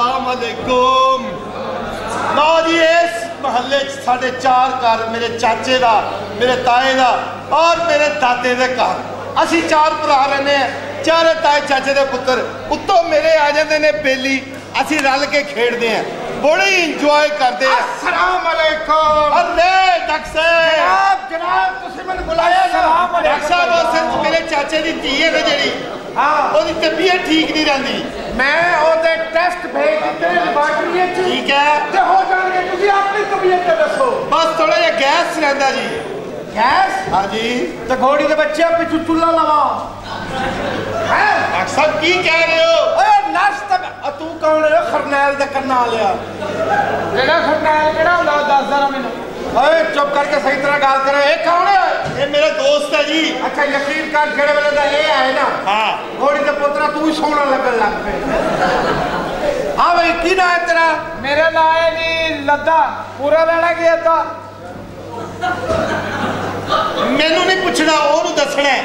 ਅਸਲਾਮੁਅਲੈਕੁਮ ਲਓ ਜੀ ਇਸ ਮਹੱਲੇ 'ਚ ਸਾਡੇ ਚਾਰ ਘਰ ਮੇਰੇ ਚਾਚੇ ਦਾ ਮੇਰੇ ਤਾਏ ਦਾ ਔਰ ਮੇਰੇ ਦਾਦੇ ਦੇ ਘਰ ਅਸੀਂ ਚਾਰ ਭਰਾ ਰਹਿੰਦੇ ਆ ਚਾਰੇ ਤਾਏ ਚਾਚੇ ਦੇ ਪੁੱਤਰ ਉੱਤੋਂ ਮੇਰੇ ਆ ਜਾਂਦੇ ਨੇ ਬੇਲੀ ਅਸੀਂ ਰਲ ਕੇ ਖੇਡਦੇ ਆ ਬੜੇ ਇੰਜੋਏ ਕਰਦੇ ਆ ਅਸਲਾਮ ਅਲੈਕੁਮ ਅੱਲੇ ਡਾਕਟਰ ਸਾਹਿਬ ਜਨਾਬ ਤੁਸੀਂ ਮੈਨੂੰ ਬੁਲਾਇਆ ਸਲਾਮ ਅਲੈਕੁਮ ਡਾਕਟਰ ਸਾਹਿਬ ਮੇਰੇ ਚਾਚੇ ਦੀ ਧੀ ਹੈ ਜਿਹੜੀ ਹਾਂ ਉਹਦੀ ਤਬੀਅਤ ਠੀਕ ਨਹੀਂ ਰਹਿੰਦੀ ਮੈਂ ਉਹਦੇ ਟੈਸਟ ਭੇਜ ਦਿੱਤੇ ਲੈਬਾਰਟਰੀ ਵਿੱਚ। ਠੀਕ ਹੈ। ਤੇ ਹੋ ਜਾਣਗੇ ਤੁਸੀਂ ਆਪਣੀ ਤਬੀਅਤ ਤੇ ਦੱਸੋ। ਬਸ ਥੋੜਾ ਜਿਹਾ ਗੈਸ ਰਹਿੰਦਾ ਜੀ। ਗੈਸ ਹਾਂਜੀ। ਤੇ ਘੋੜੀ ਦੇ ਬੱਚੇ ਪਿੱਛੂ ਚੁੱਲਾ ਲਵਾ। ਹੈ? ਸਾਹਿਬ ਕੀ ਕਹਿ ਰਹੇ ਹੋ? ਓਏ ਨਰਸ ਤਾਂ ਕੌਣ ਹੈ? ਖਰਨੈਲ ਦੇ ਕੰਨਾਂ ਲਿਆ ਜਿਹੜਾ ਖਰਨਾਲ ਕਿਹੜਾ ਹੁੰਦਾ ਦੱਸ ਜ਼ਰਾ ਮੈਨੂੰ। ਓਏ ਚੁੱਪ ਕਰਕੇ ਸਹੀ ਤਰ੍ਹਾਂ ਗੱਲ ਕਰ। ਇਹ ਕੌਣ ਹੈ? ਇਹ ਮੇਰਾ ਦੋਸਤ ਹੈ ਜੀ। ਅੱਛਾ ਯਕੀਨ ਕਰ ਜਿਹੜੇ ਵੇਲੇ ਦਾ ਇਹ ਆਏ ਨਾ ਹਾਂ। ਘੋੜੀ ਦੇ ਪੁੱਤਰਾ ਤੂੰ ਹੀ ਸੋਹਣਾ ਲੱਗਣ ਲੱਗ ਪਏ। ਹਾਂ ਬਈ ਕੀ ਨਾਂ ਹੈ ਤੇਰਾ? ਮੇਰਾ ਨਾਂ ਹੈ ਜੀ ਲੱਦਾ। ਪੂਰਾ ਲੈਣਾ ਕੀ ਅੱਦਾ ਮੈਨੂੰ ਨਹੀਂ ਪੁੱਛਣਾ ਉਹਨੂੰ ਦੱਸਣਾ ਹੈ।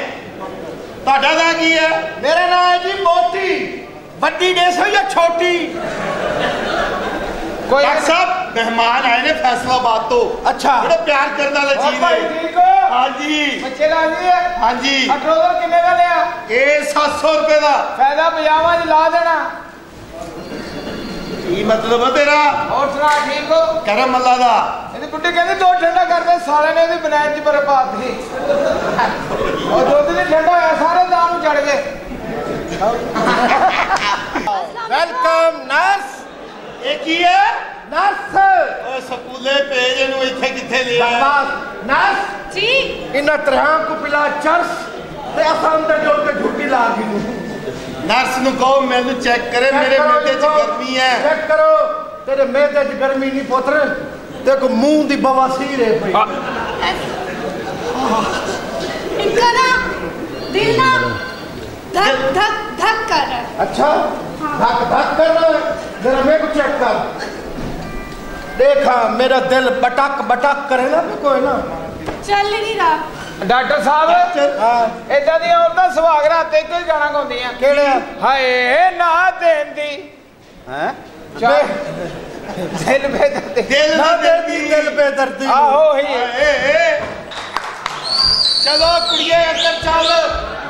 ਤੁਹਾਡਾ ਨਾਂ ਕੀ ਹੈ? ਮੇਰਾ ਨਾਮ ਹੈ ਜੀ ਮੋਤੀ। ਵੱਡੀ ਡੇਸੋ ਜਾਂ ਛੋਟੀ? ਕੋਈ ਡਾਕਟਰ ਸਾਹਿਬ ਮਹਿਮਾਨ ਆਏ ਨੇ ਫੈਸਲਾਬਾਦ ਤੋਂ ਅੱਛਾ ਬੜਾ ਪਿਆਰ ਕਰਨ ਵਾਲੇ ਹੋਰ ਜੀ ਭਾਈ ਨੇ ਠੀਕ ਹੋ ਹਾਂਜੀ ਬੱਚੇ ਦਾ ਜੀ ਹੈ ਹਾਂਜੀ ਅਟਰੋਜ਼ਰ ਕਿੰਨੇ ਦਾ ਲਿਆ ਇਹ 700 ਰੁਪਏ ਦਾ ਫਾਇਦਾ ਪਜਾਮਾ ਚ ਲਾ ਦੇਣਾ ਕੀ ਮਤਲਬ ਹੈ ਤੇਰਾ ਹੋਰ ਸੁਣਾ ਠੀਕ ਹੋ ਕਰਮ ਅੱਲਾ ਦਾ ਇਹਦੀ ਬੁੱਢੀ ਕਹਿੰਦੀ ਦੋ ਠੰਡਾ ਕਰਦੇ ਸਾਲੇ ਨੇ ਇਹਦੀ ਬਨੈਣ ਚ ਬਰੇ ਪਾਤੀ ਉਹ ਦੁੱਧ ਨਹੀਂ ਠੰਡਾ ਹੋਇਆ ਸਾਰੇ ਦਾਲ ਨੂੰ ਚੜ ਗਏ ਵੈਲਕਮ ਨਰਸ ਇਹ ਕੀ ਹੈ ਨਸ ਓਏ ਸਕੂਲੇ ਭੇਜ ਇਹਨੂੰ ਇੱਥੇ ਕਿੱਥੇ ਲੈ ਆਇਆ ਨਸ ਜੀ ਇਹਨਾਂ ਤਰ੍ਹਾਂ ਕੋ ਪਿਲਾ ਚਰਸ ਤੇ ਅਸਾਂ ਅੰਦਰ ਜੋੜ ਕੇ ਝੁੱਟੀ ਲਾ ਗਈ ਨੂੰ ਨਰਸ ਨੂੰ ਕਹੋ ਮੈਨੂੰ ਚੈੱਕ ਕਰੇ ਮੇਰੇ ਮੇਦੇ 'ਚ ਗਰਮੀ ਹੈ ਚੈੱਕ ਕਰੋ ਤੇਰੇ ਮੇਦੇ 'ਚ ਗਰਮੀ ਨਹੀਂ ਪੁੱਤਰ ਤੇ ਕੋ ਮੂੰਹ ਦੀ ਬਵਾਸੀਰ ਹੈ ਭਈ ਇਨਕਾ ਨਾ ਦਿਲ ਨਾ धक धक धक कर रहा है अच्छा धक धक कर रहा है जरा मेरे को चेक कर देखा मेरा दिल बटक बटक करे ना भी कोई ना चल ही नहीं रहा ਡਾਕਟਰ ਸਾਹਿਬ हाँ ਇਦਾਂ ਦੀਆਂ ਔਰਤਾਂ ਸੁਹਾਗ ਰਾਤ ਤੇ ਇੱਕੋ ਹੀ ਗਾਣਾ ਗਾਉਂਦੀਆਂ केड़े ਹਾਏ ਨਾ ਦੇਂਦੀ हैं ਚੱਲ ਦਿਲ ਬੇਦਰਦੀ ਦਿਲ ना ਨਾ दे ਦੇਦੀ दी दिल पे दर्दी ਆਹੋ ਹੀ ਏ ਏ ਚਲੋ ਕੁੜੀਏ ਅੰਦਰ ਚੱਲ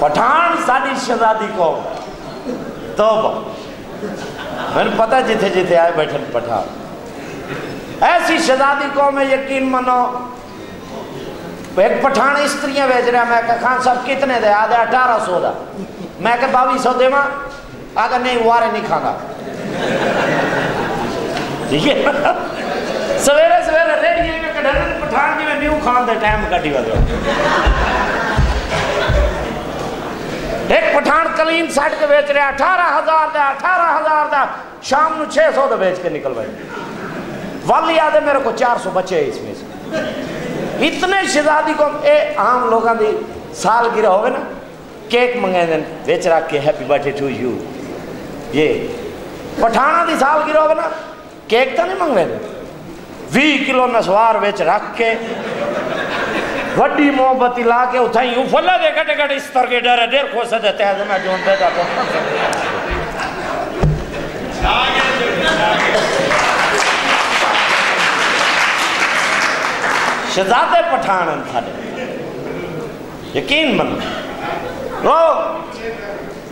पठान साड़ी शहजादी को तो मैंने पता जिथे जिथे आए बैठे पठान। ऐसी शहजादी को मैं यकीन मानो। एक पठान स्त्रियाँ बेच रहा, मैं कहा, खान साहब, कितने दे? आधे अठारह सौ का मैं कहा, बावी सौ देवा? आगे नहीं, वारे नहीं खागा ठीक है सवेरे सवेरे रेडियो में कढ़ा पठान जी, में न्यू खान दे टाइम कटी वाले एक पठान कलीन सेट के बेच रहा अठारह हजार का अठारह हजार का शाम ਨੂੰ 600 ਦਾ ਵੇਚ ਕੇ ਨਿਕਲ ਗਏ ਵਾਲੀ ਆਦੇ ਮੇਰੇ को 400 बचे हैं इसमें से इतने शहजादी को ए आम लोगों की सालगिरह होवे ना केक मंगाए बेच रख के हैप्पी बर्थडे टू यू ये पठाना की सालगिरह होवे ना केक तो नहीं मंगवे भी किलो नसवार बेच रख के वड्डी मोमबत्ती ला के उठाई उफला दे कटे कटे इस तरह के डर है डेर खोस देते हैं मैं जोन देता तो शहजादे पठान हैं साडे। यकीन मनो रो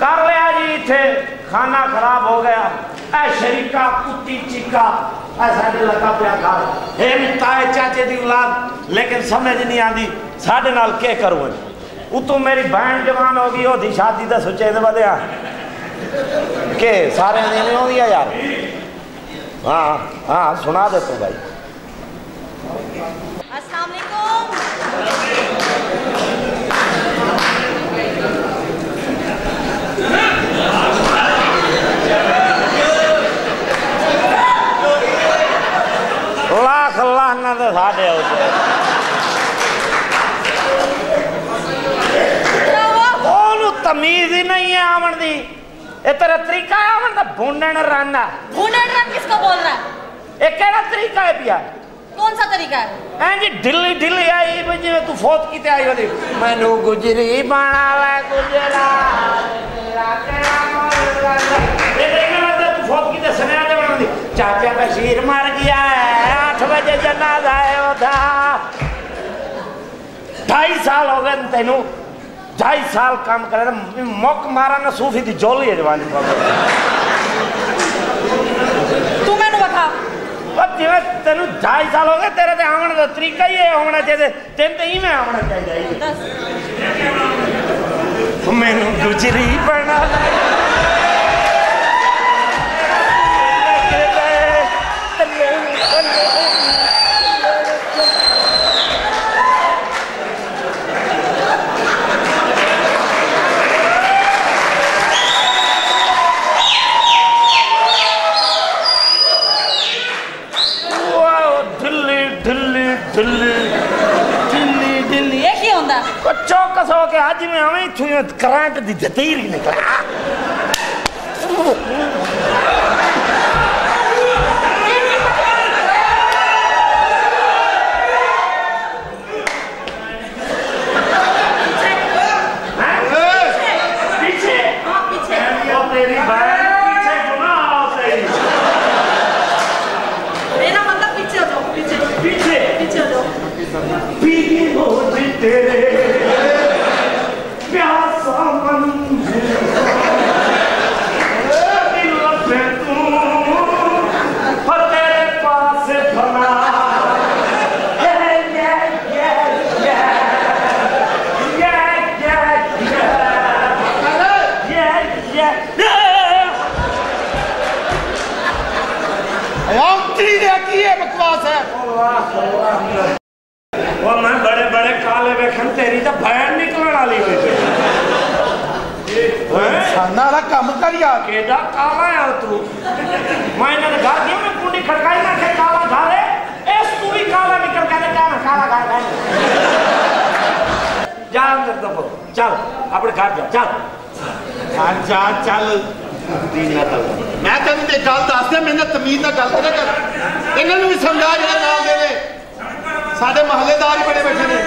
कर लिया जी इथे खाना खराब हो गया। शरीका, कुत्ती, चिक्का ऐ साडे लगा पिया खा हे ताए चाचे दी औलाद, लेकिन समझ नहीं आती साडे नाल के करूँ उतों मेरी बहन जवान हो गई ओदी शादी दा सोचे दे बदया के, सारे दी नहीं होगी यार? हाँ हाँ सुना दे तू भाई अस्सलाम वालेकुम लाख લાખ तो साढ़े हो આવશે तमीज ही नहीं है आमन दी? ये तेरा तरीका है आमन का भूंडन राना। भूंडन रहना किसको बोल रहा है? ये केड़ा तरीका है पिया? कौन सा तरीका है? ऐंजी ढिल्ली ढिल्ली आई बजे में तू फोट की तैयारी आई वाली मनु गुजरी बना ले गुजरा। तेरा केड़ा मोल रे ये देखना तू फोट की तैयारी चाचा बशीर मर गया है। आठ बजे जनाजा है ढाई साल हो गए तेन। ढाई साल काम कर मुक मारा ना सूफी की जोली है जवानी तेन ढाई साल हो गए तेरे ते का तरीका ही होना चाहिए तेन तो ही मैं आना चाहिए गुजरी बना। કે આજે મેં હવે છું કરંટ થી જતી નીકળ્યા ਕੰਮ ਕਰ ਯਾਰ ਕਿਹੜਾ ਕਾਲਾ ਆ ਤੂੰ ਮੈਂ ਇਹਨਾਂ ਦੇ ਘਰ ਗਿਆ ਮੈਂ ਕੁੰਡੀ ਖੜਕਾਈ ਮੈਂ ਕਿ ਕਾਲਾ ਘਰ ਹੈ ਇਸ ਤੂੰ ਵੀ ਕਾਲਾ ਨਿਕਲ ਕੇ ਜਾ ਨਾ ਕਾਲਾ ਘਰ ਹੈ ਜਾ ਅੰਦਰ ਦਬੋ ਚੱਲ ਆਪਣੇ ਘਰ ਜਾ ਚੱਲ ਚੱਲ ਜਾ ਚੱਲ ਮੈਂ ਤੈਨੂੰ ਤੇ ਗੱਲ ਦੱਸ ਦਿਆਂ ਮੇਰੇ ਨਾਲ ਤਮੀਜ਼ ਨਾਲ ਗੱਲ ਕਰਿਆ ਕਰ ਇਹਨਾਂ ਨੂੰ ਵੀ ਸਮਝਾ ਜਿਹੜੇ ਨਾਲ ਦੇ ਨੇ ਸਾਡੇ ਮਹੱਲੇਦਾਰ ਹੀ ਬੜੇ ਬੈਠੇ ਨੇ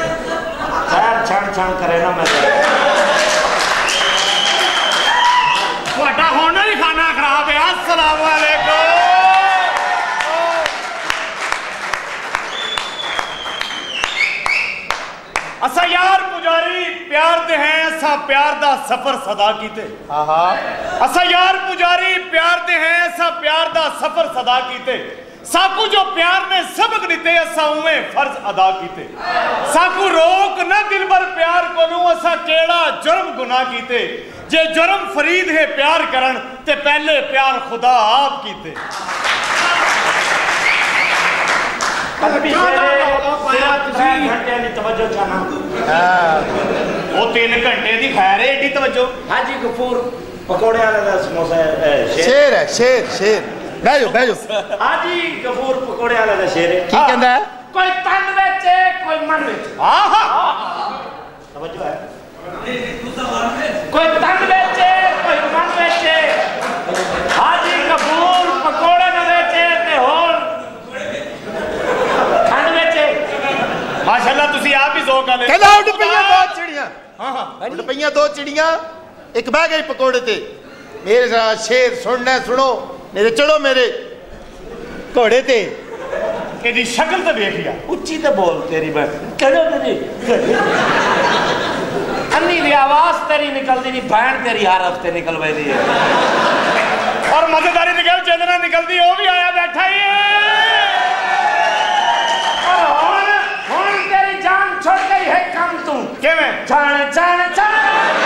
ਖੈਰ ਛਣ ਛਣ ਕਰੇ ਨਾ ਮੈਂ ਤੁਹਾਡਾ ਹੁਣ ਹੀ ਖਾਣਾ ਖਰਾਬ ਹੈ ਅਸਲਾਮ ਵਾਲੇਕੁਮ ਅਸਾਂ ਯਾਰ ਪੁਜਾਰੀ ਪਿਆਰ ਦੇ ਹੈ ਅਸਾਂ ਪਿਆਰ ਦਾ ਸਫ਼ਰ ਸਦਾ ਕੀਤੇ ਆਹਾ ਅਸਾਂ ਯਾਰ ਪੁਜਾਰੀ ਪਿਆਰ ਦੇ ਹੈ ਅਸਾਂ ਪਿਆਰ ਦਾ ਸਫ਼ਰ ਸਦਾ ਕੀਤੇ साकू जो प्यार ने सबक दिते असा असाऊं फ़र्ज़ अदा कीते। साकू रोक न दिल भर प्यार को नु असा केड़ा जुर्म गुनाह कीते। जे जुर्म फरीद है प्यार करण ते पहले प्यार खुदा आप कीते। घंटे की हाँ। खैर है एडी तवज्जो। हाजी कपूर पकौड़े वाले समोसा शेर है शेर शेर। ਬਹਿ ਜਾਓ ਬਹਿ ਹਾਜੀ ਗਫੂਰ ਪਕੌੜੇ ਵਾਲੇ ਦਾ ਸ਼ੇਰ ਹੈ। ਕੀ ਕਹਿੰਦਾ? ਹੈ ਕੋਈ ਤਨ ਵਿੱਚ ਕੋਈ ਮਨ ਵਿੱਚ। ਆਹਾ! ਤਵੱਜੋ ਹੈ। ਕੋਈ ਤਨ ਵਿੱਚ ਕੋਈ ਮਨ ਵਿੱਚ। ਹਾਜੀ ਗਫੂਰ ਪਕੌੜੇ ਦੇ ਵਿੱਚ ਤੇ ਹੋਰ। ਠੰਡ ਵਿੱਚ। ਮਾਸ਼ਾਅੱਲਾ ਤੁਸੀਂ ਆਪ ਹੀ ਜ਼ੋਕ ਵਾਲੇ ਕਹਿੰਦਾ ਉੱਡ ਪਈਆਂ ਦੋ ਚਿੜੀਆਂ। ਹਾਂ ਹਾਂ। ਉੱਡ ਪਈਆਂ ਦੋ ਚਿੜੀਆਂ। ਇੱਕ ਬਹਿ ਗਈ ਪਕੌੜੇ ਤੇ। ਮੇਰੇ ਜਰਾ ਸ਼ੇਰ ਸੁਣਨਾ ਸੁਣੋ। ਮੇਰੇ ਚੜੋ ਮੇਰੇ ਘੋੜੇ ਤੇ ਇਹਦੀ ਸ਼ਕਲ ਤੇ ਵੇਖ ਲਿਆ ਉੱਚੀ ਤੇ ਬੋਲ ਤੇਰੀ ਬੈਠ ਕਹੋ ਤੇਰੀ ਅੰਨੀ ਦੀ ਆਵਾਜ਼ ਤੇਰੀ ਨਿਕਲਦੀ ਨਹੀਂ ਭੈਣ ਤੇਰੀ ਹਰ ਹਫਤੇ ਨਿਕਲ ਪੈਂਦੀ ਹੈ ਔਰ ਮਜ਼ੇਦਾਰੀ ਨਿਕਲ ਚੰਦਨਾ ਨਿਕਲਦੀ ਉਹ ਵੀ ਆਇਆ ਬੈਠਾ ਹੀ ਹੈ ਔਰ ਹੁਣ ਹੁਣ ਤੇਰੀ ਜਾਨ ਛੁੱਟ ਗਈ ਹੈ ਕੰਮ ਤੂੰ ਕਿਵੇਂ ਜਾਣ ਜਾਣ ਜਾਣ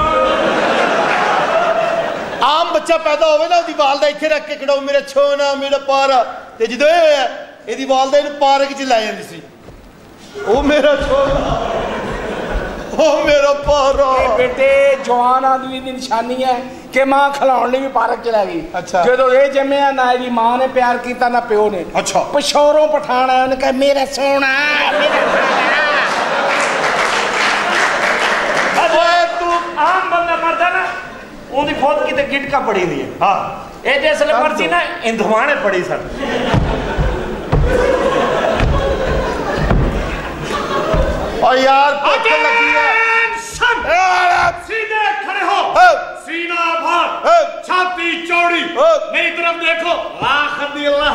ਆਮ ਬੱਚਾ ਪੈਦਾ ਹੋਵੇ ਨਾ ਉਹਦੀ ਵਾਲਦਾ ਇੱਥੇ ਰੱਖ ਕੇ ਖੜਾਓ ਮੇਰੇ ਛੋਨਾ ਮੇਰਾ ਪਾਰਾ। ਤੇ ਜਦੋਂ ਇਹ ਹੋਇਆ ਇਹਦੀ ਵਾਲਦਾ ਇਹਨੂੰ ਪਾਰਕ 'ਚ ਲੈ ਜਾਂਦੀ ਸੀ। ਉਹ ਮੇਰਾ ਛੋਨਾ ਉਹ ਮੇਰਾ ਪਾਰਾ। ਬੇਟੇ ਜਵਾਨ ਆਦਮੀ ਦੀ ਨਿਸ਼ਾਨੀ ਹੈ ਕਿ ਮਾਂ ਖਿਲਾਉਣ ਲਈ ਵੀ ਪਾਰਕ ਚ ਲੈ ਗਈ। ਅੱਛਾ। ਜਦੋਂ ਇਹ ਜੰਮਿਆ ਨਾ ਇਹਦੀ ਮਾਂ ਨੇ ਪਿਆਰ ਕੀਤਾ ਨਾ ਪਿਓ ਨੇ। ਅੱਛਾ। ਪਸ਼ੌਰੋਂ ਪਠਾਨ ਆਇਆ ਉਹਨੇ ਕਿਹਾ ਮੇਰਾ ਸੋਹਣਾ ਮੇਰਾ ਓਏ ਉਹਦੀ ਫੌਤ ਕਿਤੇ ਗਿਟਕਾ ਪੜੀ ਦੀ ਹੈ ਹਾਂ ਇਹ ਜਿਸ ਲਈ ਮਰਜੀ ਨਾ ਇੰਦਵਾਣੇ ਪੜੀ ਸਨ ਓ ਯਾਰ ਭੁੱਖ ਲੱਗੀ ਹੈ Attention! सीधे खड़े हो हो। सीना भर हो। छाती चौड़ी हो। मेरी तरफ देखो लाख दी अल्लाह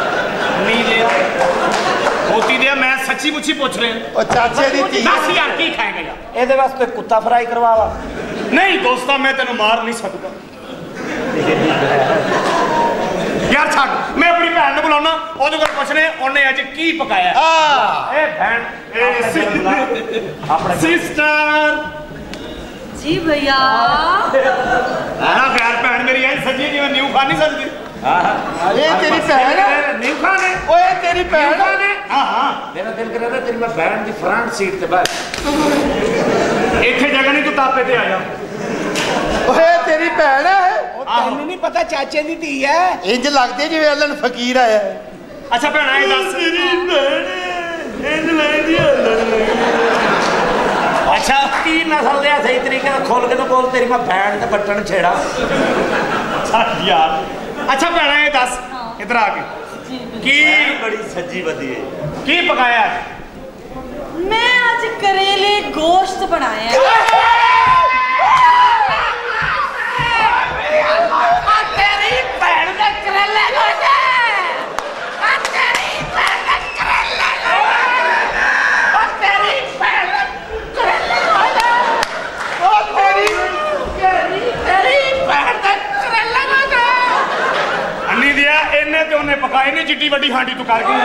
ਲਾਇਆ ਨਹੀਂ ਲਿਆ ਹੋਤੀ ਦੇ ਮੈਂ ਸੱਚੀ ਮੁੱਚੀ ਪੁੱਛ ਰਿਹਾ ਓ ਚਾਚੇ ਦੀ ਧੀ ਦੱਸ ਯਾਰ ਕੀ ਖਾਏਗਾ ਯਾਰ ਇਹਦੇ ਵਾਸਤੇ ਕੁੱਤਾ ਫਰਾਈ ਕਰਵਾਵਾ ਨਹੀਂ ਦੋਸਤਾ ਮੈਂ ਤੈਨੂੰ ਮਾਰ ਨਹੀਂ ਸਕਦਾ ਯਾਰ ਛੱਡ ਮੈਂ ਆਪਣੀ ਭੈਣ ਨੂੰ ਬੁਲਾਉਣਾ ਉਹਦੇ ਕੋਲ ਪੁੱਛਣੇ ਉਹਨੇ ਅੱਜ ਕੀ ਪਕਾਇਆ ਆ ਇਹ ਭੈਣ ਇਹ ਆਪਣੇ ਦਿਲ ਦਾ- ਆਪਣੇ ਸਿਸਟਰ जी भैया ਨਾ ਖੈਰ ਭੈਣ ਮੇਰੀ ਐ ਸੱਜੀ ਜਿਵੇਂ ਨਿਊ ਖਾ ਨਹੀਂ ਸਕਦੀ ਇਹ ਤੇਰੀ ਭੈਣ ਹੈ ਨਹੀਂ ਖਾਣੇ ਓਏ ਤੇਰੀ ਭੈਣ ਹੈ ਹਾਂ ਹਾਂ। ਮੇਰਾ ਦਿਲ ਕਰਦਾ ਤੇਰੀ ਮੈਂ ਭੈਣ ਦੀ ਫਰੰਟ ਸੀਟ ਤੇ ਬੈਠ ਇੱਥੇ ਜਗ੍ਹਾ ਨਹੀਂ ਤੂੰ ਤਾਪੇ ਤੇ ਆ ਜਾ। ਓਏ ਤੇਰੀ ਭੈਣ ਹੈ ਉਹ ਤੈਨੂੰ ਨਹੀਂ ਪਤਾ ਚਾਚੇ ਦੀ ਧੀ ਹੈ? ਇੰਜ ਲੱਗਦੇ ਜਿਵੇਂ ਅੱਲਨ ਫਕੀਰ ਆਇਆ। ਹੈ। ਅੱਛਾ ਭੈਣਾ ਇਹ ਦੱਸ ਅੱਛਾ ਕੀ ਨਸਲ ਦੇ ਆ? ਸਹੀ ਤਰੀਕੇ ਨਾਲ ਖੋਲ ਕੇ ਤਾਂ ਬੋਲ ਤੇਰੀ ਮੈਂ ਭੈਣ ਤੇ ਬੱਟਣ ਛੇੜਾ। ਯਾਰ। अच्छा भैना ये दस। हाँ। इधर आके। की पकाया मैं आज करेले गोश्त बनाया ਤੇ ਉਹਨੇ ਪਕਾਏ ਨੇ ਜਿੱਡੀ ਵੱਡੀ ਹਾਂਡੀ ਤੂੰ ਕਰ ਗਈ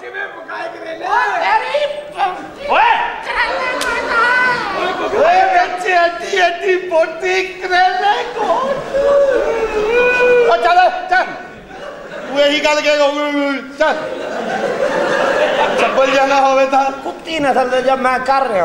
ਕਿਵੇਂ ਪਕਾਏ ਕਰੇਲੇ तेरी ਓਏ करेले गोश्त ਓਏ ਬੱਚੇ ਅੱਡੀ ਅੱਡੀ ਬੋਟੀ ਕਰੇਲੇ ਕੋ ਓ ਚੱਲ ਚੱਲ ਤੂੰ ਇਹੀ ਗੱਲ ਕਹੇਗਾ ਚੱਲ ਚੱਪਲ ਜਾਣਾ ਹੋਵੇ ਤਾਂ ਕੁੱਤੀ ਨਸਲ ਦੇ ਜਦ ਮੈਂ ਕਰ ਰਿਹਾ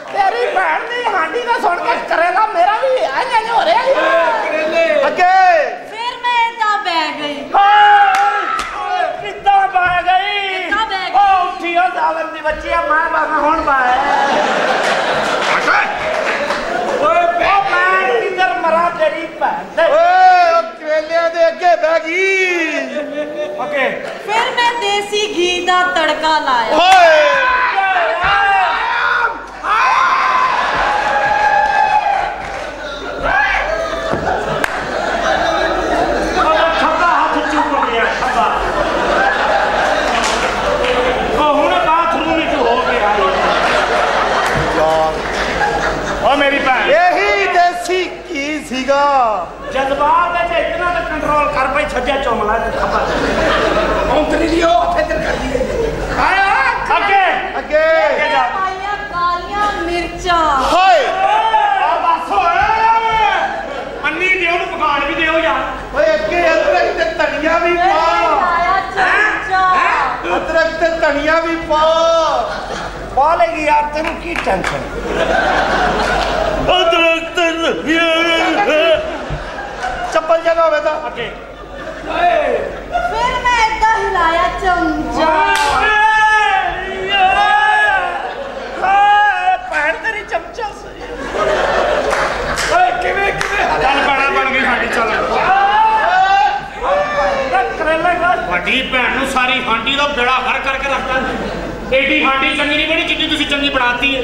ਤੇਰੀ ਭੈਣ ਦੀ ਹਾਂਡੀ ਦਾ ਸੁਣ ਕੇ ਕਰੇਲਾ ਮੇਰਾ ਵੀ ਐਂ ਐਂ ਹੋ ਰਿਹਾ ਕਰੇਲੇ ਅੱਗੇ। ਫਿਰ ਮੈਂ ਤਾਂ ਬੈ ਗਈ। ਹਾਏ ਕਿੱਦਾਂ ਬੈ ਗਈ? ਕਿੱਦਾਂ ਬੈ ਗਈ? ਉਹ ਉੱਠੀ ਉਹ ਜ਼ਾਲਮ ਦੀ ਬੱਚੀ ਆ ਮੈਂ ਬਾਹਾਂ ਹੁਣ ਬਾਏ ਓਏ ਭੈਣ ਕਿੱਧਰ ਮਰਾ ਤੇਰੀ ਭੈਣ ਦੇ। ਓਏ ਉਹ ਕਰੇਲਿਆਂ ਦੇ ਅੱਗੇ ਬੈ ਗਈ। ਓਕੇ ਫਿਰ ਮੈਂ ਦੇਸੀ ਘੀ ਦਾ ਤੜਕਾ ਲਾਇਆ। ਓਏ। जज्बात है इतना तो कंट्रोल कर भाई छज्जा चोमला है खपा औंतरी लियो हाथे तेरे कर दिए आया आगे आगे आगे जा आया कालियां मिर्चा हाय आ बस होए अन्नी दियो नु पकान भी दियो यार ओए अगे अदरक ते धनिया भी पा अदरक ते धनिया भी पा पा लेगी यार तेनू की टेंशन ਜਗਾ ਹੋਵੇ ਤਾਂ। आगे ਫਿਰ ਮੈਂ ਏਦਾਂ ਹਿਲਾਇਆ ਚਮਚਾ ਭੈਣ ਤੇਰੀ ਚਮਚਾ ਸਹੀ ਓਏ ਕਿਵੇਂ ਕਿਵੇਂ ਚੱਲ ਬਣਾ ਬਣ ਗਈ ਸਾਡੀ ਚੱਲ ਵੱਡੀ ਭੈਣ ਨੂੰ ਸਾਰੀ ਹਾਂਡੀ ਦਾ ਬੇੜਾ ਘਰ ਕਰਕੇ ਰੱਖਦਾ। ਏਡੀ ਹਾਂਡੀ ਚੰਗੀ ਨਹੀਂ ਬਣੀ ਜਿੰਨੀ ਤੁਸੀਂ ਚੰਗੀ ਬਣਾਤੀ ਹੈ?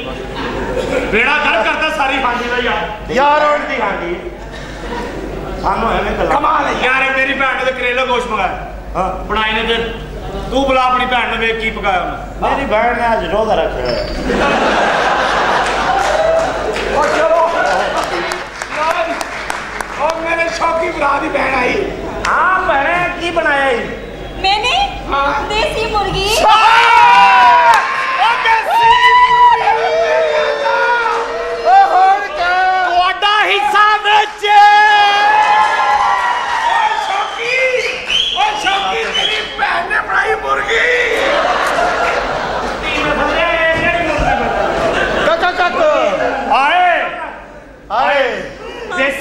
ਬੇੜਾ ਘਰ ਕਰਦਾ ਸਾਰੀ ਹਾਂਡੀ ਦਾ ਯਾਰ ਯਾਰ ਹੁਣ ਦੀ ਹਾਂਡੀ। सानू है ना कमाल है यार मेरी भैन ने तो करेला गोश्त मंगाया। हाँ। बनाए ने फिर तू बुला अपनी भैन ने की पकाया मेरी भैन ने आज रोजा रखे मेरे शौकी भरा की भैन आई। हाँ भैन की बनाया मैंने हाँ। देसी मुर्गी।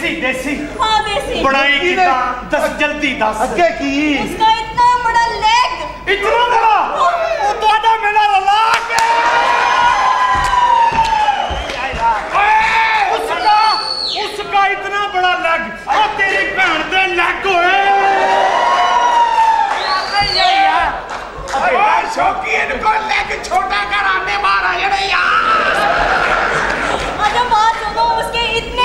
देसी देसी। हाँ देसी। बड़ाई किता दस। जल्दी दस। अगे की? उसका इतना बड़ा लेग इतना बड़ा? वो तोड़ा मेरा रला के। छोटा उसका इतना बड़ा लेग मारा यार। अच्छा बात सुनो उसके इतने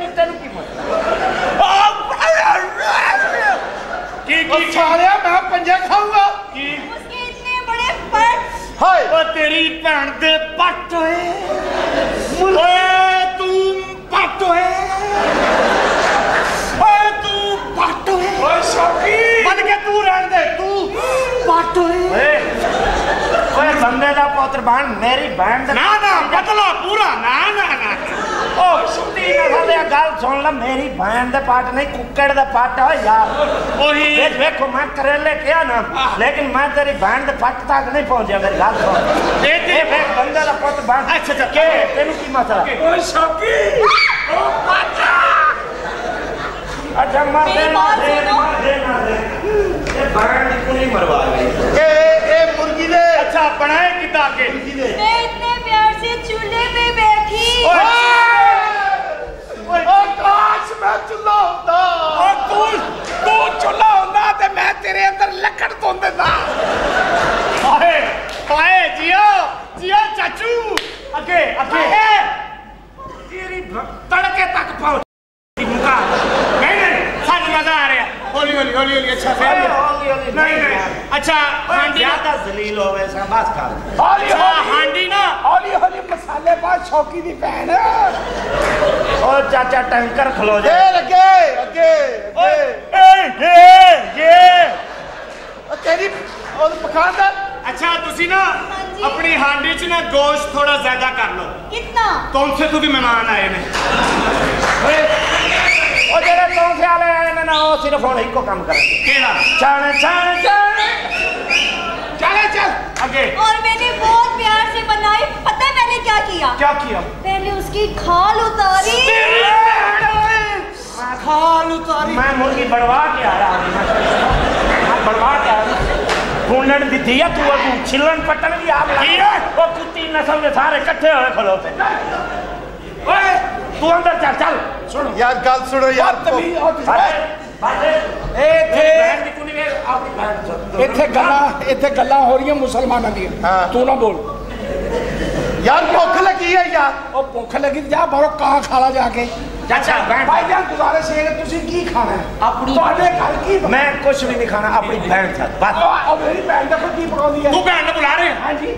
न्यूटन की की की बंदे दा पुत्र बन मेरी बहन ना ना बदला पूरा ना ना ਨਾ ओ सुती ना साले गल सुन ले मेरी बहन दे पाट नहीं कुक्कड़ दे पाट हो यार ਉਹੀ देख देखो मैं करेले किया ना लेकिन मैं तेरी बहन दे पट तक नहीं पहुंचा मेरी गल सुन ਇਹ ए ਤੇ देख बंदे दा पुत्र बहन अच्छा, अच्छा। के तेन की मसला ਓਏ ਸ਼ੌਕੀ ਓ ਬੱਚਾ अच्छा मार मेरी दे बात दे सुनो। मार दे ना दे ये बहन की कुली मरवा गई ਇਹ ਇਹ ਮੁਰਗੀ ਦੇ ਅੱਛਾ ਬਣਾਏ ਕਿਦਾਂ ਅੱਗੇ ਮੁਰਗੀ ਦੇ मैं इतने प्यार से चूल्हे पे बैठी ਓਏ ਓ ਕਾਸ਼ ਮੈਂ ਚੁੱਲਾ ਹੁੰਦਾ ਓ ਤੂੰ ਤੂੰ ਚੁੱਲਾ ਹੁੰਦਾ ਤੇ ਮੈਂ ਤੇਰੇ ਅੰਦਰ ਲੱਕੜ ਧੋਂਦੇ ਦਾ। ਹਾਏ ਹਾਏ ਜੀਓ ਜੀਓ ਚਾਚੂ। ਅੱਗੇ ਅੱਗੇ। ਤੇਰੀ ਤੜਕੇ ਤੱਕ ਪਹੁੰਚ। अच्छा नहीं नहीं अच्छा हांडी ज़्यादा हो वैसा कर हांडी ना मसाले शौकी दी बहन ओ चाचा टैंकर खलो जा लगे लगे ए ये तेरी अच्छा तुसी ना अपनी हांडी च ना गोश्त थोड़ा ज़्यादा कर लो कितना कौन से तू भी मेहमान आए ने ਮਹਿਮਾਨ ਆਏ ਨੇ ओ जेड़े तोसे वाले आए ने ना ओ सिर्फ हुन इको काम करेंगे ਕਿਹੜਾ चाण चाण चाण ਚਲੇ ਚੱਲ ਅੱਗੇ और मैंने बहुत प्यार से बनाई पता है मैंने क्या किया ਕੀ ਕੀਆ पहले उसकी खाल उतारी ਖਾਲ ਉਤਾਰੀ मैं मुर्गी बढ़वा के आया हूं। मैं बढ़वा के आया ढूंढन दी थी तू अगू छिलन पटन भी आप लगी ओ कुत्ती नस्ल के सारे इकट्ठे होए खलोते ओए ਤੂੰ ਅੰਦਰ ਚੱਲ ਚੱਲ। ਸੁਣ। ਯਾਰ ਗੱਲ ਸੁਣੋ ਯਾਰ ਇੱਥੇ ਗੱਲਾਂ ਇੱਥੇ ਗੱਲਾਂ ਹੋ ਰਹੀਆਂ ਮੁਸਲਮਾਨਾਂ ਦੀਆਂ। ਤੂੰ ਨਾ ਬੋਲ। ਯਾਰ ਭੁੱਖ ਲੱਗੀ ਹੈ ਯਾਰ। ਉਹ ਭੁੱਖ ਲੱਗੀ ਜਾ ਬਾਹਰੋਂ ਕਾ ਖਾਲਾ ਜਾ ਕੇ। ਚਾਚਾ ਭਾਈ ਜਾਨ ਗੁਜ਼ਾਰੇ ਸੇ ਤੁਸੀਂ ਕੀ ਖਾਣਾ ਆਪਣੀ ਤੁਹਾਡੇ ਘਰ ਕੀ ਮੈਂ ਕੁਝ ਵੀ ਨਹੀਂ ਖਾਣਾ ਆਪਣੀ ਭੈਣ ਸਾਥ ਬਸ। ਉਹ ਮੇਰੀ ਭੈਣ ਦਾ ਕੀ ਪਕਾਉਂਦੀ ਹੈ। ਤੂੰ ਭੈਣ ਨੂੰ ਬੁਲਾ ਰਹੇ। ਹਾਂਜੀ।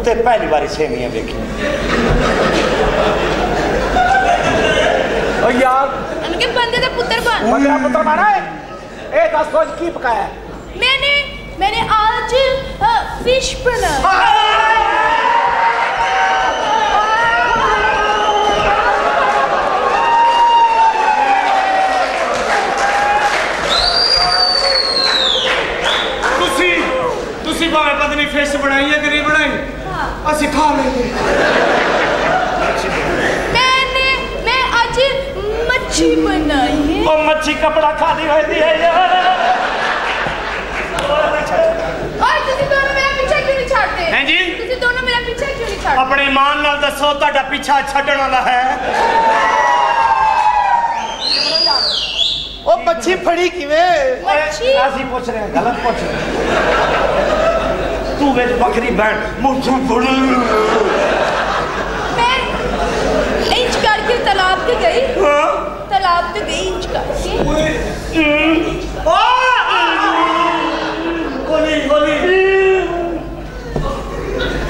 कुत्ते पहली बारी सेवियाँ देखी। यार बंदे तो पुत्र पुत्र मारा है। ए की पकाया। मैंने मैंने आज फ़िश बनाया। हाँ, ਕਪੜਾ ਖਾਦੀ ਹੋਈ ਹੈ ਯਾਰ और तुसी दोनों मेरा पीछा क्यों नहीं छाड़ते हैं जी? तुसी दोनों मेरा पीछा क्यों नहीं छाड़ते ਆਪਣੇ ਇਮਾਨ ਨਾਲ ਦੱਸੋ ਤੁਹਾਡਾ ਪਿੱਛਾ ਛੱਡਣ ਵਾਲਾ ਹੈ ਉਹ ਮੱਛੀ ਫੜੀ ਕਿਵੇਂ मच्छी ਅਸੀਂ ਪੁੱਛ ਰਹੇ ਹਾਂ ਗਲਤ ਪੁੱਛ ਰਹੇ ਹਾਂ। ਤੂੰ ਵਿੱਚ ਬੱਕਰੀ ਬੈਠ ਮੁੱਛਾਂ ਫੜੀ about the range cut.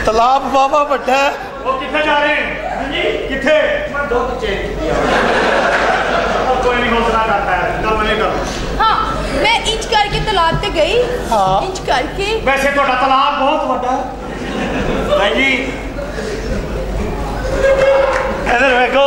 तालाब बाबा बड्डा वो किथे जा रहे हैं? हाँ किथे मैं दो तो चेंज किया। कोई नहीं हौसला करता है। कम नहीं करो। हाँ मैं इंच करके तालाब ते गई। हाँ। इंच करके। वैसे तो तालाब बहुत बड़ा। है भाई जी। इधर देखो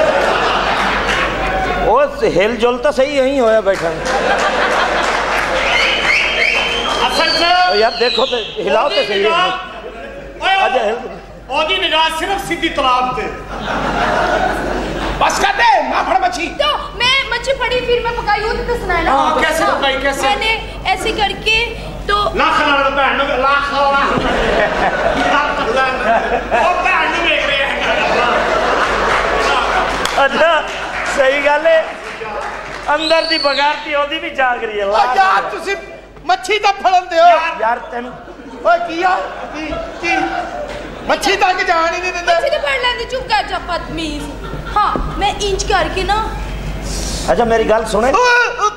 वो हिल जुल तो सही यहीं होया बैठा असल तो यार देखो तो हिलाओ तो सही अच्छा हिल ओदी निगाह सिर्फ़ सीधी तालाब पे बस कर दे मैं फड़ मच्छी। तो मैं मच्छी फड़ी फिर मैं पकाई होती तो सुनाए ना। हाँ कैसे पकाई कैसे? मैंने ऐसे करके तो ना खला ना बहन ना ला खला ओ बहन देख रहे हैं। अच्छा ਸਹੀ ਗੱਲ ਹੈ ਅੰਦਰ ਦੀ ਬਗਾਰਤੀ ਉਹਦੀ ਵੀ ਜਾਗ ਰਹੀ ਹੈ ਓ ਲਾ ਯਾਰ ਤੁਸੀਂ ਮੱਛੀ ਤਾਂ ਫੜਨ ਦਿਓ ਯਾਰ ਤੈਨੂੰ ਓਏ ਕੀ ਆ ਕੀ ਕੀ ਮੱਛੀ ਤੱਕ ਜਾਣ ਹੀ ਨਹੀਂ ਦਿੰਦੇ मच्छी तो फड़ लेंगे चुप कर जा बदतमीज हाँ मैं इंच करके ना ਅੱਛਾ ਮੇਰੀ ਗੱਲ ਸੁਣੇ ਓਏ, ਓ।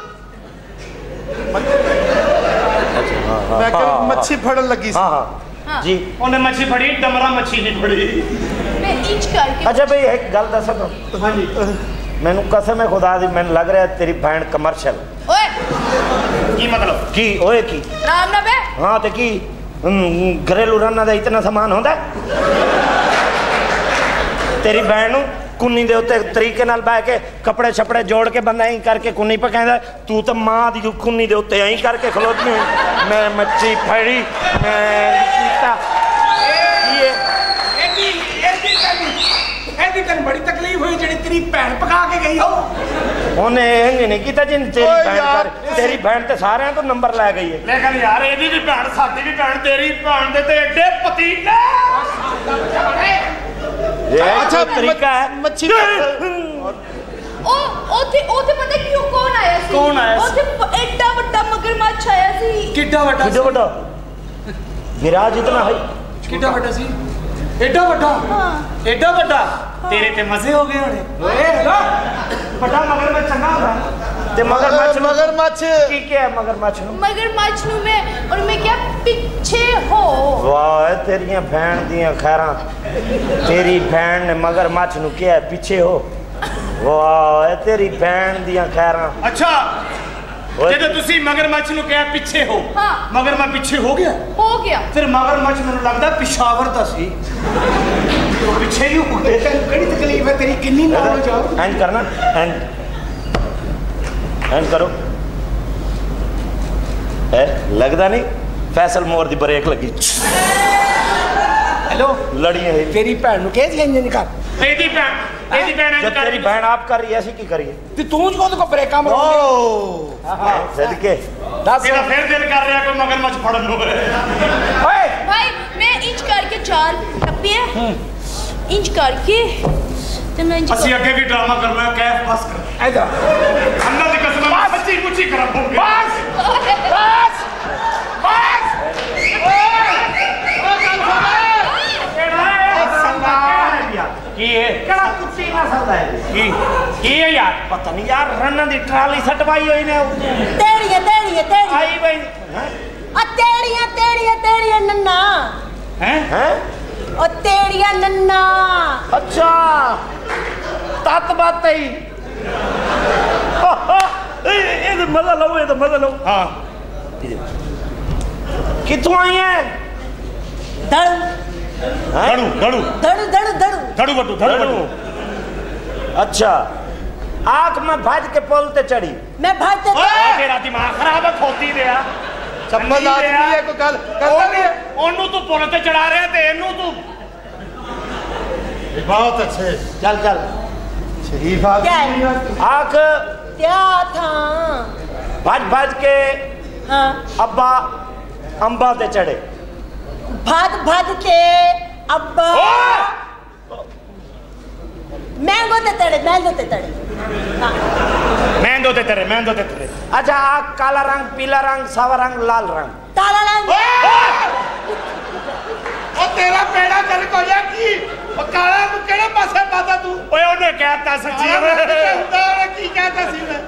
ਮੈਂ ਕਿ ਮੱਛੀ ਫੜਨ ਲੱਗੀ ਸੀ ਹਾਂ ਹਾਂ हाँ ਜੀ ਉਹਨੇ ਮੱਛੀ ਫੜੀ ਡਮਰਾ ਮੱਛੀ ਨਹੀਂ ਫੜੀ मैं इंच करके ਅੱਛਾ ਭਈ ਇੱਕ ਗੱਲ ਦੱਸ ਤੂੰ ਹਾਂਜੀ ਮੈਨੂੰ ਕਸਮ ਹੈ ਖੁਦਾ ਦੀ ਮੈਨੂੰ ਲੱਗ ਰਿਹਾ ਤੇਰੀ ਭੈਣ ਕਮਰਸ਼ਲ ਓਏ ਕੀ ਮਤਲਬ ਕੀ ਓਏ ਕੀ ਨਾਮ ਨਾ ਬੇ ਹਾਂ ਤੇ ਕੀ ਘਰੇਲੂ ਰਾਨਾ ਦਾ ਇਤਨਾ ਸਮਾਨ ਹੁੰਦਾ ਤੇਰੀ ਭੈਣ ਨੂੰ ਕੁੰਨੀ ਦੇ ਉੱਤੇ ਤਰੀਕੇ ਨਾਲ ਬਹਿ ਕੇ ਕੱਪੜੇ ਛਪੜੇ ਜੋੜ ਕੇ ਬੰਦਾ ਐਂ ਕਰਕੇ ਕੁੰਨੀ ਪਕਾਉਂਦਾ ਤੂੰ ਤਾਂ ਮਾਂ ਦੀ ਕੁੰਨੀ ਦੇ ਉੱਤੇ ਐਂ ਕਰਕੇ ਖਲੋਤੀ ਹੋਈ ਮੈਂ ਮੱਛੀ ਫੜੀ ਮੈਂ ਕੀਤਾ ਤੈਨੂੰ ਬੜੀ ਤਕਲੀਫ ਹੋਈ ਜਿਹੜੀ ਤੇਰੀ ਭੈਣ ਪਕਾ ਕੇ ਗਈ ਹੋ ਉਹਨੇ ਇਹ ਨਹੀਂ ਕੀਤਾ ਜਿੰਨ ਤੇਰੀ ਭੈਣ ਯਾਰ, ਕਰ ਤੇਰੀ ਭੈਣ ਤੇ ਸਾਰਿਆਂ ਤੋਂ ਨੰਬਰ ਲੈ ਗਈ ਹੈ। ਲੇਕਿਨ ਯਾਰ ਇਹਦੀ ਵੀ ਭੈਣ ਸਾਡੀ ਵੀ ਭੈਣ ਤੇਰੀ ਭੈਣ ਦੇ ਤੇ ਐਡੇ ਪਤੀਲੇ। ਇਹ ਅੱਛਾ, ਤਰੀਕਾ ਹੈ? ਮੱਛੀ ਉਹ ਉੱਥੇ ਉੱਥੇ ਪਤਾ ਕਿਉਂ ਕੌਣ ਆਇਆ ਸੀ? ਕੌਣ ਆਇਆ ਸੀ? ਉੱਥੇ ਐਡਾ ਵੱਡਾ ਮਗਰਮੱਛ ਆਇਆ ਸੀ। ਕਿੱਡਾ ਵੱਡਾ ਕਿੱਡਾ ਵੱਡਾ? ਵਿਰਾਜ ਇਤਨਾ ਹੈ। ਕਿੱਡਾ ਵੱਡਾ ਸੀ? ਐਡਾ ਵੱਡਾ? ਹਾਂ। ਐਡਾ ਵੱਡਾ? ਤੇਰੇ ਤੇ ਮਜ਼ੇ ਹੋ ਗਏ ਹੋਣੇ। ਓਏ ਲੋ ਵੱਡਾ ਮਗਰ ਮੈਂ ਚੰਗਾ ਹੁੰਦਾ। ਤੇ ਮਗਰ ਮੱਛ ਮਗਰ ਮੱਛ ਕੀ ਕੀ ਹੈ ਮਗਰ ਮੱਛ ਨੂੰ? ਮਗਰ ਮੱਛ ਨੂੰ ਮੈਂ ਔਰ ਮੈਂ ਕਿਹਾ ਪਿੱਛੇ ਹੋ। ਵਾਹ ਤੇਰੀਆਂ ਭੈਣ ਦੀਆਂ ਖੈਰਾਂ। ਤੇਰੀ ਭੈਣ ਨੇ ਮਗਰ ਮੱਛ ਨੂੰ ਕਿਹਾ ਪਿੱਛੇ ਹੋ। ਵਾਹ ਤੇਰੀ ਭੈਣ ਦੀਆਂ ਖੈਰਾਂ। ਅੱਛਾ। ਜਦੋਂ ਤੁਸੀਂ ਮਗਰਮੱਛ ਨੂੰ ਕਿਹਾ ਪਿੱਛੇ ਹੋ ਹਾਂ। ਮਗਰਮੱਛ ਪਿੱਛੇ ਹੋ ਗਿਆ? ਹੋ ਗਿਆ। ਫਿਰ ਮਗਰਮੱਛ ਮੈਨੂੰ ਲੱਗਦਾ ਪਿਸ਼ਾਵਰ ਦਾ ਸੀ। ਉਹ ਪਿੱਛੇ ਨਹੀਂ ਹੋ ਗਿਆ ਤੈਨੂੰ ਕਿਹੜੀ ਤਕਲੀਫ ਹੈ? ਤੇਰੀ ਕਿੰਨੀ ਨਾਲ ਜਾਓ ਐਂਡ ਕਰਨਾ। ਐਂਡ ਐਂਡ ਕਰੋ। ਐ ਲੱਗਦਾ ਨਹੀਂ? ਫੈਸਲ ਮੋਰ ਦੀ ਬ੍ਰੇਕ ਲੱਗੀ। ਹੈਲੋ ਲੜੀ ਹੈ ਤੇਰੀ ਭੈਣ ਨੂੰ ਕਹਿ ਲੈਂਦੇ ਨਹੀਂ ਕਰ ਇਹਦੀ ਭੈਣ ਇਹਦੀ ਭੈਣ ਜਦ ਤੇਰੀ ਭੈਣ ਆਪ ਕਰ ਰਹੀ ਐ ਅਸੀਂ ਕੀ ਕਰੀਏ ਤੇ ਤੂੰ ਜੋ ਕੋ ਬ੍ਰੇਕਾਂ ਮਾਰੋ ਹਾਂ ਸਦਕੇ ਦੱਸ ਇਹਦਾ ਫੇਰ ਦਿਲ ਕਰ ਰਿਹਾ ਕੋਈ ਮਗਰਮੱਛ ਫੜਨ ਨੂੰ ਓਏ ਭਾਈ ਮੈਂ ਇੰਚ ਕਰਕੇ ਚਾਲ ਟੱਪੀ ਹੈ ਇੰਚ ਕਰਕੇ ਤੇ ਮੈਂ ਇੰਚ ਅਸੀਂ ਅੱਗੇ ਵੀ ਡਰਾਮਾ ਕਰਨਾ ਕੈਫ ਬਸ ਕਰ ਐਦਾ ਅੰਦਰ ਦੀ ਕਸਮ ਬੱਚੀ ਪੁੱਛੀ ਖਰਾਬ ਹੋ ਗਈ ਬਸ ਬਸ ਬਸ ਓਏ ਓ ਕੰਸਾ की है केड़ा कुत्ती ना समझा है की की है यार पता नहीं यार रन्न दी ट्राली सटवाई होई ने तेरी है तेरी है तेरी आई भाई आ तेरी है तेरी है तेरी है नन्ना हैं हैं ओ तेरी है नन्ना अच्छा तात बात है ए ए मज़ा लो ए मज़ा लो हाँ कितों आई है दल हाँ? धड़ू धड़ू। धड़ू धड़ू धड़ू। धड़ू बटू धड़ू बटू। अच्छा। आँख में भाज के पोलते चढ़ी। मैं भाज के ओए राती माँ खराब खोती देया चप्पल आदमी है को कल कल ओनु तू पोलते चढ़ा रहे थे एनु तू। ये बहुत अच्छे। चल चल। शरीफ आँख। क्या था? भाज भाज के हाँ। अब्बा अंबा से चढ़े। भाग भाग के अब्बा। मैंगो ते तेरे मैंगो ते तेरे हाँ। मैंदो ते तड़े मैंदो ते तड़े। अच्छा आग काला रंग पीला रंग सावा रंग लाल रंग। काला रंग। ओ! तेरा पेड़ा कर को या की? काला तू केड़े पासे पाता तू? ओए ओने कहता सच्ची ओए हुंदा ओने की कहता सी ओने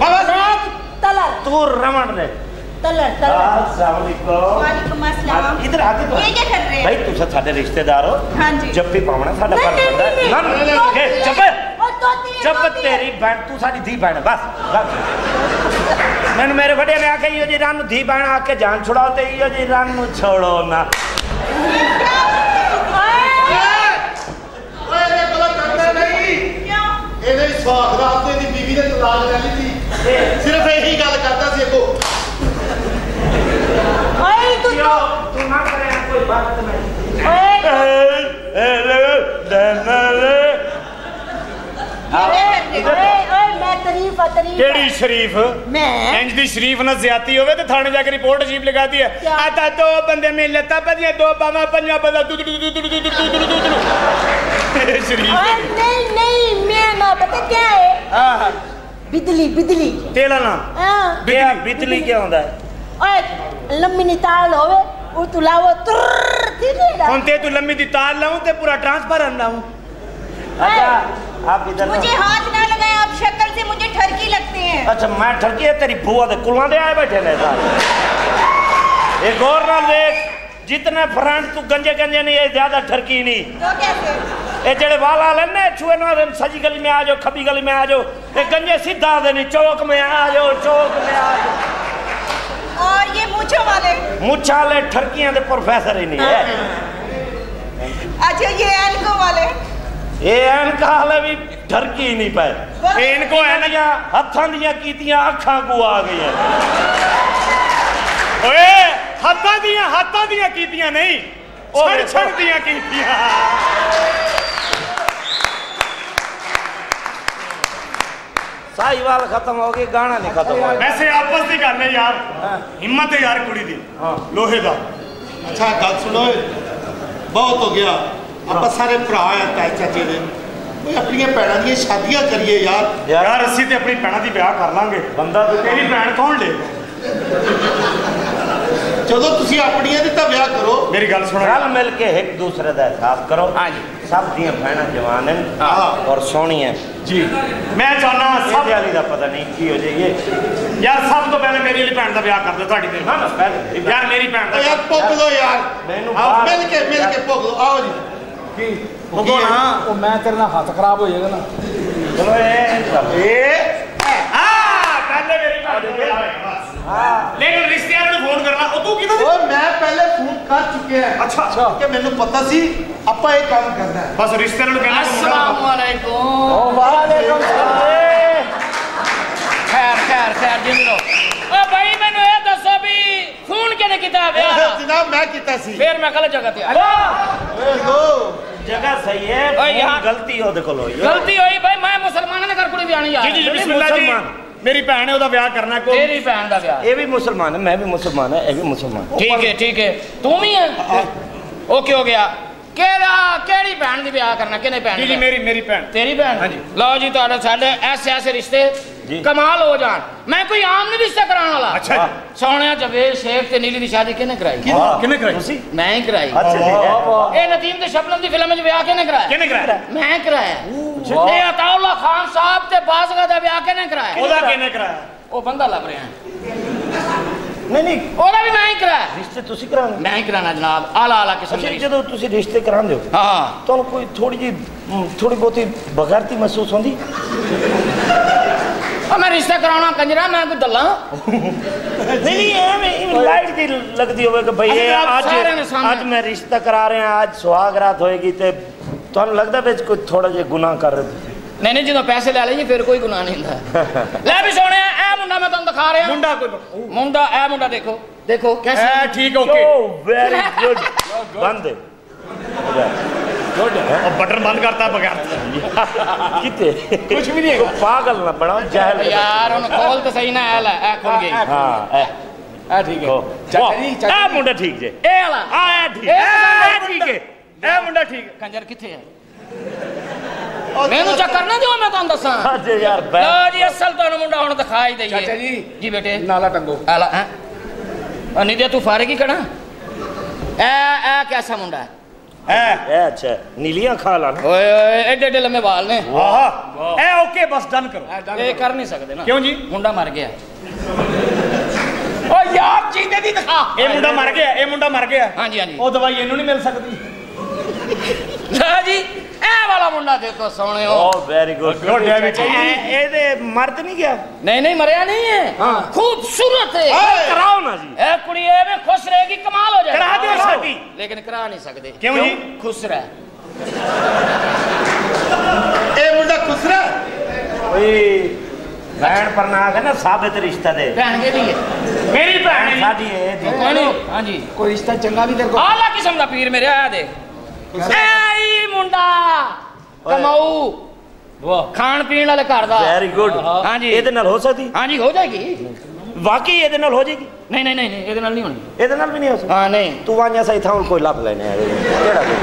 बाबा साहब! तला तू रमण रे। तलर तलर अस्सलाम वालेकुम वालेकुम अस्सलाम इधर आके तो ये क्या कर रहे हैं? भाई तुम साडे रिश्तेदार हो हाँ जी। जब भी पावना साडा नहीं फर्ज नहीं बनदा नहीं है ना नहीं ना तोती चुप है। चुप ओ तोती है, जब तोती है। तेरी भैन तू साडी धी भैन है, बस बस मैंने मेरे बड़े ने आके यो जी रन धी भैन आके जान छुड़ाओ ते यो जी रन नु छोड़ो ना ਓਏ ਇਹ ਕੋਲ ਕਰਨਾ ਨਹੀਂ ਇਹਨੇ ਸਵਾਖ ਰਾਤ ਤੇ ਦੀ ਬੀਵੀ ਨੇ ਤਲਾਕ ਲੈ ਲਈ ਸੀ ਸਿਰਫ ਇਹੀ ਗੱਲ ਕਰਦਾ दो बंदे में लता दो बिजली क्या ઓય લંબીની તાળ હોવે હું તું લાવો તુર થી ને કોણ તે તું लंबी दी तार लाऊं ते पूरा ट्रांसफार्म लाऊं। अच्छा आप इधर मुझे हाथ ना लगाए आप शक्ल से मुझे ठरकी लगते हैं। अच्छा मैं ठरकी है तेरी बुआ दे कुलवा दे आए बैठे ने साथ एक और ना देख जितने फ्रेंड तू गंजे गंजे नहीं है ज़्यादा ठरकी नहीं। तो कैसे? ये जड़े वाल वाले ने छुए ना देन सजी गली में आ जाओ खबी गली में आ जाओ ये गंजे सीधा देनी चौक में आ जाओ चौक में आ जाओ। और ये मूछों वाले मूछा वाले ठरकियां के प्रोफेसर ही नहीं है अच्छा ये एनकों वाले ये एनका हले भी ठरकी नहीं पाए इनको एनका हथां दियां कीतियां अखां को आ गई ओए हथां दियां हथां दियां कीतियां नहीं छड़ छड़ दियां कीतियां ਸਾਈਵਾਲ ਖਤਮ ਹੋ ਗਈ ਗਾਣਾ ਨਹੀਂ ਖਤਮ ਹੋਇਆ। ਵੈਸੇ ਆਪਸ ਦੀ ਗੱਲ ਹੈ ਯਾਰ। ਹਿੰਮਤ ਹੈ ਯਾਰ ਕੁੜੀ ਦੀ। ਲੋਹੇ ਦਾ। ਅੱਛਾ ਗੱਲ ਸੁਣੋ। ਬਹੁਤ ਹੋ ਗਿਆ। ਆਪਾਂ ਸਾਰੇ ਭਰਾ ਆ ਤਾਏ ਚਾਚੇ ਦੇ। ਓਏ ਆਪਣੀਆਂ ਭੈਣਾਂ ਦੀਆਂ ਸ਼ਾਦੀਆਂ ਕਰੀਏ ਯਾਰ। ਯਾਰ ਅਸੀਂ ਤੇ ਆਪਣੀ ਭੈਣਾਂ ਦੀ ਵਿਆਹ ਕਰ ਲਾਂਗੇ। ਬੰਦਾ ਤੂੰ ਤੇਰੀ ਭੈਣ ਕੌਣ ਲੈ? ਜਦੋਂ ਤੁਸੀਂ ਆਪਣੀਆਂ ਦੀ ਤਾਂ ਵਿਆਹ ਕਰੋ। ਮੇਰੀ ਗੱਲ ਸੁਣ। ਰਲ ਮਿਲ ਕੇ ਇੱਕ ਦੂਸਰੇ ਦਾ ਸਾਥ ਕਰੋ। ਹਾਂਜੀ। ਸਭ ਦੀਆਂ ਭੈਣਾਂ ਜਵਾਨ ਹਨ ਆਹ। ਔਰ ਸੋਹਣੀਆਂ। ਜੀ। ਮੈਂ ਚਾਹਨਾ ਸਭ ਵਾਲੀ ਦਾ ਪਤਾ ਨਹੀਂ ਕੀ ਹੋ ਜਾਈਏ ਯਾਰ ਸਭ ਤੋਂ ਪਹਿਲੇ ਮੇਰੀ ਵਾਲੀ ਭੈਣ ਦਾ ਵਿਆਹ ਕਰ ਦਿਓ ਤੁਹਾਡੀ ਤੇ ਨਾ ਨਾ ਪਹਿਲੇ ਯਾਰ ਮੇਰੀ ਭੈਣ ਦਾ ਯਾਰ ਪੁੱਗ ਲੋ ਯਾਰ। ਮੈਨੂੰ ਮਿਲ ਕੇ ਮਿਲ ਕੇ ਪੁੱਗ ਲੋ ਆਓ ਜੀ। ਕੀ? ਪੁੱਗੋ ਨਾ ਉਹ ਮੈਂ ਤੇਰੇ ਨਾਲ ਹੱਥ ਖਰਾਬ ਹੋ ਜਾਏਗਾ ਨਾ। ਚਲੋ ਇਹ ਇਹ? ਹਾਂ ਪਹਿਲੇ ਮੇਰੀ ਭੈਣ ਦਾ ਵਿਆਹ ਹੋਏਗਾ ਬਸ ਲੇਕਿਨ ਰਿਸ਼ਤੇਦਾਰਾਂ ਨੂੰ ਫੋਨ ਕਰਨਾ ਉਹ ਤੂੰ ਕਿਹਦਾ ਓਏ ਮੈਂ ਪਹਿਲੇ ਫੋਨ ਕਰ ਚੁੱਕਿਆ ਅੱਛਾ ਕਿ ਮੈਨੂੰ ਪਤਾ ਸੀ ਆਪਾਂ ਇਹ ਕੰਮ ਕਰਨਾ ਹੈ ਬਸ ਰਿਸ਼ਤੇਦਾਰਾਂ ਨੂੰ ਕਹਿਣਾ ਕਿ ਮੁੰਡਾ- ਵਾਲੇਕੁਮ ਓ ਵਾਲੇਕੁਮ ਸਲਾਮ ਖੈਰ ਖੈਰ ਖੈਰ ਜਿੰਦੋ ਓ ਭਾਈ ਮੈਨੂੰ ਇਹ ਦੱਸੋ ਵੀ ਫੋਨ ਕਿਹਨੇ ਕੀਤਾ ਵਿਆਹ ਦਾ? ਜਨਾਬ ਮੈਂ ਕੀਤਾ ਸੀ ਫੇਰ ਮੈਂ ਗਲਤ ਜਗ੍ਹਾ ਤੇ ਆ ਓਏ ਲੋ ਜਗ੍ਹਾ ਸਹੀ ਹੈ ਓਏ ਫੋਨ ਯਾਰ। ਗਲਤੀ ਉਹਦੇ ਕੋਲ ਹੋਈ ਹੈ। ਗਲਤੀ ਹੋਈ ਭਾਈ ਮੈਂ ਮੁਸਲਮਾਨਾਂ ਦੇ ਘਰ ਕੁੜੀ ਵਿਆਹਣੀ ਆ ਜੀ ਜੀ ਜੀ, ਨਹੀਂ, ਬਿਸਮਿਲ੍ਲਾ ਜੀ ਮੁਸਲਮਾਨ। ਮੇਰੀ ਭੈਣ ਹੈ ਉਹਦਾ ਵਿਆਹ ਕਰਨਾ ਕੋਈ ਤੇਰੀ ਭੈਣ ਦਾ ਵਿਆਹ ਇਹ ਵੀ ਮੁਸਲਮਾਨ ਹੈ ਮੈਂ ਵੀ ਮੁਸਲਮਾਨ ਹੈ ਇਹ ਵੀ ਮੁਸਲਮਾਨ ਠੀਕ ਹੈ ਠੀਕ ਹੈ ਤੂੰ ਵੀ ਹੈ ਓਕੇ ਹੋ ਗਿਆ ਕਿਹੜਾ ਕਿਹੜੀ ਭੈਣ ਦੀ ਵਿਆਹ ਕਰਨਾ ਕਿਹਨੇ ਭੈਣ ਜੀ ਦੀ ਜੀ ਮੇਰੀ ਮੇਰੀ ਭੈਣ ਤੇਰੀ ਭੈਣ ਹਾਂਜੀ। ਲਓ ਜੀ ਤੁਹਾਡੇ ਸਾਡੇ ਐਸੇ ਐਸੇ ਰਿਸ਼ਤੇ ਜੀ। ਕਮਾਲ ਹੋ ਜਾਣ ਮੈਂ ਕੋਈ ਆਮ ਨਹੀਂ ਰਿਸ਼ਤਾ ਕਰਾਉਣ ਵਾਲਾ ਅੱਛਾ ਜੀ ਸੋਹਣਿਆ ਜਵੇਦ ਸ਼ੇਖ ਤੇ ਨੀਲੀ ਦੀ ਸ਼ਾਦੀ ਕਿਹਨੇ ਕਰਾਈ ਵਾਹ, ਕਿਹਨੇ ਕਰਾਈ? ਤੁਸੀਂ ਮੈਂ ਹੀ ਕਰਾਈ ਅੱਛਾ ਜੀ ਹੈ। ਇਹ ਨਦੀਮ ਤੇ ਸ਼ਬਨਮ ਦੀ ਫਿਲਮ 'ਚ ਵਿਆਹ ਕਿਹਨੇ ਕਰਾਇਆ ਕਿਹਨੇ ਕਰਾਇਆ ਮੈਂ ਕਰਾਇਆ ਇਹ खान साहब ते बाज का दे ब्याह केने कराया? ओदा केने कराया? ओ बंदा लब रहे हैं। नहीं नहीं। ओदा भी मैं ही कराया। रिश्ते तुसी कराना। मैं ही कराना जनाब। आला आला किस्म अच्छा, दे जदों तुसी रिश्ते करांदे हो हाँ। तन्नु कोई थोड़ी जी हम्म, थोड़ी बहुती बगारती महसूस होंदी? मैं रिश्ता कराना कंजरा मैं कोई दल्ला? नहीं नहीं है मैं लाइट दी लगती होवे कि भाई अच्छा, आज आज मैं रिश्ता करा रहे हैं आज सुहागरात होएगी ते तो लगता बेच कुछ थोड़ा जे गुनाह कर रहे थे ਨਹੀਂ ਨਹੀਂ ਜਦੋਂ ਪੈਸੇ ਲੈ ਲਈਏ ਫਿਰ ਕੋਈ ਗੁਨਾਹ ਨਹੀਂ ਹੁੰਦਾ। ਲੈ ਵੀ ਸੋਹਣਿਆ ਇਹ ਮੁੰਡਾ ਮੈਂ ਤੁਹਾਨੂੰ ਦਿਖਾ ਰਿਹਾ। ਮੁੰਡਾ ਕੋਈ ਮੁੰਡਾ ਇਹ ਮੁੰਡਾ ਦੇਖੋ। ਦੇਖੋ ਕੈਸੇ ਐ ਠੀਕ ਓਕੇ। ਓ ਵੈਰੀ ਗੁੱਡ ਬੰਦ ਗੁੱਡ ਉਹ ਬਟਨ ਬੰਦ ਕਰਤਾ ਬਗੈਰ। ਕਿਤੇ? ਕੁਛ ਵੀ ਨਹੀਂ। ਪਾਗਲ ਨਾ ਬਣਾਓ ਜਾਹਿਲ ਯਾਰ ਹੁਣ ਖੋਲ ਤਾਂ ਸਹੀ ਨਾ ਇਹ ਲੈ ਇਹ ਖੁੱਲ ਗਈ। ਹਾਂ ਇਹ ਆ ਠੀਕ ਹੈ। ਚਾਚਾ ਜੀ ਚਾਚਾ ਇਹ ਮੁੰਡਾ ਠੀਕ ਜੇ। ਇਹ ਵਾਲਾ। ਆ ਇਹ ਠੀਕ। ਇਹ ਇਹ ਠੀਕ ਹੈ। ਇਹ ਮੁੰਡਾ ਠੀਕ ਹੈ। ਕੰਜਰ ਕਿੱਥੇ ਹੈ ਮੈਨੂੰ ਚੱਕਰ ਨਾ ਦਿਓ ਮੈਂ ਤੁਹਾਨੂੰ ਦੱਸਾਂ। ਅਜੇ ਯਾਰ ਬੈ। ਲਓ ਜੀ ਅਸਲ ਤੁਹਾਨੂੰ ਮੁੰਡਾ ਹੁਣ ਦਿਖਾਈ ਦਈਏ। ਚਾਚਾ ਜੀ ਜੀ ਬੇਟੇ। ਨਾਲਾ ਟੰਗੋ। ਆਲਾ ਹੈ। ਅਨਿਦਿਆ ਤੂੰ ਫਾਰਗ ਹੀ ਕਣਾ ਇਹ ਇਹ ਕੈਸਾ ਮੁੰਡਾ ਹੈ? ਐ। ਅੱਛਾ। ਨੀਲੀਆਂ ਖਾ ਲਾ ਓਏ ਓਏ ਐਡੇ ਐਡੇ ਲੰਮੇ ਵਾਲ ਨੇ। ਆਹਾ। ਐ ਓਕੇ ਬਸ ਡਨ ਕਰੋ। ਇਹ ਕਰ ਨਹੀਂ ਸਕਦੇ ਨਾ। ਕਿਉਂ ਜੀ? ਮੁੰਡਾ ਮਰ ਗਿਆ। ਓ ਯਾਰ ਚੀਤੇ ਦੀ ਦਿਖਾ। ਇਹ ਮੁੰਡਾ ਮਰ ਗਿਆ ਇਹ ਮੁੰਡਾ ਮਰ ਗਿਆ। ਹਾਂਜੀ ਹਾਂਜੀ। ਉਹ ਦਵਾਈ ਇਹਨੂੰ ਨਹੀਂ ਮਿਲ ਸਕਦੀ। ਲੈ ਜੀ। ਇਹ ਵਾਲਾ ਮੁੰਡਾ ਦੇਖੋ ਸੋਹਣਿਓ ਓ ਵੈਰੀ ਗੁੱਡ ਛੋਟਿਆ ਵੀ ਇਹਦੇ ਮਰਦ ਨਹੀਂ ਗਿਆ? ਨਹੀਂ ਨਹੀਂ ਮਰਿਆ ਨਹੀਂ ਹੈ ਹਾਂ। ਖੂਬਸੂਰਤ ਹੈ। ਕਰਾਓ ਨਾ ਜੀ। ਇਹ ਕੁੜੀ ਐਵੇਂ ਖੁਸ਼ ਰਹੇਗੀ ਕਮਾਲ ਹੋ ਜਾਏਗਾ। ਕਰਾ ਦਿਓ ਸ਼ਾਦੀ ਲੇਕਿਨ ਕਰਾ ਨਹੀਂ ਸਕਦੇ। ਕਿਉਂ ਜੀ? ਖੁਸਰਾ ਇਹ ਮੁੰਡਾ ਖੁਸਰਾ ਓਏ ਭੈਣ ਪਰਨਾਗ ਹੈ ਨਾ ਸਾਬਤ ਰਿਸ਼ਤਾ ਦੇ। ਭੈਣ ਦੇ ਲਈ ਮੇਰੀ ਭੈਣ ਸਾਡੀ ਹੈ ਦੀ ਹਾਂਜੀ। ਕੋਈ ਰਿਸ਼ਤਾ ਚੰਗਾ ਵੀ ਤੇਰੇ ਕੋਲ? ਆਲਾ ਕਿਸਮ ਦਾ ਪੀਰ ਮੇਰੇ ਆਇਆ ਦੇ ਐ मुंडा कमाऊ ਵਾਹ ਖਾਣ ਪੀਣ ਵਾਲੇ ਘਰ ਦਾ ਵੈਰੀ ਗੁੱਡ ਹਾਂਜੀ ਇਹਦੇ ਨਾਲ ਹੋ ਸਕਦੀ ਹਾਂਜੀ ਹੋ ਜਾਏਗੀ ਵਾਕਈ ਇਹਦੇ ਨਾਲ ਹੋ ਜਾਏਗੀ ਨਹੀਂ ਨਹੀਂ ਨਹੀਂ ਨਹੀਂ, ਇਹਦੇ ਨਾਲ ਨਹੀਂ ਹੋਣੀ ਇਹਦੇ ਨਾਲ ਵੀ ਨਹੀਂ ਹੋ ਸਕਦੀ ਹਾਂ ਨਹੀਂ ਤੂੰ ਵਾਂਿਆ ਸਹੀ ਥਾਂ ਕੋਈ ਲੱਭ ਲੈਣੇ ਆ ਕਿਹੜਾ ਕੋਈ?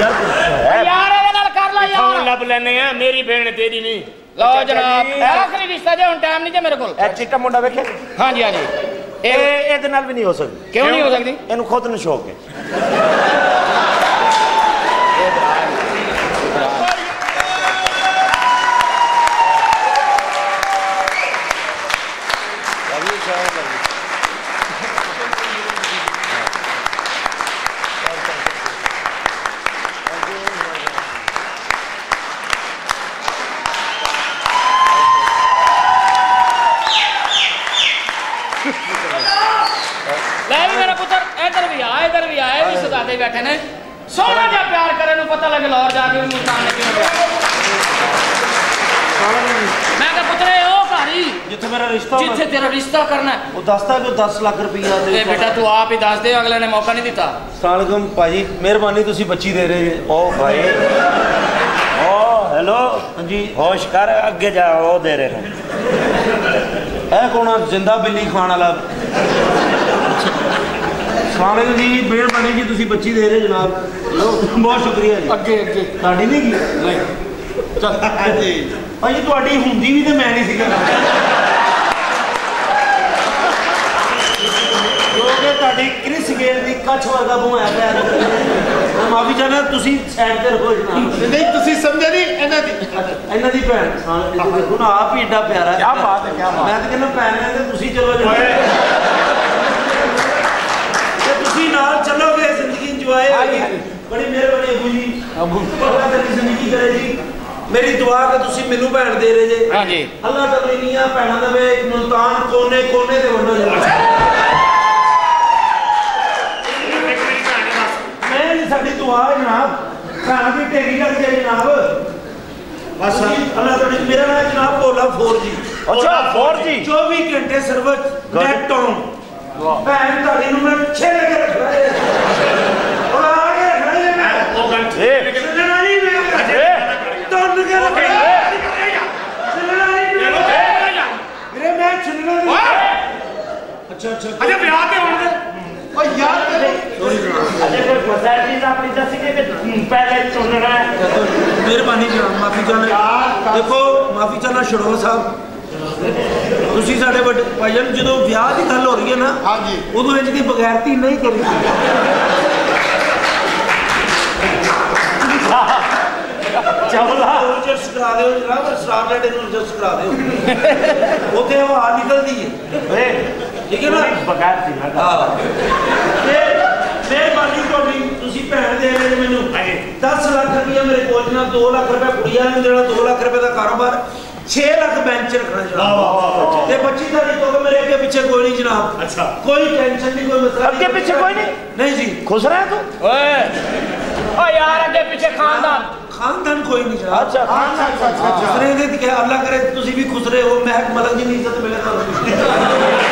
ਯਾਰ ਤੂੰ ਹੈ ਯਾਰ ਇਹਦੇ ਨਾਲ ਕਰ ਲੈ ਕੌਣ ਯਾਰ ਲੱਭ ਲੈਨੇ ਆ ਮੇਰੀ ਭੈਣ ਤੇਰੀ ਨਹੀਂ ਲਓ ਜਨਾਬ ਇਹ ਆਖਰੀ ਰਿਸ਼ਤਾ ਜੇ ਹੁਣ ਟਾਈਮ ਨਹੀਂ ਜੇ ਮੇਰੇ ਕੋਲ ਇਹ ਚਿੱਟਾ ਮੁੰਡਾ ਵੇਖਿਆ ਹਾਂਜੀ ਹਾਂਜੀ ਇਹ ਇਹਦੇ ਨਾਲ ਵੀ ਨਹੀਂ ਹੋ ਸਕਦੀ ਕਿਉਂ ਨਹੀਂ ਹੋ ਸਕਦੀ ਇਹਨੂੰ ਖੁਦ ਨੂੰ ਸ਼ੌਕ ਹੈ ਲੈ ਵੀ ਦੱਸਦਾ ਕਿ 10 ਲੱਖ ਰੁਪਈਆ ਤੇ ਤੇ ਬੇਟਾ ਤੂੰ ਆਪ ਹੀ ਦੱਸ ਦੇ ਅਗਲੇ ਨੇ ਮੌਕਾ ਨਹੀਂ ਦਿੱਤਾ। ਸਾਲਗਮ ਭਾਜੀ ਮਿਹਰਬਾਨੀ ਤੁਸੀਂ ਬੱਚੀ ਦੇ ਰਹੇ ਜੇ। ਓ ਭਾਈ। ਓ ਹੈਲੋ। ਹਾਂਜੀ। ਹੋਸ਼ ਕਰ ਅੱਗੇ ਜਾ ਉਹ ਦੇ ਰਹੇ ਹੋ ਇਹ ਕੋਣਾ ਜ਼ਿੰਦਾ ਬਿੱਲੀ ਖਾਣ ਵਾਲਾ। ਸਾਲੇ ਜੀ ਮਿਹਰਬਾਨੀ ਜੀ ਤੁਸੀਂ ਬੱਚੀ ਦੇ ਰਹੇ ਜਨਾਬ। ਬਹੁਤ ਸ਼ੁਕਰੀਆ ਜੀ। ਅੱਗੇ ਅੱਗੇ। ਤੁਹਾਡੀ ਨਹੀਂ ਗਈ? ਨਹੀਂ। ਚਲ ਜੀ ਭਾਈ ਤੁਹਾਡੀ ਹੁੰਦੀ ਵੀ ਤੇ ਮੈਂ ਨਹੀਂ ਸੀ ਕਰਦਾ ਦੀ ਕੱਛ ਵਰਗਾ ਮੂੰਹ ਹੈ ਪਿਆ ਮੈਂ ਮਾਫੀ ਚਾਹਨਾ ਤੁਸੀਂ ਸਾਈਡ ਤੇ ਰਹੋ ਜਨਾਬ ਨਹੀਂ ਤੁਸੀਂ ਸਮਝੇ ਨਹੀਂ ਇਹਨਾਂ ਦੀ ਇਹਨਾਂ ਦੀ ਭੈਣ ਸਾਲ ਇਹ ਦੇਖੋ ਨਾ ਆਪ ਹੀ ਏਡਾ ਪਿਆਰਾ ਕਿਆ ਬਾਤ ਹੈ, ਕਿਆ ਬਾਤ। ਮੈਂ ਤਾਂ ਕਹਿੰਦਾ ਭੈਣ ਹੈ ਤੇ ਤੁਸੀਂ ਚਲੋ ਜੀ ਤੇ ਤੁਸੀਂ ਨਾਲ ਚੱਲੋਗੇ ਜ਼ਿੰਦਗੀ ਇੰਜੋਏ ਹਾਂਜੀ, ਹੋਏਗੀ ਹਾਂਜੀ। ਬੜੀ ਮਿਹਰਬਾਨੀ ਅਬੂ ਜੀ ਅੱਲਾਹ ਤੇਰੀ ਜ਼ਿੰਦਗੀ ਕਰੇ ਜੀ ਮੇਰੀ ਦੁਆ ਕਿ ਤੁਸੀਂ ਮੈਨੂੰ ਭੈਣ ਦੇ ਰਹੇ ਜੇ ਹਾਂਜੀ ਅੱਲਾਹ ਤਬਲੀਨੀਆਂ ਭੈਣਾਂ ਦੇਵੇ ਮੁਲਤਾਨ ਕੋਨੇ ਕੋਨੇ ਤੇ ਵੰਡੋ ਜਨਾਬ ਮੈਂ तो आ जनाब भैन की ढेरी लग जाए जनाब बस अल्लाह तोड़ी मेरा नाम जनाब भोला फोर जी अच्छा फोर जी चौबीस घंटे सर्वर नेट ऑन भैन ताली मैं छे लगे अच्छा अच्छा अच्छा ब्याह पे होने ਵਿਆਹ ਤੇ ਹੋਣ ਦੇ ਓ ਯਾਰ ਤੇਰੇ अरे कोई फैसिलिटीज अपनी दसी के कि पहले सुन रहा है ਮਿਹਰਬਾਨੀ ਜਨਾਬ ਮਾਫੀ ਚਾਹਨਾ ਦੇਖੋ ਮਾਫੀ ਚਾਹਨਾ ਸ਼ੜੋ ਸਾਹਿਬ ਤੁਸੀਂ ਸਾਡੇ ਵੱਡੇ ਭਾਈਜਾਨ ਜਦੋਂ ਵਿਆਹ ਦੀ ਗੱਲ ਹੋ ਰਹੀ ਹੈ ਨਾ ਹਾਂਜੀ ਉਦੋਂ ਇੰਜ ਦੀ ਬਗੈਰਤੀ ਨਹੀਂ ਕਰੀ चवला ਰਜਿਸਟਰ ਕਰਾ ਦਿਓ ਜਨਾਬ ਸਟਾਰਟਡ ਇਹਨੂੰ ਰਜਿਸਟਰ ਕਰਾ ਦਿਓ ਉੱਥੇ ਹਵਾ ਨਿਕਲਦੀ ਹੈ ए ਠੀਕ ਹੈ ਨਾ बगैर थी ना ਹਾਂ ਤੇ ਮਿਹਰਬਾਨੀ ਤੁਹਾਡੀ ਤੁਸੀਂ ਭੈਣ ਦੇ ਰਹੇ ਨੇ ਮੈਨੂੰ 10 ਲੱਖ ਰੁਪਇਆ ਮੇਰੇ ਕੋਲ ਜਨਾਬ 2 ਲੱਖ ਰੁਪਏ ਕੁੜੀਆਂ ਨੂੰ ਦੇਣਾ 2 ਲੱਖ ਰੁਪਏ ਦਾ ਕਾਰੋਬਾਰ 6 ਲੱਖ ਬੈਂਕ 'ਚ ਰੱਖਣਾ ਜਨਾਬ ਤੇ ਬੱਚੀ ਦਾ ਨਹੀਂ ਕੋਈ ਮੇਰੇ ਅੱਗੇ ਪਿੱਛੇ ਕੋਈ ਨਹੀਂ ਜਨਾਬ ਅੱਛਾ ਕੋਈ ਟੈਨਸ਼ਨ ਨਹੀਂ ਕੋਈ ਮਸਲਾ ਅੱਗੇ ਪਿੱਛੇ ਕੋਈ ਨਹੀਂ? ਨਹੀਂ ਜੀ खुश रहा है तू ਓਏ ਓ ਯਾਰ ਅੱਗੇ ਪਿੱਛੇ ਖਾਨਦਾਨ ਖਾਨਦਾਨ ਕੋਈ ਨਹੀਂ ਜਨਾਬ अच्छा खाना ਖੁਸਰੇ ਦੇ ਕਿ ਅੱਲਾ ਕਰੇ ਤੁਸੀਂ ਵੀ ਖੁਸਰੇ ਹੋ ਮਹਿਕ ਮਲਕ ਜੀ ਦੀ ਇੱਜ਼ਤ ਮਿਲੇ ਤੁਹਾਨੂੰ ਦੁਆ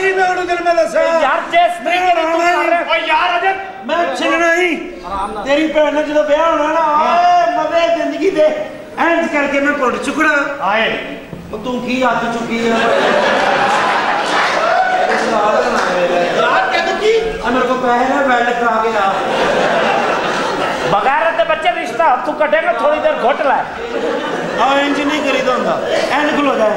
नहीं मैं उधर मेरे से यार चेस मैं राम नहीं। और यार अजय। मैं चिल नहीं तेरी पहले जो बयान होना ना हाँ। मज़े ज़िंदगी दे। एंड करके मैं कोड़ चुकड़ा आए। तो तू की आ चुकी है? यार क्या तू की? अमर को पहले बैल करा के आ बगैर ते बच्चे रिश्ता तू कटेगा थोड़ी देर घोटला ला। हाँ, आ इंजीनियर करी तो एंड खुलो जाए।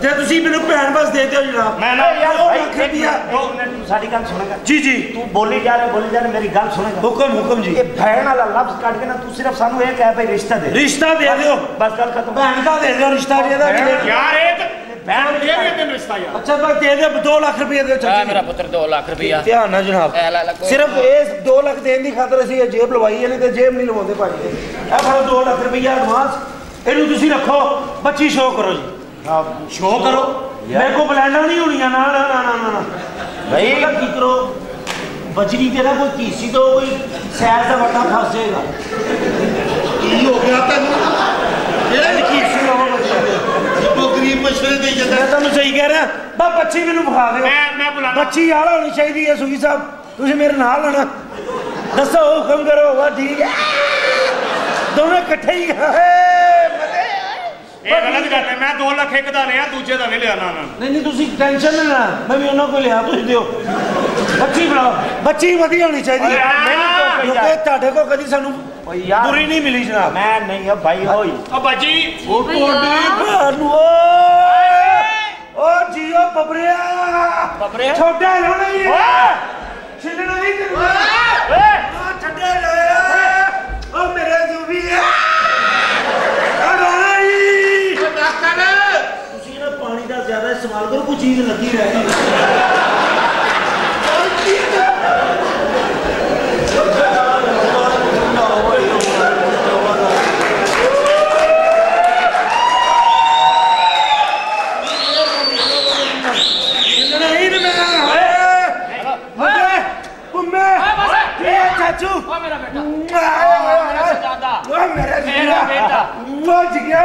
ਜੇ ਤੁਸੀਂ ਮੈਨੂੰ ਭੈਣ ਬਸ ਦੇ ਦਿਓ ਜਨਾਬ ਮੈਂ ਨਾ ਯਾਰ ਭਾਈ ਇੱਕ ਸਾਡੀ ਗੱਲ ਸੁਣੇਗਾ ਜੀ ਜੀ ਤੂੰ ਬੋਲੀ ਜਾ ਰਿਹਾ ਬੋਲੀ ਜਾ ਰਿਹਾ ਮੇਰੀ ਗੱਲ ਸੁਣੇਗਾ ਹੁਕਮ ਹੁਕਮ ਜੀ ਇਹ ਭੈਣ ਵਾਲਾ ਲਫ਼ਜ਼ ਕੱਢ ਕੇ ਨਾ ਤੂੰ ਸਿਰਫ ਸਾਨੂੰ ਇਹ ਕਹਿ ਭਾਈ ਰਿਸ਼ਤਾ ਦੇ ਰਿਸ਼ਤਾ ਦੇ ਦਿਓ ਬਸ ਗੱਲ ਖਤਮ ਭੈਣ ਦਾ ਦੇ ਦਿਓ ਰਿਸ਼ਤਾ ਦੇ ਦਿਓ ਯਾਰ ਇਹ ਭੈਣ ਦੇ ਦੇ ਤੈਨੂੰ ਰਿਸ਼ਤਾ ਯਾਰ ਅੱਛਾ ਬਸ ਦੇ ਦੇ 2 ਲੱਖ ਰੁਪਏ ਦੇ ਚਾਚੀ ਮੇਰਾ ਪੁੱਤਰ 2 ਲੱਖ ਰੁਪਿਆ ਧਿਆਨ ਨਾਲ ਜਨਾਬ ਸਿਰਫ ਇਸ 2 ਲੱਖ ਦੇਣ ਦੀ ਖਾਤਰ ਅਸੀਂ ਇਹ ਜੇਬ ਲਵਾਈ ਹੈ ਨਹੀਂ ਤੇ ਜੇਬ ਨਹੀਂ ਲਵਾਉਂਦੇ ਭਾਜੀ ਇਹ ਫੜੋ 2 ਲੱਖ ਰੁਪਿਆ ਐਡਵਾਂਸ ਇਹਨੂੰ ਤੁਸੀਂ ਰੱਖੋ ਬੱਚੀ ਸ਼ੋਅ ਕਰੋ ਜੀ ਸ਼ੋਅ ਕਰੋ ਮੇਰੇ ਕੋ ਬਲੈਂਡਾਂ ਨਹੀਂ ਹੋਣੀਆਂ ਨਾ ਨਾ ਨਾ ਨਾ ਨਾ भाई ਪਤਾ ਕੀ ਕਰੋ ਬਜਰੀ ਤੇ ਨਾ ਕੋਈ ਕੀਸੀ ਤੋਂ ਕੋਈ ਸੈਲ ਦਾ ਵੱਡਾ ਫਸ ਜਾਏਗਾ ਕੀ ਹੋ ਗਿਆ ਤੈਨੂੰ ਜਿਹੜਾ ਵੀ ਕੀਸੀ ਲਵੋ ਬੱਚੀ ਦੇ ਜਦੋਂ ਗਰੀਬ ਮਸ਼ਵਰੇ ਦੇ ਜਾਂਦਾ ਮੈਂ ਤੁਹਾਨੂੰ ਸਹੀ ਕਹਿ ਰਿਹਾ ਬਾ ਬੱਚੀ ਮੈਨੂੰ ਵਿਖਾ ਦਿਓ ਮੈਂ ਮੈਂ ਬੁਲਾਣਾ ਬੱਚੀ ਆਲਾ ਹੋਣੀ ਇਹ ਗਲਤ ਗੱਲ ਹੈ ਮੈਂ 2 ਲੱਖ ਇੱਕ ਦਾ ਲਿਆ ਦੂਜੇ ਦਾ ਨਹੀਂ ਲਿਆ ਨਾ ਨਾ ਨਹੀਂ ਨਹੀਂ ਤੁਸੀਂ ਟੈਨਸ਼ਨ ਨਾ ਲੈਣਾ ਮੈਂ ਵੀ ਉਹਨਾਂ ਕੋਲ ਲਿਆ ਤੁਸੀਂ ਦਿਓ। ਬੱਚੀ ਬਣਾਓ ਬੱਚੀ ਵਧੀਆ ਹੋਣੀ ਚਾਹੀਦੀ ਹੈ। ਕਿਉਂਕਿ ਤੁਹਾਡੇ ਕੋਲ ਕਦੀ ਸਾਨੂੰ ਯਾਰ ਬੁਰੀ ਨਹੀਂ ਮਿਲੀ ਜਨਾਬ। ਮੈਂ ਨਹੀਂ ਆ ਭਾਈ ਹੋਈ ਆ ਬਾਜੀ ਉਹ ਤੁਹਾਡੀ ਭੈਣ ਨੂੰ। ਓ। ਜੀਓ ਬਬਰਿਆ। ਬਬਰਿਆ। ਛੋਟਾ ਰੋਣਾ ਹੀ ਛਿਲਣਾ ਹੀ ਤੇ ਓਏ। ਛੱਡੇ ਲੈ से सवाल करो कोई चीज़ लगी रहे चाचू मेरा बेटा मेरा बेटा वो जिगरा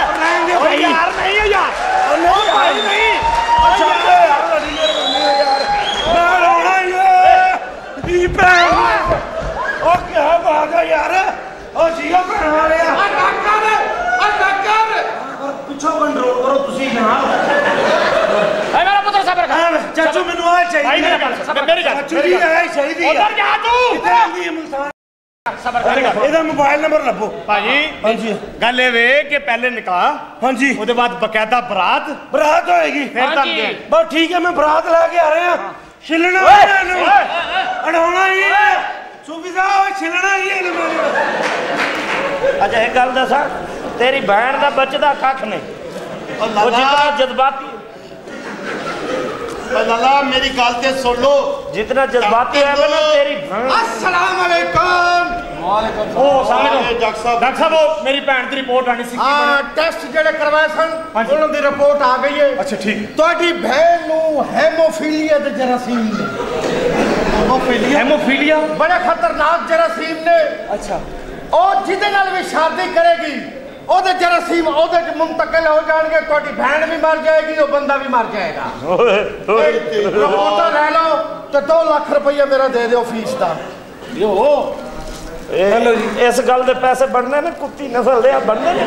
ਠੀਕ ਓਏ ਬਸ ਠੀਕ ਹੈ ਜਨਾਬ ਚਾਹੀਦੀ ਹੈ ਓਏ ਨਹੀਂ ਨਹੀਂ ਪਹਿਲੇ ਨਿਕਾਹ ਹੋਏਗਾ ਉਹ ਲਿਖਾ ਰਹਿਣ ਦਿਓ ਅੱਲਾ ਬਖਸ਼ਣ ਵਾਲਾ ਹੈ ਓਏ ਰਹਿਣ ਦਿਓ ਓਏ ਭਾਈ ਯਾਰ ਨਹੀਂ ਓ ਯਾਰ ਉਹ ਨਹੀਂ ਭਾਈ ਨਹੀਂ ਉਹ ਛੱਡ ਦੇ ਯਾਰ ਲੜੀ ਨਹੀਂ ਯਾਰ ਮੈਂ ਰੋਣਾ ਹੀ ਓਏ ਦੀ ਭੈਣ ਉਹ ਕੀ ਬਾਤ ਹੈ ਯਾਰ ਉਹ ਜੀਓ ਭੈਣ ਵਾਲੇ ਆ ਆ ਡਾਕਰ ਆ ਡਾਕਰ ਪਿੱਛੋਂ ਕੰਟਰੋਲ ਕਰੋ ਤੁਸੀਂ ਜਨਾਬ ਏ ਮੇਰਾ ਪੁੱਤਰ ਸਬਰ ਕਰ ਐ ਚਾਚੂ ਮੈਨੂੰ ਆ ਭਾਈ ਚਾਹੀਦੀ ਮੇਰੀ ਗੱਲ ਸੁਣ, ਮੇਰੀ ਗੱਲ ਚਾਚੂ ਮੇਰੀ ਜੀ ਗੱਲ ਐ ਚਾਹੀਦੀ ਆ ਉਧਰ ਜਾ ਤੂੰ ਕਿੱਥੇ ਆਂਦੀ ਹੈ ਮੁਲਤਾਨ ਸਬਰ ਕਰ ਇਹਦਾ ਮੋਬਾਈਲ ਨੰਬਰ ਲੱਭੋ ਭਾਜੀ ਹਾਂਜੀ ਗੱਲ ਇਹ ਵੇ ਕਿ ਪਹਿਲੇ ਨਿਕਾਹ ਹਾਂਜੀ ਉਹਦੇ ਬਾਅਦ ਬਕਾਇਦਾ ਬਰਾਤ ਬਰਾਤ ਹੋਏਗੀ ਫਿਰ ਤੱਕ ਹਾਂਜੀ। ਦੇ ਬਸ ਠੀਕ ਹੈ ਮੈਂ ਬਰਾਤ ਲੈ ਕੇ ਆ ਰਿਹਾ ਛਿੱਲਣਾ ਓਏ, ਇਹਨੂੰ ਅੜਾਉਣਾ ਹੀ ਹੈ ਸੂਫੀ ਸਾਹਿਬ ਛਿੱਲਣਾ ਹੀ ਹੈ ਇਹਨੂੰ ਮੈਨੂੰ ਅੱਛਾ ਇੱਕ ਗੱਲ ਦੱਸਾਂ ਤੇਰੀ ਭੈਣ ਦਾ ਬਚਦਾ ਕੱਖ ਨਹੀਂ ਓ ਉਹ ਜਿੰਨਾ ਲਾਲਾ ਜਜ਼ਬਾਤੀ ਓ ਲਾਲਾ ਮੇਰੀ ਗੱਲ ਤੇ ਸੁਣ ਲੋ ਜਿਤਨਾ ਜਜ਼ਬਾਤੀ ਹੈ ਨਾ ਤੇਰੀ ਭੈਣ अस्सलाम वालेकुम ਉਹ ਸਾਹਮਣੇ ਇਹ ਡਾਕਟਰ ਸਾਹਿਬ ਡਾਕਟਰ ਸਾਹਿਬ ਉਹ ਮੇਰੀ ਭੈਣ ਦੀ ਰਿਪੋਰਟ ਆਣੀ ਸੀ ਕੀ ਬਣਿਆ? ਹਾਂ ਟੈਸਟ ਜਿਹੜੇ ਕਰਵਾਏ ਸਨ ਹਾਂਜੀ। ਉਹਨਾਂ ਦੀ ਰਿਪੋਰਟ ਆ ਗਈ ਹੈ ਅੱਛਾ ਠੀਕ ਤੁਹਾਡੀ ਭੈਣ ਨੂੰ ਹੈਮੋਫੀਲੀਆ ਦੇ ਜਰਾਸੀਮ ਨੇ ਹੈਮੋਫੀਲੀਆ ਬੜੇ ਖਤਰਨਾਕ ਜਰਾਸੀਮ ਨੇ ਅੱਛਾ ਉਹ ਜਿਹਦੇ ਨਾਲ ਵੀ ਸ਼ਾਦੀ ਕਰੇਗੀ ਉਹਦੇ ਜਰਾਸੀਮ ਉਹਦੇ ਚ ਮੁੰਤਕਿਲ ਹੋ ਜਾਣਗੇ ਤੁਹਾਡੀ ਭੈਣ ਵੀ ਮਰ ਜਾਏਗੀ ਉਹ ਬੰਦਾ ਵੀ ਮਰ ਜਾਏਗਾ। ਰਿਪੋਰਟਾਂ ਲੈ ਲਓ ਤੇ 2 ਲੱਖ ਰੁਪਏ ਮੇਰਾ ਦੇ ਦਿਓ ਫੀਸ ਦਾ। ਇਹ ਇਸ ਗੱਲ ਦੇ ਪੈਸੇ ਬਣਨੇ ਨੇ ਕੁੱਤੀ ਨਸਲ ਦੇ ਆ ਬਣਨੇ ਨੇ।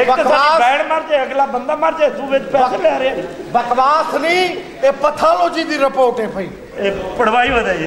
ਇੱਕ ਤਾਂ ਭੈਣ ਮਰ ਜਾਏ ਅਗਲਾ ਬੰਦਾ ਮਰ ਜਾਏ ਤੂੰ ਵਿੱਚ ਪੈਸੇ ਲੈ ਰਿਹਾ। ਬਕਵਾਸ ਨਹੀਂ ਇਹ ਪੈਥੋਲੋਜੀ ਦੀ ਰਿਪੋਰਟ ਹੈ ਭਾਈ। ਇਹ ਪੜਵਾਈ ਵਧਾਈ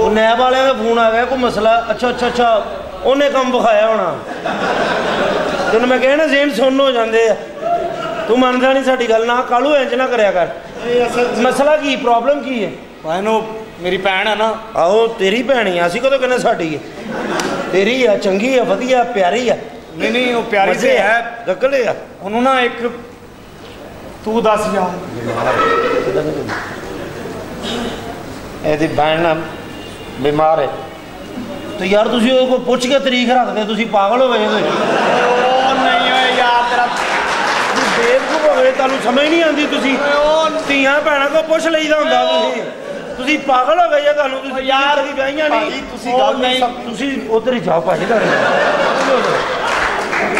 ਉਹ ਨੈਬ ਵਾਲਿਆਂ ਦਾ ਫੋਨ ਆ ਗਿਆ ਕੋਈ ਮਸਲਾ? ਅੱਛਾ ਅੱਛਾ ਅੱਛਾ। ਉਹਨੇ ਕੰਮ ਵਿਖਾਇਆ ਹੋਣਾ। ਤੈਨੂੰ ਮੈਂ ਕਹਿਣਾ ਜ਼ੇਨ ਸੁੰਨ ਹੋ ਜਾਂਦੇ ਆ। ਤੂੰ ਮੰਨਦਾ ਨਹੀਂ ਸਾਡੀ ਗੱਲ ਨਾ ਕਾਲੂ ਇੰਜ ਨਾ ਕਰਿਆ ਕਰ। ਮਸਲਾ ਕੀ ਪ੍ਰੋਬਲਮ ਕੀ ਹੈ? ਮੈਨੂੰ ਮੇਰੀ ਭੈਣ ਹੈ ਨਾ। ਆਹੋ ਤੇਰੀ ਭੈਣੀ ਆ ਅਸੀਂ ਕਦੋਂ ਕਹਿੰਦੇ ਸਾਡੀ ਹੈ? ਤੇਰੀ ਆ ਚੰਗੀ ਆ ਵਧੀਆ ਪਿਆਰੀ ਆ। ਨਹੀਂ ਨਹੀਂ ਉਹ ਪਿਆਰੀ ਤੇ ਹੈ। ਗੱਗਲੇ ਆ। ਉਹਨੂੰ ਨਾ ਇੱਕ ਤੂੰ ਦੱਸ ਯਾਰ। ਇਹਦੀ ਭੈਣ ਨਾ ਬਿਮਾਰ ਹੈ। ਤੇ ਯਾਰ ਤੁਸੀਂ ਉਹ ਕੋਲ ਪੁੱਛ ਕੇ ਤਰੀਕ ਰੱਖਦੇ ਤੁਸੀਂ ਪਾਗਲ ਹੋ ਗਏ ਹੋਏ ਉਹ ਨਹੀਂ ਓਏ ਯਾਰ ਤੇਰਾ ਤੁਸੀਂ ਬੇਵਕੂਫ ਹੋ ਗਏ ਤੁਹਾਨੂੰ ਸਮਝ ਨਹੀਂ ਆਉਂਦੀ ਤੁਸੀਂ। ਧੀਆਂ ਭੈਣਾਂ ਕੋ ਪੁੱਛ ਲਈਦਾ ਹੁੰਦਾ ਤੁਸੀਂ। ਤੁਸੀਂ ਪਾਗਲ ਹੋ ਗਏ ਜਾਂ ਤੁਹਾਨੂੰ ਤੁਸੀਂ ਯਾਰ ਕਦੀ ਵਿਆਹੀਆਂ ਨਹੀਂ। ਤੁਸੀਂ ਉਹ ਗੱਲ ਨਹੀਂ। ਤੁਸੀਂ ਉਧਰ ਹੀ ਜਾਓ ਭਾਜੀ ਘਰ।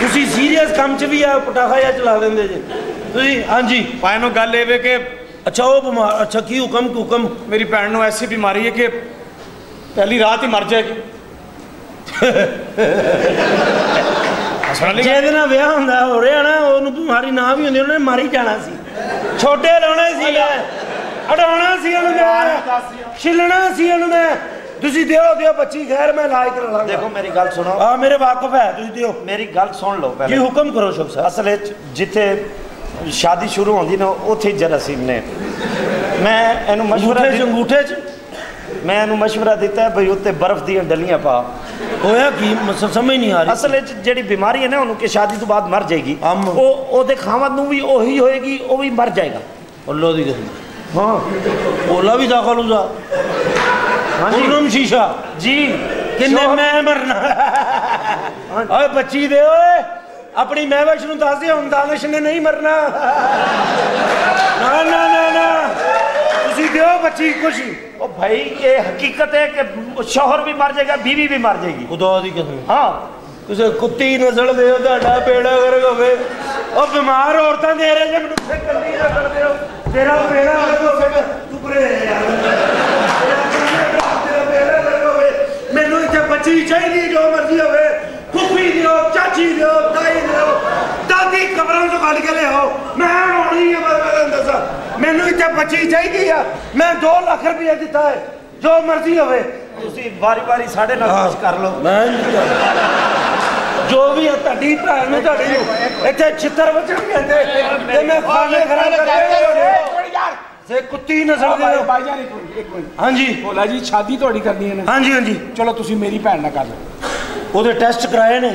ਤੁਸੀਂ ਸੀਰੀਅਸ ਕੰਮ 'ਚ ਵੀ ਆ ਪਟਾਖਾ ਜਿਹਾ ਚਲਾ ਦਿੰਦੇ ਜੇ। ਤੁਸੀਂ ਹਾਂਜੀ। ਭਾਈ ਨੂੰ ਗੱਲ ਇਹ ਵੇ ਕਿ ਅੱਛਾ ਉਹ ਬਿਮਾਰ ਅੱਛਾ ਕੀ ਹੁਕਮ ਹੁਕਮ ਮੇਰੀ ਭੈਣ ਨੂੰ ਐਸੀ ਬਿਮਾਰੀ ਹੈ ਕਿ ਪਹਿਲੀ ਰਾਤ ਹੀ ਮਰ ਜਾਏਗੀ। ਜਿਹਦੇ ਨਾਲ ਵਿਆਹ ਹੁੰਦਾ ਹੋ ਰਿਹਾ ਨਾ ਉਹਨੂੰ ਬਿਮਾਰੀ ਨਾ ਵੀ ਹੁੰਦੀ ਉਹਨੇ ਮਾਰੀ ਜਾਣਾ ਸੀ। ਛੋਟੇ ਲਾਉਣੇ ਸੀ ਮੈਂ ਅਡਾਉਣਾ ਸੀ ਉਹਨੂੰ ਮੈਂ ਛਿਲਣਾ ਸੀ ਉਹਨੂੰ ਮੈਂ। ਤੁਸੀਂ ਦਿਓ ਦਿਓ ਬੱਚੀ ਖੈਰ ਮੈਂ ਇਲਾਜ ਕਰਾ ਲਾਂਗਾ। ਦੇਖੋ ਮੇਰੀ ਗੱਲ ਸੁਣੋ। ਆ ਮੇਰੇ ਵਾਕਫ ਹੈ ਤੁਸੀਂ ਦਿਓ। ਮੇਰੀ ਗੱਲ ਸੁਣ ਲਓ ਜੀ ਪਹਿਲੇ ਹੁਕਮ ਕਰੋ ਸ਼ੁਭ ਸਾਹਿਬ ਅਸਲ ਵਿੱਚ ਜਿੱਥੇ ਸ਼ਾਦੀ ਸ਼ੁਰੂ ਹੁੰਦੀ ਨਾ ਉੱਥੇ ਜਰਾਸੀਮ ਨੇ। ਮੈਂ ਇਹਨੂੰ ਮਸ਼ਵਰਾ ਦਿੱਤਾ। ਅੰਗੂਠੇ ਚ? ਮੈਂ ਇਹਨੂੰ ਮਸ਼ਵਰਾ ਦਿੱਤਾ ਹੈ ਭਈ ਉੱਤੇ ਬਰਫ਼ ਦੀਆਂ ਡਲੀਆਂ ਪਾ ਹੋਇਆ ਕੀ ਮ- ਸਮਝ ਨਹੀਂ ਆ ਰਹੀ ਅਸਲ ਵਿੱਚ ਜਿਹੜੀ ਬਿਮਾਰੀ ਹੈ ਨਾ ਉਹਨੂੰ ਕਿ ਸ਼ਾਦੀ ਤੋਂ ਬਾਅਦ ਮਰ ਜਾਏਗੀ ਅੰਮ। ਉਹ ਉਹਦੇ ਖਾਵਤ ਨੂੰ ਵੀ ਉਹੀ ਹੋਏਗੀ ਉਹ ਵੀ ਮਰ ਜਾਏਗਾ ਅੱਲੋ ਦੀ ਕਸਮ ਹਾਂ ओला भी दाखिल हुआ ਹਾਂਜੀ पूनम शीशा ਜੀ किन्ने शोहर- मैं मरना ओए बच्ची दे ओए अपनी महवश ਨੂੰ ਦੱਸ ਦੇ ਹੁਣ ਦਾਨਿਸ਼ ਨੇ ਨਹੀਂ ਮਰਨਾ ਨਾ ਨਾ ਨਾ ਨਾ ਤੁਸੀਂ ਦਿਓ ਬੱਚੀ ਕੁਛ ओ भाई ये हकीकत है कि शोहर भी मर जाएगा बीवी भी मर जाएगी ਖੁਦਾ ਦੀ ਕਸਮ हाँ ਕਿਸੇ ਕੁੱਤੀ ਨਸਲ ਦੇ ਹੋ ਤੁਹਾਡਾ ਬੇੜਾ ਗਰਕ ਹੋਵੇ ਉਹ ਬਿਮਾਰ ਔਰਤਾਂ ਦੇ ਰਹੇ ਜੇ ਮੈਨੂੰ ਸੇ ਕੱਲੀ ਨਾ ਕਰਦੇ ਹੋ ਤੇਰਾ ਬੇੜਾ ਗਰਕ ਹੋਵੇ ਤੂੰ ਪਰੇ ਯਾਰ ਤੇਰਾ ਬੇੜਾ ਗਰਕ ਹੋਵੇ ਮੈਨੂੰ ਇੱਥੇ ਬੱਚੀ ਚਾਹੀਦੀ ਜੋ ਮਰਜ਼ੀ ਹੋਵੇ ਫੁੱਫੀ ਦਿਓ ਚਾਚੀ ਦਿਓ ਤਾਈ ਦਿਓ ਦਾਦੀ ਕਬਰਾਂ ਤੋਂ ਕੱਢ ਕੇ ਲਿਆਓ ਮੈਂ ਹੋਣੀ ਹੈ ਮੈਂ ਤੁਹਾਨੂੰ ਦੱਸਾਂ ਮੈਨੂੰ ਇੱਥੇ ਬੱਚੀ ਚਾਹੀਦੀ ਆ। ਮੈਂ 2 ਲੱਖ ਰੁਪਏ ਦਿੱਤਾ ਹੈ। ਜੋ ਮਰਜ਼ੀ ਹੋਵੇ ਤੁਸੀਂ ਵਾਰੀ ਵਾਰੀ ਸਾਡੇ ਨਾਲ ਕੁਛ ਕਰ ਲਓ। ਮੈਂ ਜੋ ਵੀ ਹੈ ਤੁਹਾਡੀ ਭੈਣ ਨੂੰ ਤੁਹਾਡੀ ਨੂੰ। ਇੱਥੇ ਛਿੱਤਰ ਵੱਜਣ ਕਹਿੰਦੇ ਤੇ ਮੈਂ ਖਾਣੇ ਖਰਾਬ ਕਰਕੇ ਸੇ ਕੁੱਤੀ ਨਸਲ ਦੇ। ਭਾਈ ਜਾਨ ਇੱਕ ਮਿੰਟ। ਹਾਂਜੀ। ਭੋਲਾ ਜੀ ਸ਼ਾਦੀ ਤੁਹਾਡੀ ਕਰਨੀ ਹੈ ਨਾ? ਹਾਂਜੀ ਹਾਂਜੀ। ਚਲੋ ਤੁਸੀਂ ਮੇਰੀ ਭੈਣ ਨਾਲ ਕਰ ਲਓ। ਉਹਦੇ ਟੈਸਟ ਕਰਾਏ ਨੇ।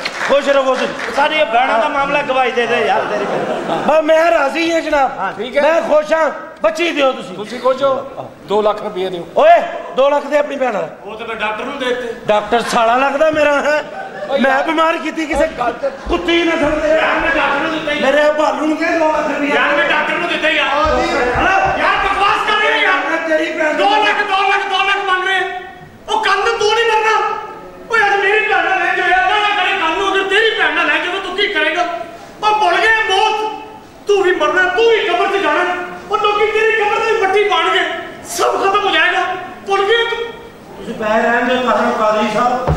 ਖੁਸ਼ ਰਹੋ ਤੁਸੀਂ। ਸਾਡੇ ਬਹਿਣਾ ਦਾ ਮਾਮਲਾ ਗਵਾਈ ਦੇ ਦੇ ਯਾਰ ਤੇਰੇ ਬਾ ਮੈਂ ਰਾਜ਼ੀ ਹਾਂ ਜਨਾਬ। ਮੈਂ ਖੁਸ਼ ਹਾਂ। ਬੱਚੀ ਦਿਓ ਤੁਸੀਂ। ਤੁਸੀਂ ਕੁਝ 2 ਲੱਖ ਰੁਪਏ ਦਿਓ। ਓਏ 2 ਲੱਖ ਦੇ ਆਪਣੀ ਭੈਣ ਉਹ ਤੇ ਮੈਂ ਡਾਕਟਰ ਨੂੰ ਦੇਤੇ। ਡਾਕਟਰ ਸਾਲਾ ਲੱਗਦਾ ਮੇਰਾ। ਹੈ ਮੈਂ ਬਿਮਾਰ ਕੀਤੀ ਕਿਸੇ ਕੁੱਤੀ ਨਾ ਸਮਝਦੇ ਯਾਰ ਮੈਂ ਡਾਕਟਰ ਨੂੰ ਦਿੱਤਾ ਮੇਰੇ ਭਾਲੂ ਨੂੰ ਕਹਿ 2 ਲੱਖ ਰੁਪਏ। ਯਾਰ ਮੈਂ ਡਾਕਟਰ ਨੂੰ ਦਿੱਤਾ ਯਾਰ ਯਾਰ ਬਕਵਾਸ ਕਰ ਰਿਹਾ ਯਾਰ। ਤੇਰੀ ਭੈਣ 2 ਲੱਖ 2 ਲੱਖ 2 ਲੱਖ ਮੰਗ ਰਹੇ। ਉਹ ਕੰਨ ਤੂੰ ਨਹੀਂ ਮਰਨਾ। ਓਏ ਅੱਜ ਮੇਰੀ ਭੈਣ ਉਹ ਭੁੱਲ ਗਏ ਮੌਤ ਤੂੰ ਵੀ ਮਰਨਾ ਤੂੰ ਵੀ ਕਬਰ 'ਚ ਜਾਣਾ ਉਹ ਲੋਕੀ ਤੇਰੀ ਕਬਰ ਤੇ ਮੱਟੀ ਪਾਣਗੇ ਸਭ ਖਤਮ ਹੋ ਜਾਏਗਾ ਭੁੱਲ ਗਏ ਤੂੰ ਤੁਸੀਂ ਪੈ ਰਹਿਣ ਦੇ ਕਰਨ ਕਾਦਰੀ ਸਾਹਿਬ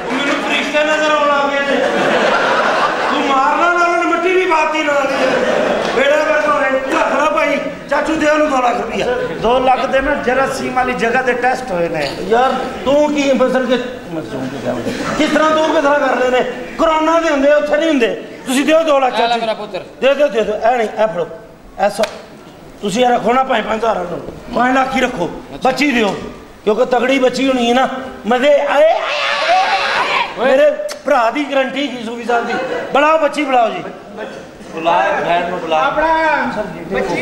ਉਹ ਮੈਨੂੰ ਫਰਿਸ਼ਤੇ ਨਜ਼ਰ ਆਉਣ 2 ਲੱਖ ਦੇ ਮੈਂ ਜਰਾ ਸੀਮ ਵਾਲੀ ਜਗ੍ਹਾ ਤੇ ਟੈਸਟ ਹੋਏ ਨੇ। ਯਾਰ ਤੂੰ ਕੀ ਫਸਲ ਕੇ ਕਿਸ ਤਰ੍ਹਾਂ ਤੂੰ ਕਿਸ ਤਰ੍ਹਾਂ ਕਰ ਲੈਨੇ ਕਰੋਨਾ ਦੇ ਹੁੰਦੇ ਉੱਥੇ ਨਹੀਂ ਹੁੰਦੇ। ਤੁਸੀਂ ਦਿਓ 2 ਲੱਖ ਚਾਚੀ। ਦੇ ਦਿਓ ਦੇ ਦਿਓ। ਐ ਨਹੀਂ ਐ ਫੜੋ। ਐਸਾ ਤੁਸੀਂ ਇਹ ਰੱਖੋ ਨਾ 5 5000 ਨੂੰ 5 ਲੱਖ ਹੀ ਰੱਖੋ। ਬੱਚੀ ਦਿਓ। ਕਿਉਂਕਿ ਤਗੜੀ ਬੱਚੀ ਹੋਣੀ ਹੈ ਨਾ। ਮਜ਼ੇ ਆਏ ਮੇਰੇ ਭਰਾ ਦੀ ਗਰੰਟੀ ਕੀ ਸੁਵਿਧਾ ਦੀ। ਬੜਾ ਬੱਚੀ ਬੜਾਓ ਜੀ। बुला भैन को बुला बच्ची।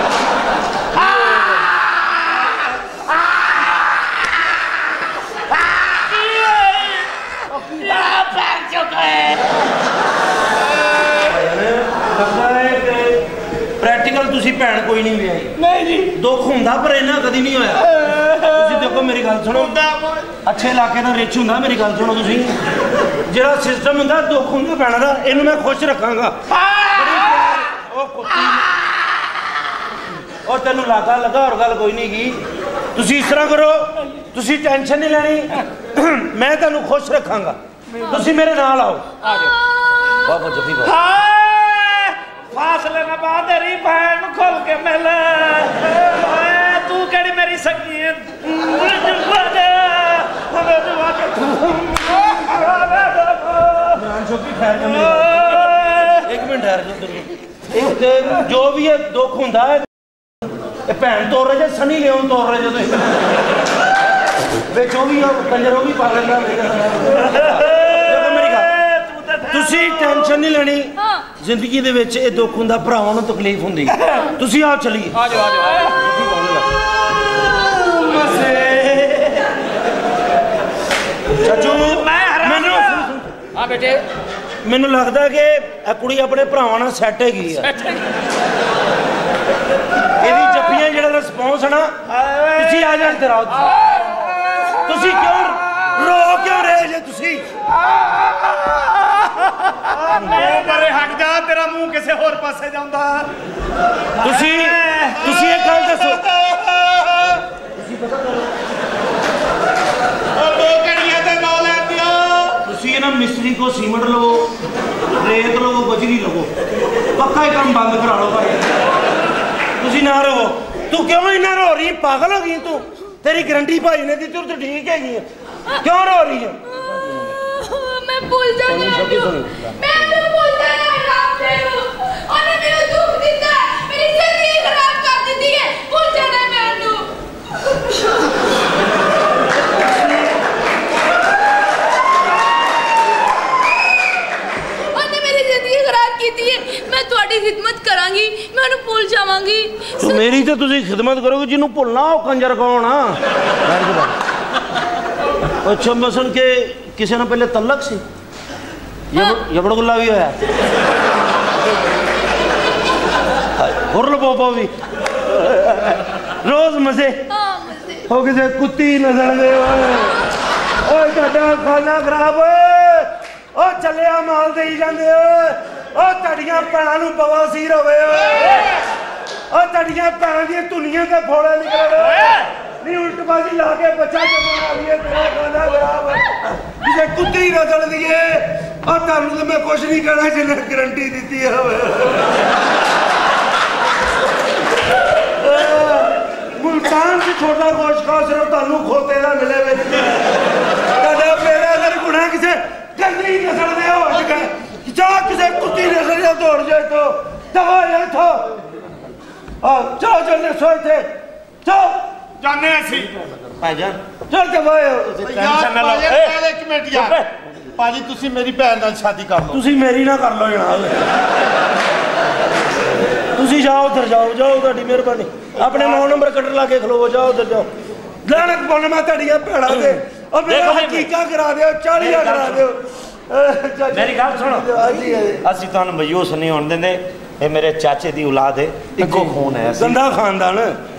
ਹੈ ਪ੍ਰੈਕਟੀਕਲ ਤੁਸੀਂ ਭੈਣ ਕੋਈ ਨਹੀਂ ਵਿਆਹੀ ਨਹੀਂ ਜੀ। ਦੁੱਖ ਹੁੰਦਾ ਪਰ ਇਹਨਾਂ ਕਦੀ ਨਹੀਂ ਹੋਇਆ। ਤੁਸੀਂ ਦੇਖੋ ਮੇਰੀ ਗੱਲ ਸੁਣੋ। ਅੱਛੇ ਇਲਾਕੇ ਦਾ ਰਿਚ ਹੁੰਦਾ ਮੇਰੀ ਗੱਲ ਸੁਣੋ ਤੁਸੀਂ। ਜਿਹੜਾ ਸਿਸਟਮ ਹੁੰਦਾ ਦੁੱਖ ਹੁੰਦਾ ਭੈਣਾਂ ਦਾ ਇਹਨੂੰ ਮੈਂ ਖੁਸ਼ ਰੱਖਾਂਗਾ। ਉਹ ਤੈਨੂੰ ਲਾਗਾ ਲੱਗਾ ਹੋਰ ਗੱਲ ਕੋਈ ਨਹੀਂ ਕੀ ਤੁਸੀਂ ਇਸ ਤਰ੍ਹਾਂ ਕਰੋ। ਤੁਸੀਂ ਟੈਨਸ਼ਨ ਨਹੀਂ ਲੈਣੀ। ਮੈਂ ਤੁਹਾਨੂੰ ਖੁਸ਼ ਰੱਖਾਂਗਾ। ਤੁਸੀਂ ਮੇਰੇ ਨਾਲ ਆਓ ਆ ਜਾਓ ਬਾਬਾ ਜਫੀ ਬਾਬਾ ਹਾਏ ਫਾਸਲੇ ਨਾ ਬਾਦ ਰੀ ਭੈਣ ਨੂੰ ਖੋਲ ਕੇ ਮਿਲ ਹਾਏ ਤੂੰ ਕਿਹੜੀ ਮੇਰੀ ਸਕੀ ਹੈ ਇੱਕ ਮਿੰਟ ਠਹਿਰ ਜਾ ਜੋ ਵੀ ਇਹ ਦੁੱਖ ਹੁੰਦਾ ਹੈ ਭੈਣ ਤੋਰ ਰਹੇ ਜੇ ਸਨੀ ਲਿਓਨ ਤੋਰ ਰਹੇ ਜੇ ਤੁਸੀਂ ਵਿੱਚ ਉਹ ਵੀ ਕੰਜਰ ਉਹ ਵੀ ਪਾ ਲੈਂਦਾ ਤੁਸੀਂ ਟੈਨਸ਼ਨ ਨਹੀਂ ਲੈਣੀ। ਹਾਂ। ਜ਼ਿੰਦਗੀ ਦੇ ਵਿੱਚ ਇਹ ਦੁੱਖ ਹੁੰਦਾ ਭਰਾਵਾਂ ਨੂੰ ਤਕਲੀਫ ਹੁੰਦੀ। ਤੁਸੀਂ ਆਓ ਚਲੀਏ। ਆ ਜਾਓ ਆ ਜਾਓ ਚਾਚੂ ਮੈਂ ਹਰਾਮ ਮੈਨੂੰ ਆ। ਬੇਟੇ। ਮੈਨੂੰ ਲੱਗਦਾ ਕਿ ਇਹ ਕੁੜੀ ਆਪਣੇ ਭਰਾਵਾਂ ਨਾਲ ਸੈੱਟ ਹੈਗੀ ਆ। ਇਹਦੀ ਜੱਫੀਆਂ ਜਿਹੜਾ ਰਿਸਪੌਂਸ ਹੈ ਨਾ ਤੁਸੀਂ ਆ ਜਾ ਤੁਸੀਂ। ਤੁਸੀਂ ਕਿਉਂ ਰੋ ਕਿਉਂ ਰਹੇ ਜੇ ਤੁਸੀਂ? ਉਹ ਪਰੇ ਹਟ ਜਾ ਤੇਰਾ ਮੂੰਹ ਕਿਸੇ ਹੋਰ ਪਾਸੇ ਜਾਂਦਾ। ਤੁਸੀਂ ਤੁਸੀਂ ਇਹ ਗੱਲ ਦੱਸੋ। ਉਹ ਦੋ ਘੜੀਆਂ ਤੇ ਲਾ ਲੈਂਦੀਆਂ। ਤੁਸੀਂ ਇਹਨਾਂ ਮਿਸਤਰੀ ਕੋ ਸੀਮੈਂਟ ਲਵੋ ਰੇਤ ਲਵੋ ਬਜਰੀ ਲਵੋ। ਪੱਕਾ ਹੀ ਕੰਮ ਬੰਦ ਕਰਾ ਲਓ ਭਾਈ। ਤੁਸੀਂ ਨਾ ਰੋ ਤੂੰ ਕਿਉਂ ਇੰਨਾ ਰੋ ਰਹੀ? ਪਾਗਲ ਹੋ ਗਈ ਤੂੰ। ਤੇਰੀ ਗਰੰਟੀ ਭਾਈ ਨੇ ਦਿੱਤੀ ਤੂੰ ਠੀਕ ਹੈਗੀ ਕਿਉਂ ਰੋ ਰਹੀ ਹੈ ਮੈਂ ਭੁੱਲ ਜਾਣਾ ਮੈਂ ਉਹਨੂੰ ਭੁੱਲ ਜਾਣਾ ਰਾਤੇ ਨੂੰ ਉਹਨੇ ਮੈਨੂੰ ਦੁੱਖ ਦਿੱਤਾ ਹੈ, ਮੇਰੀ ਜ਼ਿੰਦਗੀ ਖਰਾਬ ਕਰ ਦਿੱਤੀ ਹੈ ਭੁੱਲ ਜਾਣਾ ਮੈਂ ਉਹਨੂੰ ਉਹਨੇ ਮੇਰੀ ਜ਼ਿੰਦਗੀ ਖਰਾਬ ਕੀਤੀ ਹੈ ਮੈਂ ਤੁਹਾਡੀ ਖਿਦਮਤ ਕਰਾਂਗੀ ਮੈਂ ਉਹਨੂੰ ਭੁੱਲ ਜਾਵਾਂਗੀ ਤੂੰ ਮੇਰੀ ਤੇ ਤੁਸੀਂ ਖਿਦਮਤ ਕਰੋਗੇ ਜਿਹਨੂੰ ਭੁੱਲਣਾ ਉਹ ਕੰਜਰ ਕੌਣ ਆ ਬੈਠ ਕੇ ਬਾਹਰ। ਅੱਛਾ ਮਸਨ ਕਿ ਕਿਸੇ ਨਾਲ ਪਹਿਲੇ ਤਲਕ ਸੀ। ਯਬੜ ਗੁੱਲਾ ਵੀ ਹੋਇਆ। ਹੁਰਲ ਪੋਪੋ ਵੀ। ਰੋਜ਼ ਮਜ਼ੇ। ਹਾਂ ਮਜ਼ੇ। ਹੋ ਕਿਸੇ ਕੁੱਤੀ ਨਜ਼ਰ ਦੇ ਓਏ। ਓਏ ਤੁਹਾਡਾ ਖਾਣਾ ਖਰਾਬ ਓਏ। ਓ ਚੱਲਿਆ ਮਾਲ ਦੇਈ ਜਾਂਦੇ ਓਏ। ਓ ਤੁਹਾਡੀਆਂ ਭੈਣਾਂ ਨੂੰ ਬਵਾਸੀਰ ਹੋਵੇ ਓਏ। ਓ ਤੁਹਾਡੀਆਂ ਭੈਣਾਂ ਦੀਆਂ ਧੁਨੀਆਂ ਤੇ ਫੋੜੇ ਨਿਕਲ ਓਏ। ਨਹੀਂ ਉਲਟਬਾਜ਼ੀ ਲਾ ਕੇ ਬੱਚਾ ਜਮਾ ਲਈਏ ਤੇਰਾ ਖਾਣਾ ਖਰਾਬ ਓਏ ਕਿਸੇ ਕੁੱਤੀ ਨਜ਼ਰ ਦੀਏ ਓ ਤੁਹਾਨੂੰ ਤਾਂ ਮੈਂ ਕੁਝ ਨਹੀਂ ਕਹਿਣਾ ਜਿੰਨੇ ਗਰੰਟੀ ਦਿੱਤੀ ਹੋਵੇ ਮੁਲਤਾਨ से छोटा गोश्त खाओ सिर्फ ਤੁਹਾਨੂੰ ਖੋਤੇ ਦਾ ਮਿਲੇ ਵਿੱਚ ਤੁਹਾਡਾ ਮੇਰਾ ਅਗਰ ਗੁਨਾਹ ਕਿਸੇ ਗੰਦੀ ਨਸਲ ਦੇ ਹੋ ਚੁੱਕਾ ਜਾ ਕਿਸੇ ਕੁੱਤੀ ਨਸਲ ਦੇ ਦੌੜ ਜਾਏ ਤੋ ਦਵਾ ਇਹ ਥੋ ਆ ਚਲੋ ਜਲਦੀ ਸੋਏ ਥੇ ਚਲੋ ਜਾਣੇ ਅਸੀਂ ਭਾਈਜਾਨ ਚਲ ਦਵਾ ਯਾਰ ਇੱਕ ਮਿੰਟ ਯਾਰ। ਭਾਜੀ ਤੁਸੀਂ ਮੇਰੀ ਭੈਣ ਨਾਲ ਸ਼ਾਦੀ ਕਰ ਲਓ। ਤੁਸੀਂ ਮੇਰੀ ਨਾ ਕਰ ਲਓ ਜਨਾਬ ਤੁਸੀਂ ਜਾਓ ਉਧਰ ਜਾਓ ਜਾਓ ਤੁਹਾਡੀ ਮਿਹਰਬਾਨੀ। ਆਪਣੇ 9 ਨੰਬਰ ਕੱਟਰ ਲਾ ਕੇ ਖਲੋਵੋ ਜਾਓ ਉਧਰ ਜਾਓ। ਲਾਣਕ ਪਾਉਣਾ ਮੈਂ ਤੁਹਾਡੀਆਂ ਭੈਣਾਂ ਤੇ ਉਹ ਮੇਰਾ। ਹਕੀਕਾ ਕਰਾ ਦਿਓ 40 ਗੱਲ ਕਰਾ। ਦਿਓ। ਮੇਰੀ ਗੱਲ ਸੁਣੋ। ਅਸੀਂ ਤੁਹਾਨੂੰ ਮਯੂਸ ਨਹੀਂ ਹੋਣ ਦਿੰਦੇ। ਇਹ ਮੇਰੇ ਚਾਚੇ ਦੀ ਔਲਾਦ ਹੈ ਇੱਕੋ ਖੂਨ ਹੈ। ਅਸੀਂ ਗੰਦਾ ਖਾਨਦਾਨ।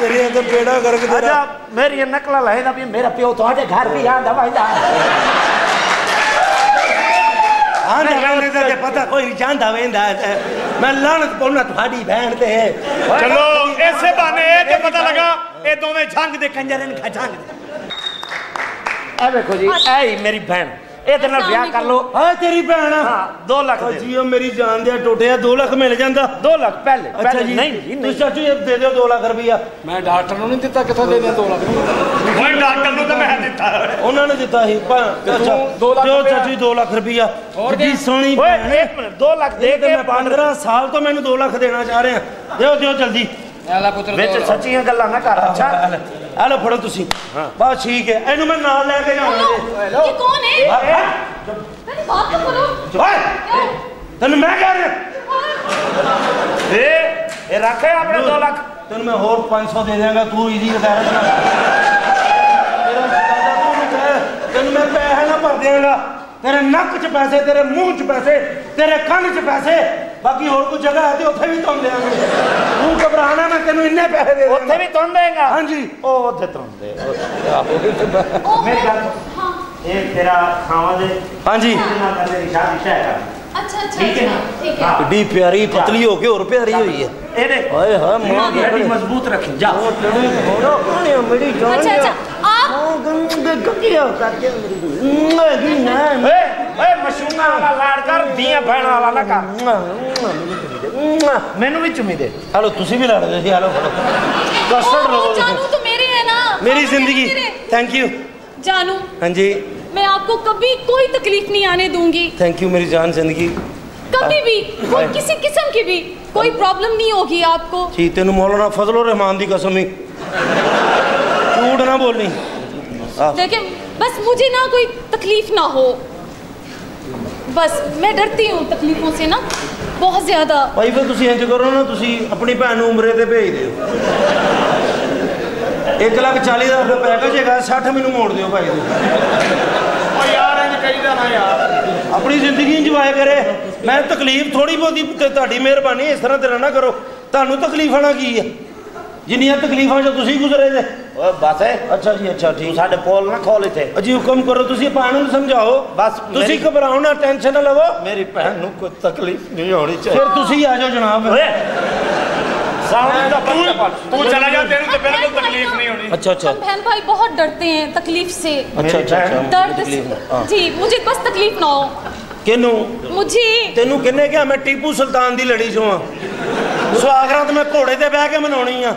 ਤੇਰੇ ਅੰਦਰ ਬੇੜਾ ਗਰਕ ਅਜਾ ਤੇਰਾ ਮੇਰੀ ਨਕਲਾਂ ਲੈਦਾ ਵੀ ਮੇਰਾ ਪਿਓ ਤੁਹਾਡੇ ਘਰ ਵੀ ਆਂਦਾ ਵਾਂਦਾ ਹਾਂ ਜਾਣੇ ਦਾ ਤੇ ਪਤਾ ਕੋਈ ਨਹੀਂ ਜਾਣਦਾ ਵੇਂਦਾ ਮੈਂ ਲਾਣਤ ਪਾਉਣਾ ਤੁਹਾਡੀ ਭੈਣ ਤੇ ਚਲੋ ਇਸੇ ਬਹਾਨੇ ਇਹ ਤੇ ਪਤਾ ਲੱਗਾ ਇਹ ਦੋਵੇਂ ਜੰਗ ਦੇ ਕੰਜਰ ਨੇ ਖਾ ਜੰਗ ਦੇ ਇਹ ਵੇਖੋ ਜੀ ਇਹ ਹੀ ਮੇਰੀ ਭੈਣ ਇਹਦੇ ਨਾਲ ਵਿਆਹ ਕਰ ਲਓ। ਹਾਂ ਤੇਰੀ ਭੈਣ। ਆ ਹਾਂ 2 ਲੱਖ ਦੇ ਜੀ ਉਹ ਮੇਰੀ ਜਾਨ ਦੇ ਟੋਟਿਆ 2 ਲੱਖ ਮਿਲ ਜਾਂਦਾ। 2 ਲੱਖ ਪਹਿਲੇ ਅੱਛਾ ਪਹਿਲੇ। ਜੀ ਨਹੀਂ ਤੁਸੀਂ ਚਾਚੂ ਇਹ ਦੇ ਦਿਓ 2 ਲੱਖ ਰੁਪਈਆ। ਮੈਂ ਡਾਕਟਰ ਨੂੰ ਨਹੀਂ ਦਿੱਤਾ ਕਿੱਥੋਂ ਦੇ ਦਿਆਂ 2 ਲੱਖ? ਓਏ ਡਾਕਟਰ ਨੂੰ ਤਾਂ ਮੈਂ ਦਿੱਤਾ। ਉਹਨਾਂ ਨੇ ਦਿੱਤਾ ਸੀ ਭਾ ਅੱਛਾ ਦੋ ਲੱਖ ਦਿਓ ਰੁਪਇਆ। ਚਾਚੂ 2 ਲੱਖ ਰੁਪਈਆ। ਹੋਰ ਜੀ ਦੇ। ਸੋਹਣੀ ਓਏ ਭੈਣ ਹੈ। ਇੱਕ ਮਿੰਟ 2 ਲੱਖ ਦੇ ਕੇ ਮੈਂ 15 ਸਾਲ ਤੋਂ ਮੈਨੂੰ 2 ਲੱਖ ਦੇਣਾ ਚਾਹ ਰਿਹਾ। ਦਿਓ ਦਿਓ ਜਲਦੀ। ਐਲਾ ਪੁੱਤਰ ਵਿੱਚ। ਸੱਚੀਆਂ ਗੱਲਾਂ ਨਾ ਕਰ ਅੱਛਾ? ਆ ਲਓ ਫੜੋ ਤੁਸੀਂ ਬਸ ਠੀਕ ਹੈ ਇਹਨੂੰ ਮੈਂ ਨਾਲ ਲੈ ਕੇ ਜਾਣਾ ਜੀ ਇਹ ਕੌਣ ਹੈ ਤੈਨੂੰ ਬਾਤ ਤਾਂ ਕਰੋ ਓਏ ਤੈਨੂੰ ਮੈਂ ਕਹਿ ਰਿਹਾ ਏ ਇਹ ਰੱਖੇ ਆਪਣੇ 2 ਲੱਖ ਤੈਨੂੰ ਮੈਂ ਹੋਰ 500 ਦੇ ਦਿਆਂਗਾ ਤੂੰ ਇਹਦੀ ਅਦਾਲਤ ਨਾਲ ਤੈਨੂੰ ਮੈਂ ਪੈਸੇ ਨਾ ਭਰ ਦਿਆਂਗਾ ਤੇਰੇ ਨੱਕ 'ਚ ਪੈਸੇ ਤੇਰੇ ਮੂੰਹ 'ਚ ਪੈਸੇ ਤੇਰੇ ਕੰਨ 'ਚ ਪੈਸੇ ਬਾਕੀ ਹੋਰ ਕੋਈ ਜਗ੍ਹਾ ਹੈ ਤੇ ਉੱਥੇ ਵੀ ਤੁਮ ਦੇਾਂਗੇ ਤੂੰ ਘਬਰਾਣਾ ਮੈਂ ਤੈਨੂੰ ਇੰਨੇ ਪੈਸੇ ਦੇ ਉੱਥੇ ਵੀ ਤੁੰਨ ਦੇਗਾ ਹਾਂਜੀ। ਉਹ ਉੱਥੇ ਤੁੰਨ ਦੇ ओ, ਮੇਰੀ ਗੱਲ हाँ ਇਹ ਤੇਰਾ ਖਾਵਾਂ ਦੇ ਹਾਂਜੀ। ਨਾਲ ਕਰ ਮੇਰੀ ਸ਼ਾਦੀ ਤੈਅ ਕਰ अच्छा अच्छा ठीक है ना? अच्छा, ठीक है हाँ। ਏਡੀ ਪਿਆਰੀ ਪਤਲੀ ਹੋ ਕੇ ਹੋਰ ਪਿਆਰੀ ਹੋਈ ਹੈ ਇਹਦੇ ਹਾਏ ਹਾਏ ਮਾਂ ਇਹ ਹੱਡੀ ਮਜ਼ਬੂਤ ਰੱਖੀ ਜਾ ਥੋੜਾ ਕੋਣੇ ਮੇਰੀ ਜਾਨ अच्छा अच्छा आप ਗੱਗਿਆ ਕਰਕੇ ਮੇਰੀ ਨਾ ਓਏ ਓਏ ਮਸ਼ੂਨਾ ਵਾਲਾ ਲਾੜ ਕਰ ਦੀਆਂ ਭੈਣਾਂ ਵਾਲਾ ਨਾ ਕਰ ਮੈਨੂੰ ਵੀ ਚੁੰਮੀ ਦੇ ਹਲੋ ਤੁਸੀਂ ਵੀ ਲੜਦੇ ਸੀ ਹਲੋ ਫੜੋ ਕਸਟਰਡ ओ, ਲਵੋ जानू तो मेरे है ना ਮੇਰੀ हाँ, ਜ਼ਿੰਦਗੀ मेरे। ਥੈਂਕ ਯੂ जानू ਹਾਂਜੀ मैं आपको कभी कोई तकलीफ़ नहीं आने दूँगी। थैंक यू मेरी जान ज़िंदगी। कभी भी कोई किसी किस्म की भी कोई प्रॉब्लम नहीं होगी आपको। जी तेन मौलाना फजलो रहमान की कसम ही। झूठ ना बोलनी। देखिए बस मुझे ना कोई तकलीफ़ ना हो। बस मैं डरती हूँ तकलीफों से ना बहुत ज़्यादा। भाई फिर तुम इंज करो ना तुम अपनी भैन उमरे से भेज दो 1 ਲੱਖ 40 ਹਜ਼ਾਰ ਦਾ ਪੈਕੇਜ ਹੈਗਾ 60 ਮੈਨੂੰ ਮੋੜ ਦਿਓ ਭਾਈ ਓ ਯਾਰ ਇੰਜ ਕਹੀਦਾ ਨਾ ਯਾਰ। ਆਪਣੀ ਜ਼ਿੰਦਗੀ ਇੰਜੋਏ ਕਰੇ। ਮੈਂ ਤਕਲੀਫ ਥੋੜੀ ਬਹੁਤੀ ਤੇ ਤੁਹਾਡੀ ਮਿਹਰਬਾਨੀ ਇਸ ਤਰ੍ਹਾਂ ਤੇ ਨਾ ਕਰੋ। ਤੁਹਾਨੂੰ ਤਕਲੀਫਾਂ ਨਾ ਕੀ ਹੈ? ਜਿੰਨੀਆਂ ਤਕਲੀਫਾਂ ਜੋ ਤੁਸੀਂ ਗੁਜ਼ਰੇ ਜੇ। ਓਏ ਬਸ। ਹੈ ਅੱਛਾ ਜੀ ਅੱਛਾ ਠੀਕ। ਸਾਡੇ ਪੋਲ ਨਾ ਖੋਲ ਇੱਥੇ। ਅਜੀ ਹੁਕਮ ਕਰੋ ਤੁਸੀਂ ਪਾਣ ਨੂੰ ਸਮਝਾਓ। ਬਸ ਤੁਸੀਂ ਘਬਰਾਓ ਨਾ ਟੈਨਸ਼ਨ ਨਾ ਲਵੋ। ਮੇਰੀ ਭੈਣ ਨੂੰ ਕੋਈ ਤਕਲੀਫ ਨਹੀਂ ਹੋਣੀ ਫਿਰ ਤੁਸੀਂ ਆ ਜਾਓ ਜਨਾਬ। ਓਏ! ਸਾਊਂਡ ਦਾ ਤੂੰ ਬੱਚਾ ਪਾ ਤੂੰ ਚਲਾ ਜਾ ਤੈਨੂੰ ਤਾਂ ਬਿਲਕੁਲ ਤਕਲੀਫ ਨਹੀਂ ਹੋਣੀ ਅੱਛਾ ਅੱਛਾ हम बहन भाई बहुत डरते हैं तकलीफ से ਅੱਛਾ ਅੱਛਾ ਅੱਛਾ दर्द ਤਕਲੀਫ ਨਾ से ਹਾਂ जी मुझे बस तकलीफ ना हो ਕਿਨੂੰ मुझे ਤੈਨੂੰ ਕਿੰਨੇ ਕਿਹਾ ਮੈਂ ਟੀਪੂ ਸੁਲਤਾਨ ਦੀ ਲੜੀ ਚੋਂ ਆ ਸੁਹਾਗਰਾਤ ਤੇ ਮੈਂ ਘੋੜੇ ਤੇ ਬਹਿ ਕੇ ਮਨਾਉਣੀ ਆ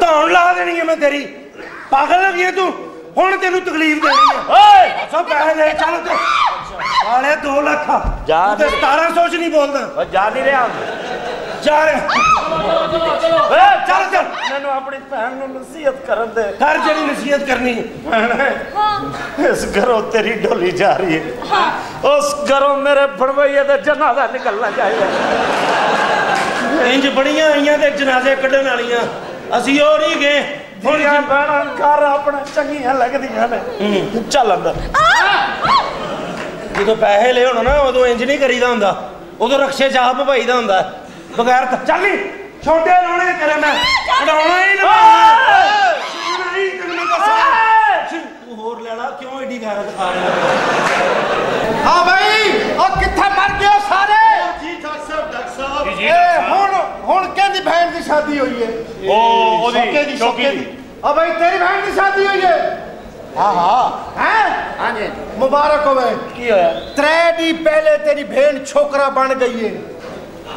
ਧੌਣ ਲਾ ਦੇਣੀ ਆ ਮੈਂ ਤੇਰੀ ਪਾਗਲ ਹੋ ਗਈ ਆ ਤੂੰ ਹੁਣ ਤੈਨੂੰ ਤਕਲੀਫ ਦੇਣੀ ਆ ਓਏ ਸਭ ਪੈਸੇ ਦੇ ਚੱਲ ਤੇ ਵਾਲੇ 2 ਲੱਖ ਆ। ਜਾ ਤੂੰ ਤੇ 1700 ਚ ਨਹੀਂ ਬੋਲਦਾ ਓ ਜਾ ਨਹੀਂ ਰਿਹਾ ਜਾ ਰਿਹਾ। ਓਏ ਚੱਲ ਚੱਲ। ਮੈਨੂੰ ਆਪਣੀ ਭੈਣ ਨੂੰ ਨਸੀਹਤ ਕਰਨ ਦੇ। ਕਰ ਜਿਹੜੀ ਨਸੀਹਤ ਕਰਨੀ ਹੈ। हाँ ਇਸ ਘਰੋਂ ਤੇਰੀ ਢੋਲੀ ਜਾ ਰਹੀ ਹੈ। हाँ ਉਸ ਘਰੋਂ ਮੇਰੇ ਫੜਵਈਏ ਦਾ ਜਨਾਜ਼ਾ ਨਿਕਲਣਾ ਚਾਹੀਦਾ ਇੰਜ ਬੜੀਆਂ ਆਈਆਂ ਤੇ ਜਨਾਜ਼ੇ ਕੱਢਣ ਵਾਲੀਆਂ। ਅਸੀਂ ਉਹ ਨਹੀਂ ਗਏ। ਹੁਣ ਹੁਣ ਭੈਣਾਂ ਘਰ ਆਪਣੇ ਚੰਗੀਆਂ ਲੱਗਦੀਆਂ ਨੇ। ਚੱਲ ਅੰਦਰ। ਜਦੋਂ ਪੈਸੇ ਲੈ ਹੋਣ ਨਾ ਉਦੋਂ ਇੰਜ ਨਹੀਂ ਕਰੀਦਾ ਹੁੰਦਾ। ਉਦੋਂ ਰਕਸ਼ੇ ਚਾਹ ਭਵਾਈਦਾ ਹੁੰਦਾ। ਬਗੈਰ ਤਾਂ ਚੱਲ ਨਹੀਂ ਛੋਟੇ ਰੋਣੇ ਤੇਰੇ ਮੈਂ। ਉਡਾਉਣਾ ਹੀ ਨਾ ਸੁਣਾ ਹੀ ਤੈਨੂੰ ਮੈਂ ਦੱਸਾਂ। ਹੋਰ ਲੈਣਾ ਕਿਉਂ ਏਡੀ ਗੈਰਤ ਦਿਖਾ ਰਿਹਾ ਹਾਂ? ਭਾਈ ਉਹ ਕਿੱਥੇ ਮਰ ਗਏ ਸਾਰੇ? ਜੀ ਡਾਕਟਰ ਸਾਹਿਬ ਡਾਕਟਰ ਸਾਹਿਬ। ਇਹ ਹੁਣ ਹੁਣ ਕਹਿੰਦੀ ਭੈਣ ਦੀ ਸ਼ਾਦੀ ਹੋਈ ਹੈ ਉਹ ਉਹਦੀ ਸ਼ੌਕੀ ਦੀ ਆ ਭਾਈ ਤੇਰੀ ਭੈਣ ਦੀ ਸ਼ਾਦੀ ਹੋਈ ਹੈ ਹਾਂ ਹਾਂ। ਹੈ? ਹਾਂਜੀ। ਮੁਬਾਰਕ ਹੋਵੇ। ਕੀ ਹੋਇਆ? 3 ਦੀ ਪਹਿਲੇ ਤੇਰੀ ਭੈਣ ਛੋਕਰਾ ਬਣ ਗਈ ਹੈ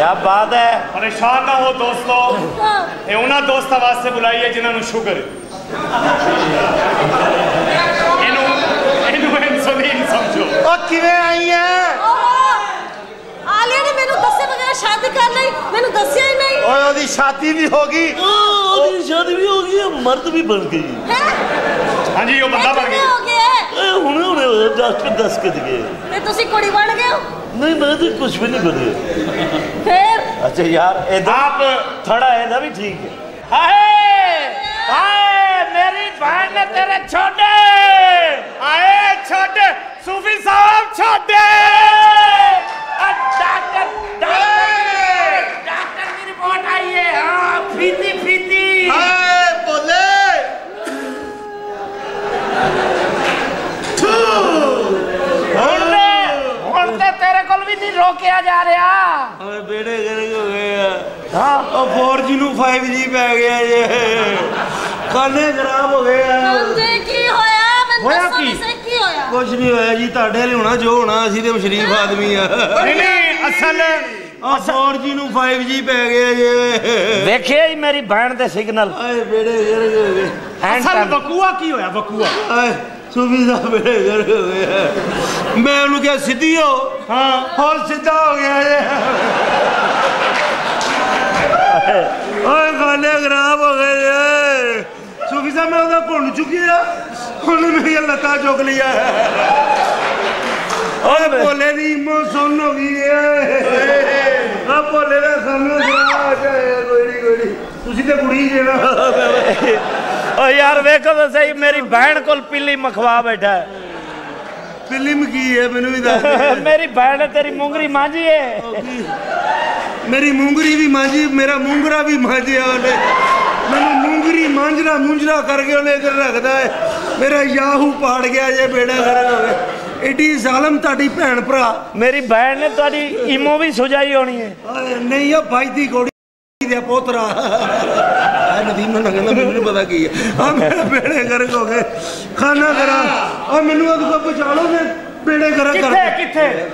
क्या बात है? परेशान ना हो दोस्तों हाँ। ये उन्हें दोस्तों वास्ते बुलाई है जिन्होंने शुगर इनू इनू समझो। कि आई है? दस्से बगैर शादी कर ली मैंने दसिया ही नहीं ਓਏ ਉਹਦੀ ਸ਼ਾਦੀ ਵੀ ਹੋ ਗਈ ਉਹਦੀ ਸ਼ਾਦੀ ਵੀ ਹੋ ਗਈ ਹੈ ਮਰਦ ਵੀ ਬਣ ਗਈ है ਹਾਂਜੀ ਉਹ ਬੰਦਾ ਬਣ कितने ਗਿਆ हो गए हैं ਇਹ ਹੁਣੇ ਹੁਣੇ ਹੋਇਆ ਡਾਕਟਰ ਦੱਸ ਕੇ ਦੇ ਗਏ ते तुसी कुड़ी बन गए हो ਨਹੀਂ ਮੈਂ ਤਾਂ ਕੁਝ ਵੀ ਨਹੀਂ ਬਣਿਆ फिर ਅੱਛਾ ਯਾਰ ਇਹਦਾ ਆਪ ਥੋੜਾ ਇਹਦਾ ਵੀ ਠੀਕ ਹੈ ਖਾਨੇ ਖਰਾਬ ਹੋ ਗਏ ਆ। ਮੁੰਡੇ ਕੀ ਹੋਇਆ? ਮੈਨੂੰ ਹੋਇਆ ਦੱਸੋ ਕੀ? ਕੀ ਹੋਇਆ? ਕੁਝ ਨਹੀਂ ਹੋਇਆ ਜੀ ਤੁਹਾਡੇ ਲਈ ਹੋਣਾ ਜੋ ਹੋਣਾ ਅਸੀਂ ਤੇ ਸ਼ਰੀਫ ਆਦਮੀ ਆ। ਨਹੀਂ ਨਹੀਂ ਅਸਲ ਆ 4G ਨੂੰ 5G ਪੈ ਗਿਆ ਜੇ। ਵੇਖਿਆ ਹੀ ਮੇਰੀ ਭੈਣ ਦੇ ਸਿਗਨਲ ਆਏ ਬੇੜੇ ਗਰਕ ਹੋ ਗਏ। ਐਂਡ ਅਸਲ ਬਕੂਆ ਕੀ ਹੋਇਆ ਬਕੂਆ ਆਏ ਸੁਬੀ ਦਾ ਬੇੜੇ ਹੋ ਗਏ ਮੈਂ ਉਹਨੂੰ ਕਿਹਾ ਸਿੱਧੀ ਹੋ। ਹਾਂ। ਹੋਰ ਸਿੱਧਾ ਹੋ ਗਿਆ ਜੇ। ਓਏ ਖਾਨੇ ਖਰਾਬ ਹੋ ਗਏ ਜੇ। ਸੁਫੀ ਸਾਹਿਬ ਮੈਂ ਉਹਦਾ ਭੁੰਨ ਚੁੱਕਿਆ ਉਹਨੇ ਮੇਰੀਆਂ ਲੱਤਾਂ ਚੁੱਕ ਲਿਆ ਓਏ ਭੋਲੇ ਦੀ ਇਮੋ ਸੁਣ ਹੋ ਗਈ ਏ ਆ ਭੋਲੇ ਦਾ ਖਾਨਾ ਖਰਾਬ ਹੋ ਜਾਏ ਕੋਈ ਨਹੀਂ ਕੋਈ ਨਹੀਂ ਤੁਸੀਂ ਤੇ ਕੁੜੀ ਜਿਹੜਾ ਓ ਯਾਰ ਵੇਖੋ ਤਾਂ ਸਹੀ ਮੇਰੀ ਭੈਣ ਕੋਲ ਪਿੱਲੀ ਮਖਵਾ ਬੈਠਾ ਹੈ ਫਿਲਮ ਕੀ ਹੈ ਮੈਨੂੰ ਵੀ ਦੱਸ ਦੇ ਮੇਰੀ ਭੈਣ ਨੇ ਤੇਰੀ ਮੁੰਗਰੀ ਮਾਂਜੀ ਹੈ ਮੇਰੀ ਮੂੰਗਰੀ ਵੀ ਮਾਂਜੀ ਮੇਰਾ ਮੂੰਗਰਾ ਵੀ ਮਾਂਜਿਆ ਉਹਨੇ ਮੈਨੂੰ ਮੂੰਗਰੀ ਮਾਂਜਰਾ ਮੁੰਜਰਾ ਕਰਕੇ ਉਹਨੇ ਇੱਧਰ ਰੱਖਦਾ ਹੈ ਮੇਰਾ ਯਾਹੂ ਪਾੜ ਗਿਆ ਜੇ ਬੇੜਾ ਕਰ ਹੋਵੇ ਏਡੀ ਜ਼ਾਲਮ ਤੁਹਾਡੀ ਭੈਣ ਭਰਾ ਮੇਰੀ ਭੈਣ ਨੇ ਤੁਹਾਡੀ ਈਮੋ ਵੀ ਸੁਜਾਈ ਹੋਣੀ ਹੈ ਓਏ ਨਹੀਂ ਉਹ ਭਾਈ ਦੀ ਗੋੜੀ ਦੇ ਪੋਤਰਾ ਆ ਨਦੀਮ ਨੂੰ ਕਹਿੰਦਾ ਮੈਨੂੰ ਨਹੀਂ ਪਤਾ ਕੀ ਹੈ ਆ ਮੇਰੇ ਬੇੜੇ ਗਰਕ ਹੋ ਗਏ। ਖਾਣਾ ਕਰਾ। ਆ ਮੈਨੂੰ ਉਹਦੇ ਕੋਲ ਬਚਾ ਲਓ ਮੈਂ ਬੇੜੇ ਗਰਕ ਕਰ ਕਿੱਥੇ ਕਿੱਥੇ?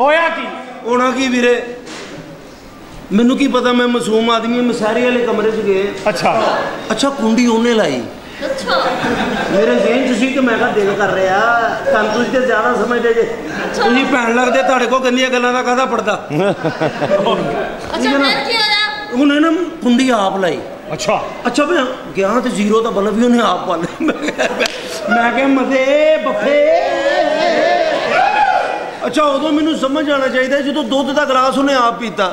ਹੋਇਆ ਕੀ? ਹੋਣਾ ਕੀ ਵੀਰੇ? ਮੈਨੂੰ ਕੀ ਪਤਾ ਮੈਂ ਮਾਸੂਮ ਆਦਮੀ ਹਾਂ, ਮਸਾਰੀ ਵਾਲੇ ਕਮਰੇ 'ਚ ਗਏ। ਅੱਛਾ। ਅੱਛਾ ਕੁੰਡੀ ਉਹਨੇ ਲਾਈ। ਅੱਛਾ। ਮੇਰੇ ਜ਼ਿਹਨ 'ਚ ਸੀ ਕਿ ਮੈਂ ਕਿਹਾ ਦਿਲ ਕਰ ਰਿਹਾ। ਤੁਹਾਨੂੰ ਤੁਸੀਂ ਤੇ ਜ਼ਿਆਦਾ ਸਮਝਦੇ ਜੇ। ਤੁਸੀਂ ਭੈਣ ਲੱਗਦੇ ਤੁਹਾਡੇ ਕੋਲ ਗੰਦੀਆਂ ਗੱਲਾਂ ਦਾ ਕਾਹਦਾ ਪੜਦਾ ਅੱਛਾ ਫਿਰ ਕੀ ਹੋਇਆ? ਉਹਨੇ ਨਾ ਕੁੰਡੀ ਆਪ ਲਾਈ। ਅੱਛਾ ਅੱਛਾ ਮੈਂ ਗਿਆ ਤੇ ਜ਼ੀਰੋ ਦਾ ਬਲਬ ਵੀ ਉਹਨੇ ਆਪ ਪਾ ਲਿਆ ਮੈਂ ਕਿਹਾ- ਮੈਂ ਕਿਹਾ ਮਤੇ ਬੱਫੇ ਅੱਛਾ ਉਦੋਂ ਮੈਨੂੰ ਸਮਝ ਆਣਾ ਚਾਹੀਦਾ ਜਦੋਂ ਦੁੱਧ ਦਾ ਗਲਾਸ ਉਹਨੇ ਆਪ ਪੀਤਾ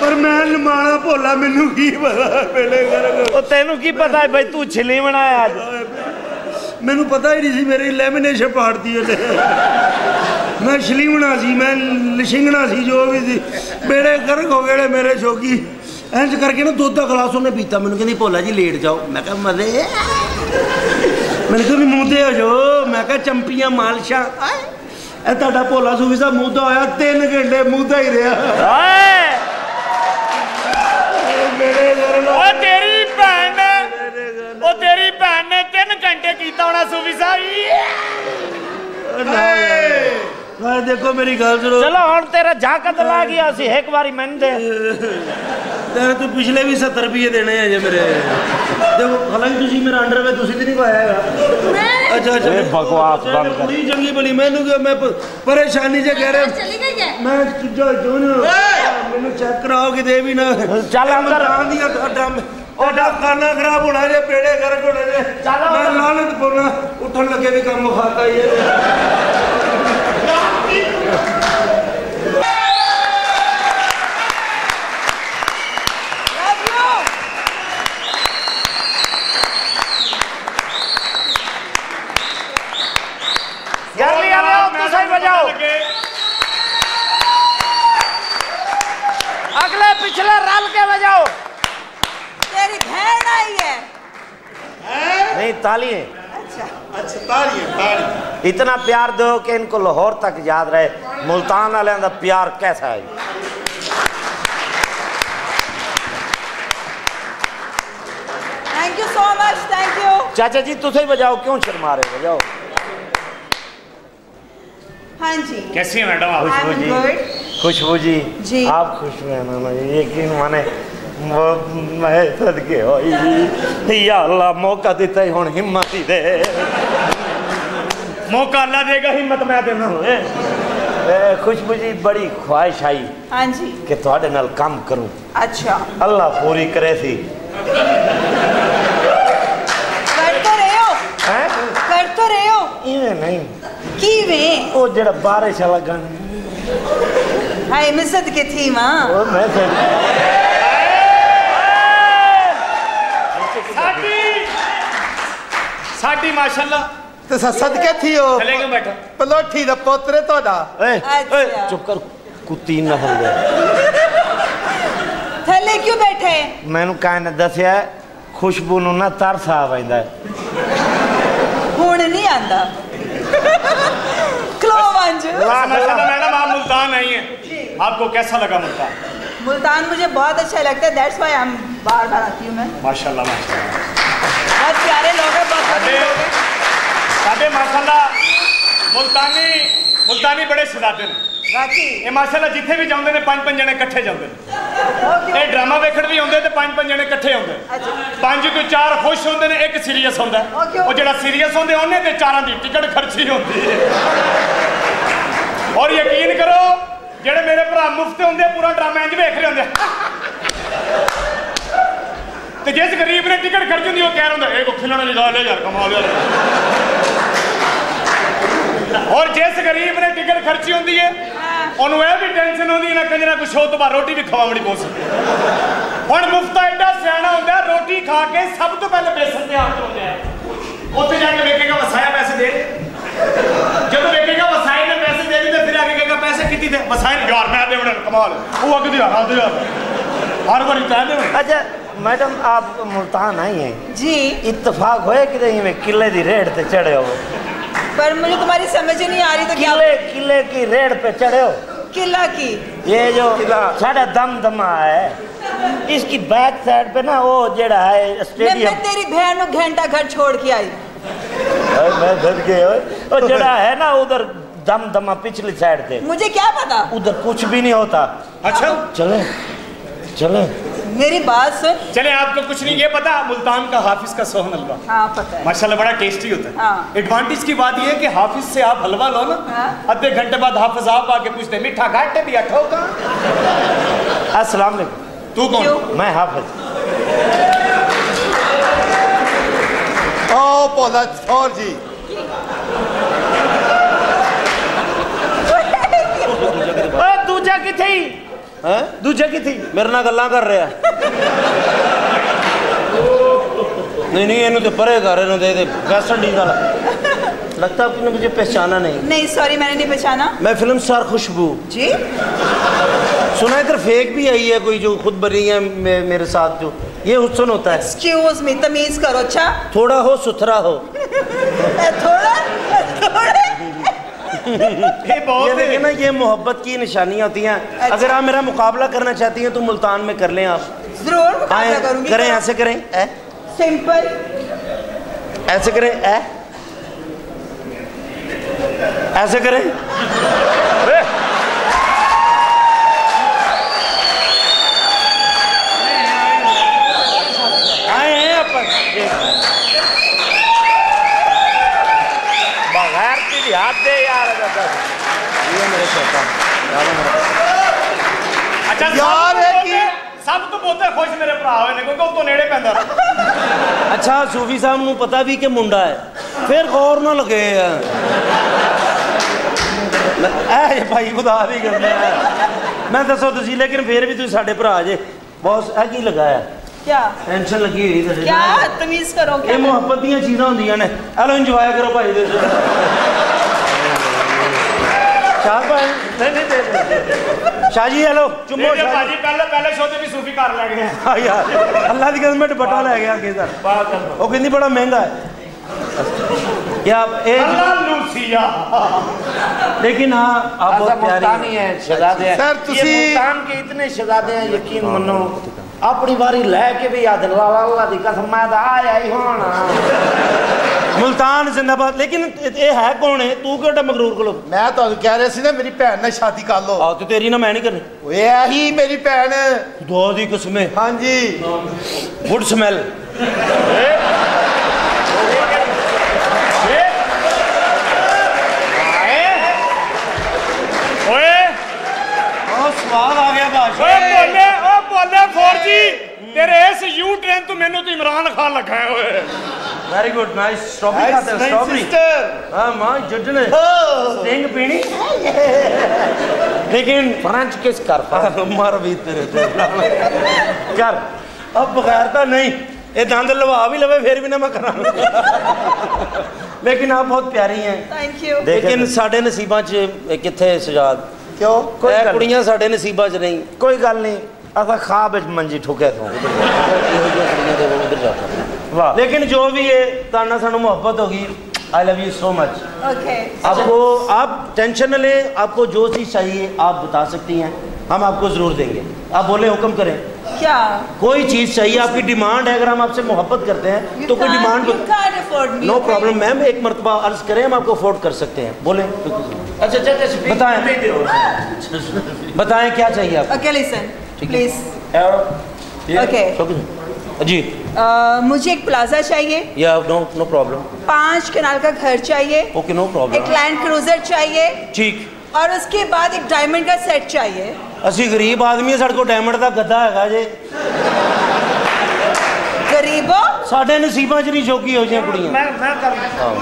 ਪਰ ਮੈਂ ਲਮਾਣਾ ਭੋਲਾ ਮੈਨੂੰ ਕੀ ਪਤਾ ਬੇੜੇ ਕਰ ਉਹ ਤੈਨੂੰ ਕੀ ਪਤਾ ਹੈ ਬਈ ਤੂੰ ਛਿਲੀ ਬਣਾਇਆ ਅੱਜ ਮੈਨੂੰ ਪਤਾ ਹੀ ਨਹੀਂ ਸੀ ਮੇਰੀ ਲੈਮੀਨੇਸ਼ਨ ਪਾੜਦੀ ਉਹਨੇ ਮੈਂ ਸ਼ਲੀਮਣਾ ਸੀ ਮੈਂ ਲਿਸ਼ਿੰਗਣਾ ਸੀ ਜੋ ਵੀ ਸੀ। ਬੇੜੇ ਗਰਕ ਹੋ ਗਏ ਮੇਰੇ ਸ਼ੋਕੀ। ਇੰਜ ਕਰਕੇ ਨਾ ਦੁੱਧ ਦਾ ਗਲਾਸ ਉਹਨੇ ਪੀਤਾ। ਮੈਨੂੰ ਕਹਿੰਦੀ ਭੋਲਾ ਜੀ ਲੇਟ ਜਾਓ। ਮੈਂ ਕਿਹਾ ਮਜ਼ੇ। ਮੈਨੂੰ ਕਿਹਾ ਵੀ ਮੂੰਹ ਹੋ ਜਾਓ। ਮੈਂ ਕਿਹਾ ਚੰਪੀਆਂ ਮਾਲਸ਼ਾਂ। ਆਏ, ਇਹ ਤੁਹਾਡਾ ਭੋਲਾ ਸੂਫੀ ਸਾਹਿਬ ਮੂੰਹ ਹੋਇਆ 3 ਘੰਟੇ ਮੂੰਹ ਹੀ ਰਿਹਾ। ਮੇਰੇ ਗਰਕ ਓ ਤੇਰੀ ਭੈਣ ਨੇ ਉਹ ਤੇਰੀ ਭੈਣ ਨੇ 3 ਘੰਟੇ ਕੀਤਾ ਹੋਣਾ ਸੂਫੀ ਸਾਹਿਬ। ਆ ਦੇਖੋ ਮੇਰੀ ਗੱਲ ਸੁਣੋ ਚਲੋ ਹੁਣ ਤੇਰਾ ਝਾਕਤ ਲਾ ਗਿਆ ਸੀ ਇੱਕ ਵਾਰੀ ਮੈਨੂੰ ਦੇ ਤੇ ਤੂੰ ਪਿਛਲੇ ਵੀ 70 ਰੁਪਏ ਦੇਣੇ ਆ ਜੇ ਮੇਰੇ ਦੇਖੋ ਹਾਲਾਂਕਿ ਤੁਸੀਂ ਮੇਰਾ ਅੰਡਰਵੇ ਤੁਸੀਂ ਤੇ ਨਹੀਂ ਪਾਇਆ ਹੈਗਾ ਮੈਂ ਅੱਛਾ ਅੱਛਾ ਇਹ ਬਕਵਾਸ ਚਲੋ, ਬੰਦ ਕਰ। ਕੁੜੀ ਚੰਗੀ ਭਲੀ ਮੈਨੂੰ ਕਿ ਮੈਂ ਪ- ਪਰੇਸ਼ਾਨੀ ਚ ਕਹਿ ਰਿਹਾ ਚਲੀ ਗਈ ਹੈ ਮੈਂ ਕਿੱਜਾ ਜੋਨ ਮੈਨੂੰ ਚੈੱਕ ਕਰਾਓ ਕਿ ਦੇ ਵੀ ਨਾ ਚੱਲ ਅੰਦਰ। ਦੀਆਂ ਤੁਹਾਡਾ ਉਹਦਾ ਖਾਣਾ ਖਰਾਬ ਹੋਣਾ ਜੇ ਪੇੜੇ ਕਰ ਹੋਣੇ ਜੇ ਚੱਲ ਮੈਂ ਅੰਦਰ। ਲਾਲਤ ਪੋਣਾ ਉੱਠਣ ਲੱਗੇ ਵੀ ਕੰਮ ਖਾਤਾ ਹੀ ਹੈ तालियाँ अच्छा अच्छा तालियाँ तालियाँ इतना प्यार दो कि इनको लाहौर तक याद रहे। मुल्तान वाले का प्यार कैसा है? Thank you so much thank you चाचा जी तुसे ही बजाओ क्यों शर्मा रहे बजाओ। हाँ जी। कैसी है मैडम? खुशबू जी? खुशबू जी जी। आप खुश हैं मैम यकीन माने? वो मैं सदके हो या अल्लाह मौका देता ही हुन हिम्मत ही दे मौका अल्लाह देगा हिम्मत मैं देना ए, ए, खुशबू जी बड़ी ख्वाहिश आई हाँ जी कि ਤੁਹਾਡੇ ਨਾਲ ਕੰਮ ਕਰੂੰ अच्छा ਅੱਲਾ ਪੂਰੀ ਕਰੇ ਸੀ कर तो रहे हो ਹੈ कर तो रहे हो ਇਵੇਂ ਨਹੀਂ की में ਉਹ ਜਿਹੜਾ ਬਾਰਿਸ਼ ਵਾਲਾ ਗਾਣਾ हाय मिसद के थी माँ ਉਹ ਮੈਂ ਸਾਡੀ ਮਾਸ਼ਾਅੱਲਾ ਤੇ ਸ- ਸਦਕੇ ਥੀ ਉਹ ਚਲੇ ਕਿਉਂ ਬੈਠਾ ਪਲੋਠੀ ਦਾ ਪੁੱਤਰ ਹੈ ਤੁਹਾਡਾ ਓਏ ਓਏ अच्छा ਚੁੱਪ ਕਰ ਕੁੱਤੀ ਨਾ ਹੋ ਗਿਆ थल्ले क्यों बैठे ਮੈਨੂੰ ਕਾਇ ਨੇ ਦੱਸਿਆ ਖੁਸ਼ਬੂ ਨੂੰ ਨਾ ਤਰਸ ਆ ਪੈਂਦਾ ਹੈ। हुण नहीं आंदा क्लो मंज माशाल्लाह मैडम आप मुल्तान आई हैं आपको कैसा लगा मुल्तान मुल्तान मुझे बहुत अच्छा लगता है दैट्स व्हाई आई एम बार बार आती हूँ मैं माशाल्लाह माशाल्लाह बहुत प्यारे लोग हैं ਸਾਡੇ ਸਾਡੇ ਮਾਸ਼ਾਅੱਲਾ ਮੁਲਤਾਨੀ ਮੁਲਤਾਨੀ ਬੜੇ ਸਦਾਦੇ ਨੇ। ਰਾਤੀ? ਇਹ ਮਾਸ਼ਾਅੱਲਾ ਜਿੱਥੇ ਵੀ ਜਾਂਦੇ ਨੇ ਪੰਜ ਪੰਜ ਜਣੇ ਇਕੱਠੇ ਜਾਂਦੇ ਨੇ। ਇਹ ਡਰਾਮਾ ਵੇਖਣ ਵੀ ਆਉਂਦੇ ਤੇ ਪੰਜ ਪੰਜ ਜਣੇ ਇਕੱਠੇ ਆਉਂਦੇ ਪੰਜ ਤੋਂ ਚਾਰ ਖੁਸ਼ ਹੁੰਦੇ ਨੇ ਇੱਕ ਸੀਰੀਅਸ ਹੁੰਦਾ ਉਹ ਜਿਹੜਾ ਸੀਰੀਅਸ ਹੁੰਦੇ ਉਹਨੇ ਤੇ ਚਾਰਾਂ ਦੀ ਟਿਕਟ ਖਰਚੀ ਹੁੰਦੀ ਹੈ। ਔਰ ਯਕੀਨ ਕਰੋ ਜਿਹੜੇ ਮੇਰੇ ਭਰਾ ਮੁਫਤ ਹੁੰਦੇ ਪੂਰਾ ਡਰਾਮਾ ਇੰਜ ਵੇਖ ਰਹੇ ਹੁੰਦੇ ਤੇ ਜਿਸ ਗਰੀਬ ਨੇ ਟਿਕਟ ਖਰਚ ਹੁੰਦੀ ਉਹ ਕਹਿ ਹੁੰਦਾ ਇਹ ਕੋ ਖਿਲਣਾ ਨਹੀਂ ਲੈ ਯਾਰ ਕਮਾਲ ਯਾਰ। ਔਰ ਜਿਸ ਗਰੀਬ ਨੇ ਟਿਕਟ ਖਰਚੀ ਹੁੰਦੀ ਹੈ। ਉਹਨੂੰ ਇਹ ਵੀ ਟੈਨਸ਼ਨ ਹੁੰਦੀ ਨਾ ਕੰਜਰਾ ਕੁਛ ਹੋ ਤੋਂ ਰੋਟੀ ਵੀ ਖਵਾਉਣੀ ਪਊ ਹੁਣ ਮੁਫਤਾ ਐਡਾ ਸਿਆਣਾ ਹੁੰਦਾ ਰੋਟੀ ਖਾ ਕੇ ਸਭ ਤੋਂ ਪਹਿਲਾਂ ਬੇਸਨ ਤੇ ਹੱਥ ਲਾਉਂਦਾ ਉੱਥੇ ਜਾ ਕੇ ਵੇਖੇਗਾ ਵਸਾਇਆ ਪੈਸੇ ਦੇ। ਜਦੋਂ ਵੇਖੇਗਾ ਵਸਾਇਆ ਨੇ ਪੈਸੇ ਦੇ ਦਿੱਤੇ ਫਿਰ ਆ ਕੇ ਕਹੇਗਾ ਪੈਸੇ ਕਿੱਥੇ ਦੇ? ਵਸਾਇਆ ਯਾਰ ਮੈਂ ਦੇ ਕਮਾਲ ਉਹ ਅੱਗੇ ਦੀ ਹਾਲਤ ਯਾਰ। ਹਰ ਵਾਰੀ ਤੈਨੂੰ ਅੱਛਾ मैडम आप मुल्तान आई हैं जी। इत्तेफाक होए कि नहीं में किले दी रेड पे चढ़े हो? पर मुझे तुम्हारी समझ ही नहीं आ रही तो क्या किले किले की रेड पे चढ़े हो? किला की? ये जो साढ़ा दम दमा है इसकी बैक साइड पे ना वो जेड़ा है मैं, मैं तेरी बहन को घंटा घर छोड़ के आई। मैं गया ओए। वो जेड़ा है ना उधर दम दमा पिछली साइड पे। मुझे क्या पता? उधर कुछ भी नहीं होता। अच्छा। चले। चले। मेरी बात सुन। चले आपको कुछ नहीं ये पता मुल्तान का हाफिज का सोहन हलवा। हाँ, माशाल्लाह बड़ा टेस्टी होता है। हाँ। एडवांटेज की बात ये है कि हाफिज से आप हलवा लो ना हाँ। आधे घंटे बाद हाफिज आप आके पूछते मीठा घाटे दिया ठोका? अस्सलाम वालेकुम। तू कौन? क्यों? मैं हाफिज। ओ पौधा छोर जी। दूजा किथे ਹੈ दूजा की थी ਮੇਰੇ ਨਾਲ ਗੱਲਾਂ ਕਰ ਰਿਹਾ नहीं नहीं ਇਹਨੂੰ ਤੇ ਪਰੇ ਕਰ ਇਹਨੂੰ ਦੇ ਦੇ ਵੈਸਟ ਇੰਡੀਜ਼ ਵਾਲਾ लगता है आपने मुझे पहचाना नहीं नहीं सॉरी मैंने नहीं पहचाना मैं फिल्म स्टार खुशबू जी सुना इधर फेक भी आई है कोई जो खुद बनी है मे, मेरे साथ जो ये हुसन होता है एक्सक्यूज मी तमीज करो अच्छा थोड़ा हो सुथरा हो ए, थोड़ा थोड़ा ये देखिए ना ये मोहब्बत की निशानियाँ होती हैं। अच्छा। अगर आप मेरा मुकाबला करना चाहती हैं तो मुल्तान में कर लें आप। ज़रूर मुकाबला आए करें ऐसे करें। सिंपल। ऐसे करें ऐ? ऐसे करें। आए हैं अपन बगैर तेरी हाथ दे यार ये मेरे शैतान ਅੱਛਾ ਯਾਰ, ਇਹ ਕੀ? ਸਭ ਤੋਂ ਬਹੁਤੇ ਖੁਸ਼ ਮੇਰੇ ਭਰਾ ਹੋਏ ਨੇ ਕਿਉਂਕਿ ਉਹ ਤੋਂ ਨੇੜੇ ਪੈਂਦਾ ਨਾ। ਅੱਛਾ ਸੂਫੀ ਸਾਹਿਬ ਨੂੰ ਪਤਾ ਵੀ ਕਿ ਮੁੰਡਾ ਹੈ ਫਿਰ ਗੌਰ ਨਾ ਲਗੇ ਆ ਐ ਭਾਈ ਖੁਦਾ ਦੀ ਗੱਲ ਹੈ ਮੈਂ ਦੱਸੋ ਤੁਸੀਂ ਲੇਕਿਨ ਫਿਰ ਵੀ ਤੁਸੀਂ ਸਾਡੇ ਭਰਾ ਜੇ ਬਹੁਤ ਇਹ ਕੀ ਲਗਾਇਆ क्या ਟੈਨਸ਼ਨ ਲੱਗੀ ਹੋਈ ਤੁਹਾਡੇ क्या ਨਾਲ। तमीज करो ਇਹ क्या ਮੁਹੱਬਤ ਦੀਆਂ ਚੀਜ਼ਾਂ ਹੁੰਦੀਆਂ ਨੇ ਆ ਲੋ ਇੰਜੋਏ ਕਰੋ ਭਾਈ ਦੇ ਸ਼ਾਹ ਭਾਈ ਨਹੀਂ ਨਹੀਂ ਦੇ ਸ਼ਾਹ ਜੀ ਹੈਲੋ ਚੁੰਮੋ ਮੇਰੇ ਸ਼ਾਹ ਜੀ ਭਾਜੀ ਪਹਿਲੇ ਪਹਿਲੇ ਸ਼ੋਅ ਤੇ ਵੀ ਸੂਫੀ ਕਰ ਲੈ ਗਏ ਆ ਯਾਰ ਅੱਲਾ ਦੀ ਕਸਮ ਮੈਂ ਦੁਪੱਟਾ ਲੈ ਗਿਆ ਅੱਗੇ ਸਰ ਉਹ ਕਹਿੰਦੀ ਬੜਾ ਮਹਿੰਗਾ ਹੈ या ये ਅੱਲਾ ਲੂਸੀਆ लेकिन हाँ आप ऐसा बहुत प्यारी मुल्तानी है शहजादे हैं सर, ये तुसी- मुल्तान के इतने शहजादे हैं यकीन मनो अपनी बारी लैके भी याद ला अल्लाह दी कसम मैं तो आया ही होना सुल्तान जिंदाबाद। लेकिन ये है कौन है? तू कि मगरूर को मैं तो कह रहा सी ना मेरी भैन ने शादी कर लो। हाँ, तो तेरी ना मैं नहीं करनी। ओए मेरी भैन। दुआ दी कसम। हाँ जी। गुड स्मेल तो तो इमरान खान लगा है Very very good nice strawberry खाते हो स्ट्रॉबेरी हाँ माँ जुटने स्टिंग पीनी? लेकिन फ्रेंच किस कर हाँ, मर भी तेरे तो। कर। अब बगैरता तो नहीं ये दंद लवा भी लवे फिर भी ना मैं करा। लेकिन आप बहुत प्यारी हैं। थैंक यू लेकिन साडे नसीबा च किथे सजाद? क्यों? कोई कुड़ियाँ साडे नसीबा च नहीं। कोई गल नहीं। असा खाब मंजी ठुके तो लेकिन जो भी है ताना सानू मोहब्बत होगी। I love you so much आपको आप टेंशन न लें। आपको जो चीज़ चाहिए आप बता सकती हैं। हम आपको ज़रूर देंगे। आप बोले हुक्म करें। क्या? कोई चीज़ चाहिए आपकी डिमांड है अगर हम आपसे मोहब्बत करते हैं you तो कोई डिमांड नो प्रॉब्लम मैम एक मरतबा अर्ज़ करें हम आपको अफोर्ड कर सकते हैं। बोले। अच्छा बताएँ। बताएँ क्या चाहिए आपको? प्लीज़ ओके जी आ, मुझे एक प्लाजा चाहिए। या नो नो प्रॉब्लम पाँच कनाल का घर चाहिए। ओके नो प्रॉब्लम एक लैंड क्रूजर चाहिए। ठीक। और उसके बाद एक डायमंड का सेट चाहिए। असली गरीब आदमी है साढ़े डायमंड का गद्दा है जे। गरीबो? साढ़े नसीबा च नहीं चौकी हो जी कुड़ियाँ। मैं मैं कर हाँ।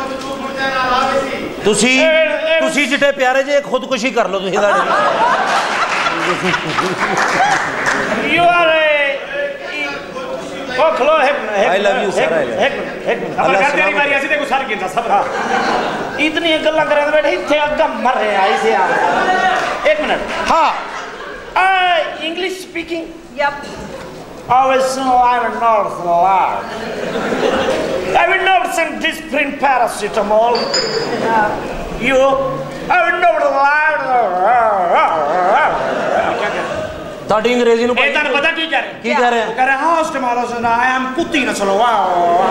तुसी तुसी चिट्टे प्यारे जे खुदकुशी कर लो तुसी दा you are a Oh, hello, heck, heck, I love you, sir. I love heck, heck, अपना घर तेरी बारी ऐसी देखो सारी किंजा सब रहा इतनी गल्ला कर बैठे इतने अग्गा मर रहे हैं ऐसे यार एक मिनट हाँ uh, English speaking? Yep. Always know I'm a north lad I will you. send this print paracetamol. Yeah. you I will never lie. ਤੁਹਾਡੀ ਅੰਗਰੇਜ਼ੀ ਨੂੰ ਇਹ ਤੁਹਾਨੂੰ ਪਤਾ ਕੀ ਕਹਿ ਰਹੇ? ਕੀ ਕਹਿ ਰਹੇ? ਕਹਿ ਰਹੇ ਹਾਂ ਇਸਤੇਮਾਲ ਉਸ ਦਾ ਆਈ ਐਮ ਕੁੱਤੀ ਨਸਲ ਵਾਓ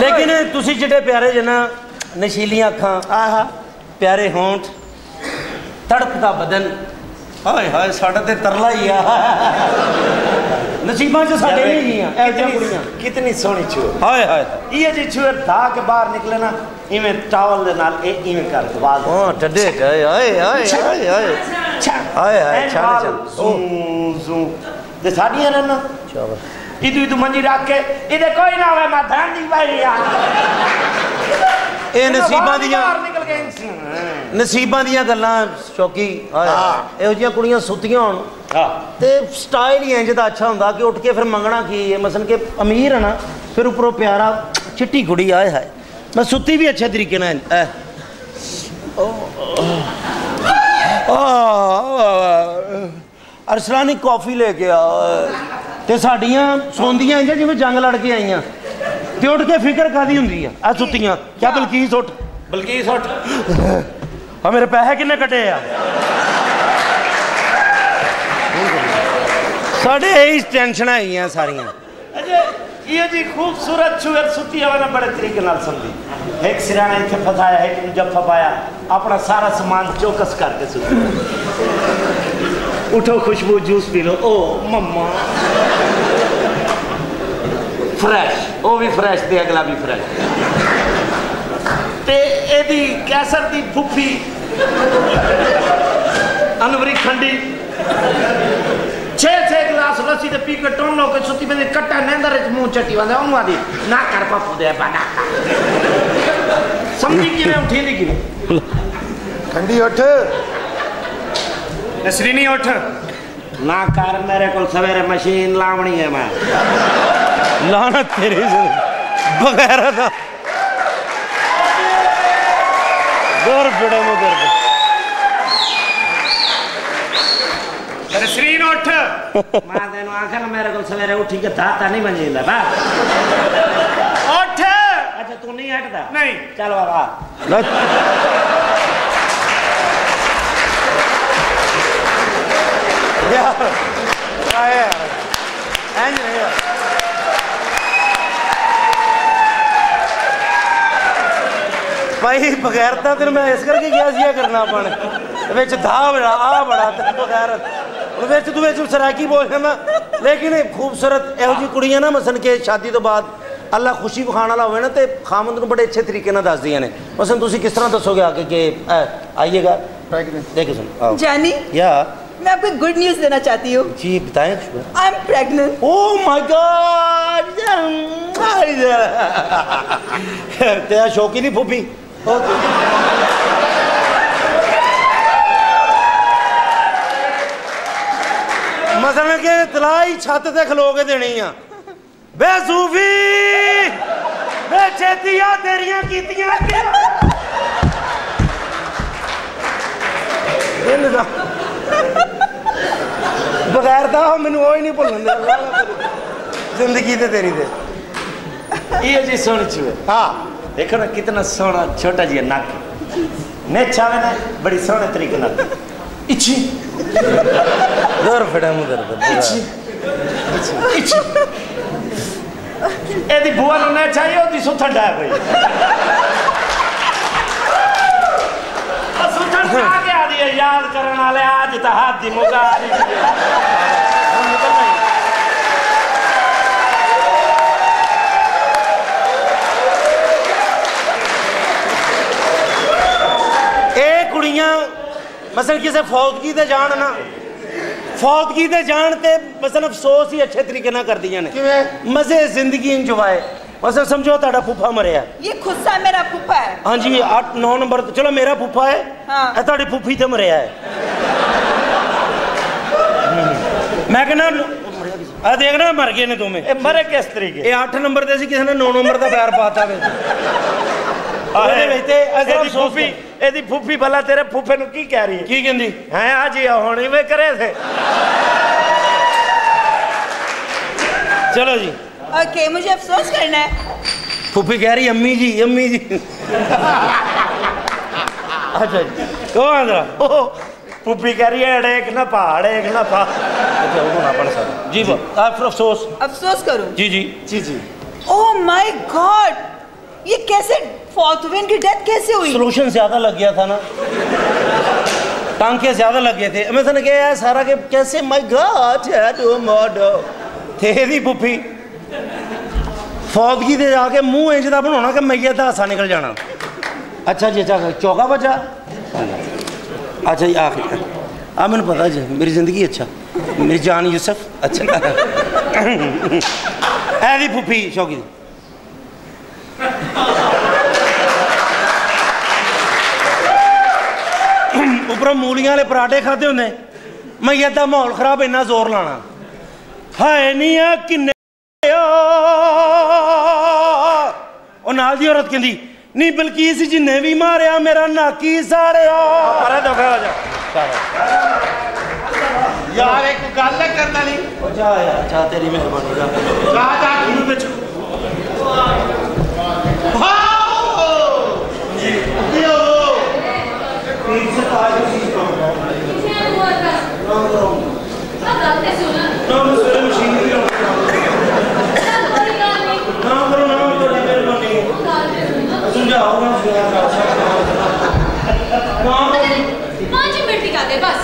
ਲੇਕਿਨ ਤੁਸੀਂ ਜਿਹੜੇ ਪਿਆਰੇ ਜਨਾ ਨਸ਼ੀਲੀਆਂ ਅੱਖਾਂ ਆਹਾ। ਪਿਆਰੇ ਹੋਂਠ ਤੜਪਦਾ ਬਦਨ ਹਾਏ ਹਾਏ ਸਾਡਾ ਤੇ ਤਰਲਾ ਹੀ ਆ। ਨਸੀਬਾਂ ਚ ਸਾਡੇ ਨਹੀਂ ਗਈਆਂ ਇਹ ਜਿਹੀਆਂ ਕੁੜੀਆਂ ਕਿਤਨੀ ਸੋਹਣੀ ਛੂਰ ਹਾਏ ਹਾਏ ਇਹ ਜੀ ਛੂਰ ਧਾ ਕੇ ਬਾਹਰ ਨਿਕਲੇ ਨਾ ਇਵੇਂ ਟਾਵਲ ਦੇ ਨਾਲ ਇਹ ਇਵੇਂ ਕਰ ਦਵਾਲ ਹਾਂ ਡੱਡੇ ਗਏ ਹਾਏ ਹਾਏ ਹਾਏ ਹਾਏ ਹਾਏ ਹਾਏ ਛਾਣ ਜ਼ੂੰ ਜ਼ੂੰ ਤੇ ਸਾਡੀਆਂ ਨੇ ਨਾ ਚਲੋ ਇਦੂ ਇਦੂ ਮੰਜੀ ਰੱਖ ਕੇ ਇਹਦੇ ਕੋਈ ਨਾ ਹੋਵੇ ਮੈਂ ਧਾਨ ਦੀ ਭਾਈ ਆ ਇਹ ਨਸੀਬਾਂ ਦੀਆਂ ਨਿਕਲ ਗਏ ਨਸੀਬਾਂ ਦੀਆਂ ਗੱਲਾਂ ਸ਼ੌਕੀ ਹਾਏ ਹਾਏ। ਇਹੋ ਜਿਹੀਆਂ ਕੁੜੀਆਂ ਸੁੱਤੀਆਂ ਹੋਣ ਹਾਂ ਤੇ ਸਟਾਈਲ ਹੀ ਇੰਜ ਦਾ ਅੱਛਾ ਹੁੰਦਾ ਕਿ ਉੱਠ ਕੇ ਫਿਰ ਮੰਗਣਾ ਕੀ ਹੈ ਮਸਲ ਕਿ ਅਮੀਰ ਹੈ ਨਾ ਫਿਰ ਉੱਪਰੋਂ ਪਿਆਰਾ ਚਿੱਟੀ ਕੁੜੀ ਆਏ ਹਾਏ ਮੈਂ ਸੁੱਤੀ ਵੀ ਅੱਛੇ ਤਰੀਕੇ ਨਾਲ ਐ ਅਰਸਲਾਨੀ ਕਾਫੀ ਲੈ ਕੇ ਆ ਤੇ ਸਾਡੀਆਂ ਸੌਂਦੀਆਂ ਇੰਜ ਜਿਵੇਂ ਜੰਗ ਲੜ ਕੇ ਆਈਆਂ ਤੇ ਉੱਠ ਕੇ ਫਿਕਰ ਕਾਦੀ ਹੁੰਦੀ ਆ ਆ ਸੁੱਤੀਆਂ ਕਿਆ ਬਲਕੀਸ ਉੱਠ ਬਲਕਿ ਸੁੱਟ ਆ ਮੇਰੇ ਪੈਸੇ ਕਿੰਨੇ ਕੱਟੇ ਆ ਸਾਡੇ ਇਹ ਟੈਨਸ਼ਨਾਂ ਹੈਗੀਆਂ ਸਾਰੀਆਂ अजय ये जी खूबसूरत छुए सुती हवा ना बड़े तरीके नाल समझी एक सिराना इथे फसाया है कि जब फपाया अपना सारा सामान चौकस करके सुती उठो खुशबू जूस पी लो ओ मम्मा फ्रेश वो भी फ्रेश ते अगला भी फ्रेश दी कैसर दी फुफी। अनवरी खंडी। छे छे गिलास लस्सी ते पी के टोनो के सुती पे कट्टा नेंदर च मुँह चटी वंदा उनु आदी ना कर पापू दे बा समझी की किने उठी दी किने। खंडी उठ। नसरीनी उठ। ना कर मेरे को सवेरे मशीन लावनी है मैं। लाना तेरी बगैर Dur bidamı dur. सरसरीन उठ। माँ तेनु आखन मेरे को सवेरे उठी के ताता नहीं बनी ला बा। उठ। अच्छा तू नहीं हटता नहीं। चल बाबा यार। आए एंजल यार ਭਾਈ ਬਗੈਰ ਤਾਂ ਤੈਨੂੰ ਮੈਂ ਇਸ ਕਰਕੇ ਗਿਆ ਸੀ ਇਹ ਕਰਨਾ ਪਣ ਵਿੱਚ ਧਾ ਬੜਾ ਆ ਬੜਾ ਤੇ ਬਗੈਰ ਹੁਣ ਵਿੱਚ ਤੂੰ ਵਿੱਚ ਸਰਾਕੀ ਬੋਲ ਜਾਂਦਾ ਲੇਕਿਨ ਇਹ ਖੂਬਸੂਰਤ ਇਹੋ ਜਿਹੀ ਕੁੜੀਆਂ ਨਾ ਮਸਨ ਕੇ ਸ਼ਾਦੀ ਤੋਂ ਬਾਅਦ ਅੱਲਾ ਖੁਸ਼ੀ ਵਿਖਾਣ ਵਾਲਾ ਹੋਵੇ ਨਾ ਤੇ ਖਾਮੰਦ ਨੂੰ ਬੜੇ ਅੱਛੇ ਤਰੀਕੇ ਨਾਲ ਦੱਸਦੀਆਂ ਨੇ ਮਸਨ ਤੁਸੀਂ ਕਿਸ ਤਰ੍ਹਾਂ ਦੱਸੋਗੇ ਆ ਕੇ ਕਿ ਐ, ਆਈਏਗਾ ਦੇਖੋ ਸੁਣ आओ। जानी या मैं आपको गुड न्यूज देना चाहती हूँ जी बताएं I am pregnant Oh my God! तेरा शौक ही नहीं फूफी मसल के तलाई छत से खलो के देनी आ। बे सूफी बे चेतिया तेरिया कीतिया। बगैर था मैं वही नहीं भूल ज़िंदगी तेरी दे ये जी सुन चुके हाँ। देखो ना कितना सोना छोटा जी नाक ने छावे ना बड़ी सोने तरीके नाल इच्छी ਦਰ ਫੜਾ ਮੂੰਹ ਦਰ इच्छी इच्छी ਇਹਦੀ ਬੂਆ ਨੂੰ ਨਾ ਚਾਹੀਏ ਉਹਦੀ ਸੁੱਥਣ ਡਾਇਆ ਪਈ ਉਹ ਸੁੱਥਣ ਖਾ ਕੇ ਆਦੀ ਹੈ ਯਾਦ ਕਰਨ ਵਾਲੇ ਅੱਜ ਤਾਂ ਹੱਥ ਦੀ ਮੁਗਾ ਆ ਬੜੀਆਂ ਮਸਲ ਕਿਸੇ ਫੌਜਗੀ ਤੇ ਜਾਣ ਨਾ ਫੌਜਗੀ ਤੇ ਜਾਣ ਤੇ ਮਸਲ ਅਫਸੋਸ ਹੀ ਅੱਛੇ ਤਰੀਕੇ ਨਾਲ ਕਰਦੀਆਂ ਨੇ ਕਿਵੇਂ ਮਜ਼ੇ ਜ਼ਿੰਦਗੀ ਇੰਜੋਏ ਮਸਲ ਸਮਝੋ ਤੁਹਾਡਾ ਫੁੱਫਾ ਮਰਿਆ ਇਹ ਖੁੱਸਾ ਮੇਰਾ ਫੁੱਫਾ ਹੈ ਹਾਂਜੀ 8 9 ਨੰਬਰ ਚਲੋ ਮੇਰਾ ਫੁੱਫਾ ਹੈ ਇਹ ਤੁਹਾਡੀ ਫੁੱਫੀ ਤੇ ਮਰਿਆ ਹੈ ਮੈਂ ਕਹਿੰਦਾ ਆ ਦੇਖਣਾ ਮਰ ਗਏ ਨੇ ਦੋਵੇਂ ਇਹ ਮਰੇ ਕਿਸ ਤਰੀਕੇ ਇਹ 8 ਨੰਬਰ ਤੇ ਸੀ ਕਿਸੇ ਨੇ 9 ਨੰਬਰ ਦਾ ਪੈਰ ਪਾਤਾ ਵੇ ਇਹਦੀ ਫੂਫੀ ਇਹਦੀ ਫੂਫੀ ਭਲਾ ਤੇਰੇ ਫੂਫੇ ਨੂੰ ਕੀ ਕਹਿ ਰਹੀ ਹੈ ਕੀ ਕਹਿੰਦੀ ਹੈ ਆ ਜੀ ਹੁਣ ਇਵੇਂ ਕਰੇ ਥੇ ਚਲੋ ਜੀ ओके मुझे अफसोस करना है ਫੁੱਫੀ ਕਹਿ ਰਹੀ ਅੰਮੀ ਜੀ ਅੰਮੀ ਜੀ ਅੱਛਾ ਜੀ ਕੋ ਆਂਦਰਾ ਉਹ ਫੂਫੀ ਕਹਿ ਰਹੀ ਹੈ ਇੱਕ ਨਾ ਪਹਾੜ ਇੱਕ ਨਾ ਪਾ ਅੱਛਾ ਉਹ ਨਾ ਪੜ ਸਕਦਾ ਜੀ ਬਾ ਆਫਰ ਅਫਸੋਸ अफसोस करूं जी जी जी जी ओह माय गॉड ये कैसे फॉतविन की डेथ कैसे हुई? सोल्यूशन ज़्यादा लग गया था ना। टांके ज़्यादा लग गए थे। मैं ने कहा, यार, सारा के कैसे माय गॉड थे दी पुफी फौदगी दे जाके मुँह इंज दा बनाना कि मैया दा हासा निकल जाना। अच्छा जी अच्छा चौका बजा अच्छा जी, आखिर। आ, मैंने पता जी, मेरी ज़िंदगी अच्छा। मेरी जान यूसुफ अच्छा। ऐ दी फुफी, शौकी। ਉੱਪਰੋਂ ਮੂਲੀਆਂ ਵਾਲੇ ਪਰਾਠੇ ਖਾਦੇ ਹੁੰਦੇ ਮੈਂ ਇਹਦਾ ਮਾਹੌਲ ਖਰਾਬ ਇੰਨਾ ਜ਼ੋਰ ਲਾਣਾ ਹਾਏ ਨੀ ਆ ਕਿੰਨੇ ਆ। ਉਹ ਨਾਲ ਦੀ ਔਰਤ ਕਹਿੰਦੀ ਨੀ ਬਲਕੀਸ ਜਿੰਨੇ ਵੀ ਮਾਰਿਆ ਮੇਰਾ ਨਾਕੀ ਸਾੜਿਆ ਪਰੇ ਦੋ ਫੇਰ ਜਾ ਯਾਰ ਇੱਕ ਗੱਲ ਹੈ ਕਰਨ ਵਾਲੀ ਉਹ ਜਾ ਯਾਰ ਜਾ ਤੇਰੀ ਮਿਹਰਬਾਨੀ ਜਾ ਜਾ ਜਾ ਇਹਨੂੰ ਵਿੱਚ ਨਾ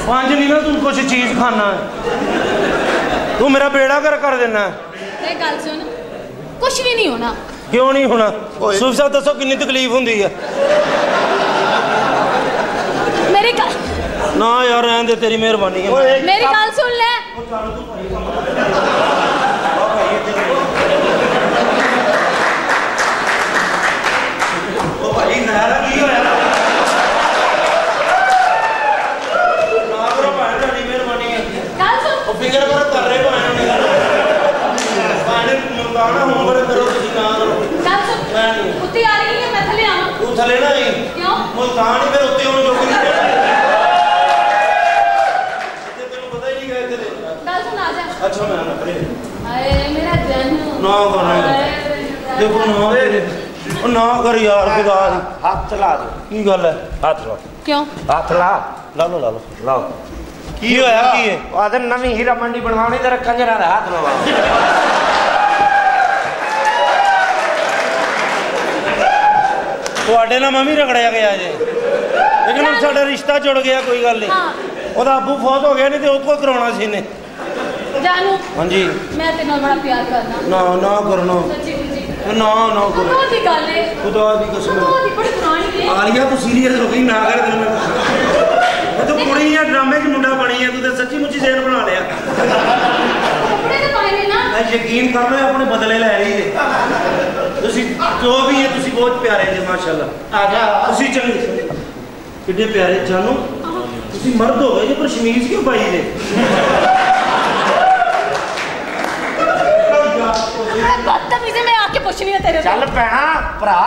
ਪੰਜ ਨਹੀਂ ਨਾ ਤੂੰ ਕੁਝ ਚੀਜ਼ ਖਾਣਾ ਤੂੰ ਮੇਰਾ ਬੇੜਾ ਕਰ ਕਰ ਦੇਣਾ ਇਹ ਗੱਲ ਸੁਣ ਕੁਝ ਵੀ ਨਹੀਂ ਹੋਣਾ ਕਿਉਂ ਨਹੀਂ ਹੋਣਾ ਸੁਫ ਦੱਸੋ ਕਿੰਨੀ ਤਕਲੀਫ ਹੁੰਦੀ ਹੈ ਨਾ ਯਾਰ ਰਹਿਣ ਦੇ ਤੇਰੀ ਮਿਹਰਬਾਨੀ ਹੈ ਮੇਰੀ ਗੱਲ ਸੁਣ ਲੈ। ਉਹ ਭਾਈ ਨਹਿਰਾ ਕੀ ਹੋਇਆ? ਨਾ ਕਰੋ ਭਾਈ ਤੁਹਾਡੀ ਮਿਹਰਬਾਨੀ ਹੈ। ਗੱਲ ਸੁਣ। ਉਹ ਫਿਕਰ ਕਰੋ ਕਰ ਰਹੇ ਭਾਈ ਨੇ ਭਾਈ ਨੇ ਮੁਕਾਣਾ ਹੋਮਵਰਕ ਕਰੋ ਤੁਸੀਂ ਨਾ ਕਰੋ। ਗੱਲ ਸੁਣ। ਮੈਂ ਨਹੀਂ। ਉੱਤੇ ਆ ਰਹੀ ਹੈ ਮੈਂ ਥੱਲੇ ਆਵਾਂ। ਤੂੰ ਥੱਲੇ ਨਾ ਆਈ ਕਿਉਂ? ਮੁਲਤਾਨ ਹੀ ਫਿਰ ਉੱਤੇ ਉਹਨੂੰ ਜੋਗੀ ਨਹੀਂ ਸੁਣ ਆ ਜਾ ਅੱਛਾ ਮੈਂ ਨਾ ਕਰੇ ਹਾਏ ਮੇਰਾ ਜਨ ਨਾ ਕਰਨਾ ਦੇਖੋ ਨਾ ਤੇਰੇ ਉਹ ਨਾ ਕਰ ਯਾਰ ਖੁਦਾ ਦੀ। ਹੱਥ ਲਾ ਦੇ ਕੀ ਗੱਲ ਹੈ ਹੱਥ ਲਾ ਕਿਉਂ ਹੱਥ ਲਾ ਲਾ ਲਓ ਲਾ ਲਓ ਲਾਓ ਕੀ ਹੋਇਆ ਕੀ ਹੈ ਉਹ ਆਦਨ ਨਵੀਂ ਹੀਰਾ ਮੰਡੀ ਬਣਵਾਉਣੀ ਤੇ ਕੰਜਰਾਂ ਦਾ ਹੱਥ ਲਵਾ ਤੁਹਾਡੇ ਨਾਲ ਮੈਂ ਵੀ ਰਗੜਿਆ ਗਿਆ ਜੇ ਲੇਕਿਨ ਹੁਣ ਸਾਡਾ ਰਿਸ਼ਤਾ ਜੁੜ ਗਿਆ ਕੋਈ ਗੱਲ ਨਹੀਂ ਹਾਂ ਉਹਦਾ ਆਬੂ ਫੌਤ ਹੋ ਗਿਆ ਨਹੀਂ ਤੇ ਉਹ ਕੋਲ ਕਰਾਉਣਾ ਸੀ ਨੇ ਜਾਨੂ ਹਾਂਜੀ। ਮੈਂ ਤੇਰੇ ਨਾਲ ਬੜਾ ਪਿਆਰ ਕਰਦਾ। ਨਾ ਨਾ ਕਰਨਾ। ਸੱਚੀ ਮੁੱਚੀ ਨਾ ਨਾ ਕਰੋ ਕਦੋਂ ਦੀ ਗੱਲ ਹੈ ਖੁਦਾ ਦੀ ਕਸਮ। ਕਦੋਂ ਦੀ ਬੜੀ ਪੁਰਾਣੀ ਹੈ ਆਲੀਆ ਤੂੰ ਸੀਰੀਅਸ ਹੋ ਗਈ ਨਾ ਕਰ ਤੈਨੂੰ ਮੈਂ ਤੂੰ ਕੁੜੀ ਆ ਡਰਾਮੇ 'ਚ ਮੁੰਡਾ ਬਣੀ ਆ ਤੂੰ ਤੇ ਸੱਚੀ ਮੁੱਚੀ ਜ਼ੇਨ ਬਣਾ ਲਿਆ। ਕੱਪੜੇ ਤੇ ਪਾਏ ਨੇ ਨਾ। ਮੈਂ ਯਕੀਨ ਕਰ ਲਓ ਇਹ ਆਪਣੇ ਬਦਲੇ ਲੈ ਰਹੀ ਤੁਸੀਂ ਜੋ ਵੀ ਹੈ ਤੁਸੀਂ ਬਹੁਤ ਪਿਆਰੇ ਜੇ ਮਾਸ਼ਾਅੱਲਾ। ਆ ਜਾ। ਤੁਸੀਂ ਚੰਗੇ ਕਿੱਡੇ ਪਿਆਰੇ ਜਾਨੋ। ਤੁਸੀਂ ਮਰਦ ਹੋ ਗਏ ਜੇ ਪਰ ਸ਼ਮੀਜ਼ ਕਿਉਂ ਪਾਈ ਜੇ बदतमीजी मैं आके पुछ है तेरे चल भैना भरा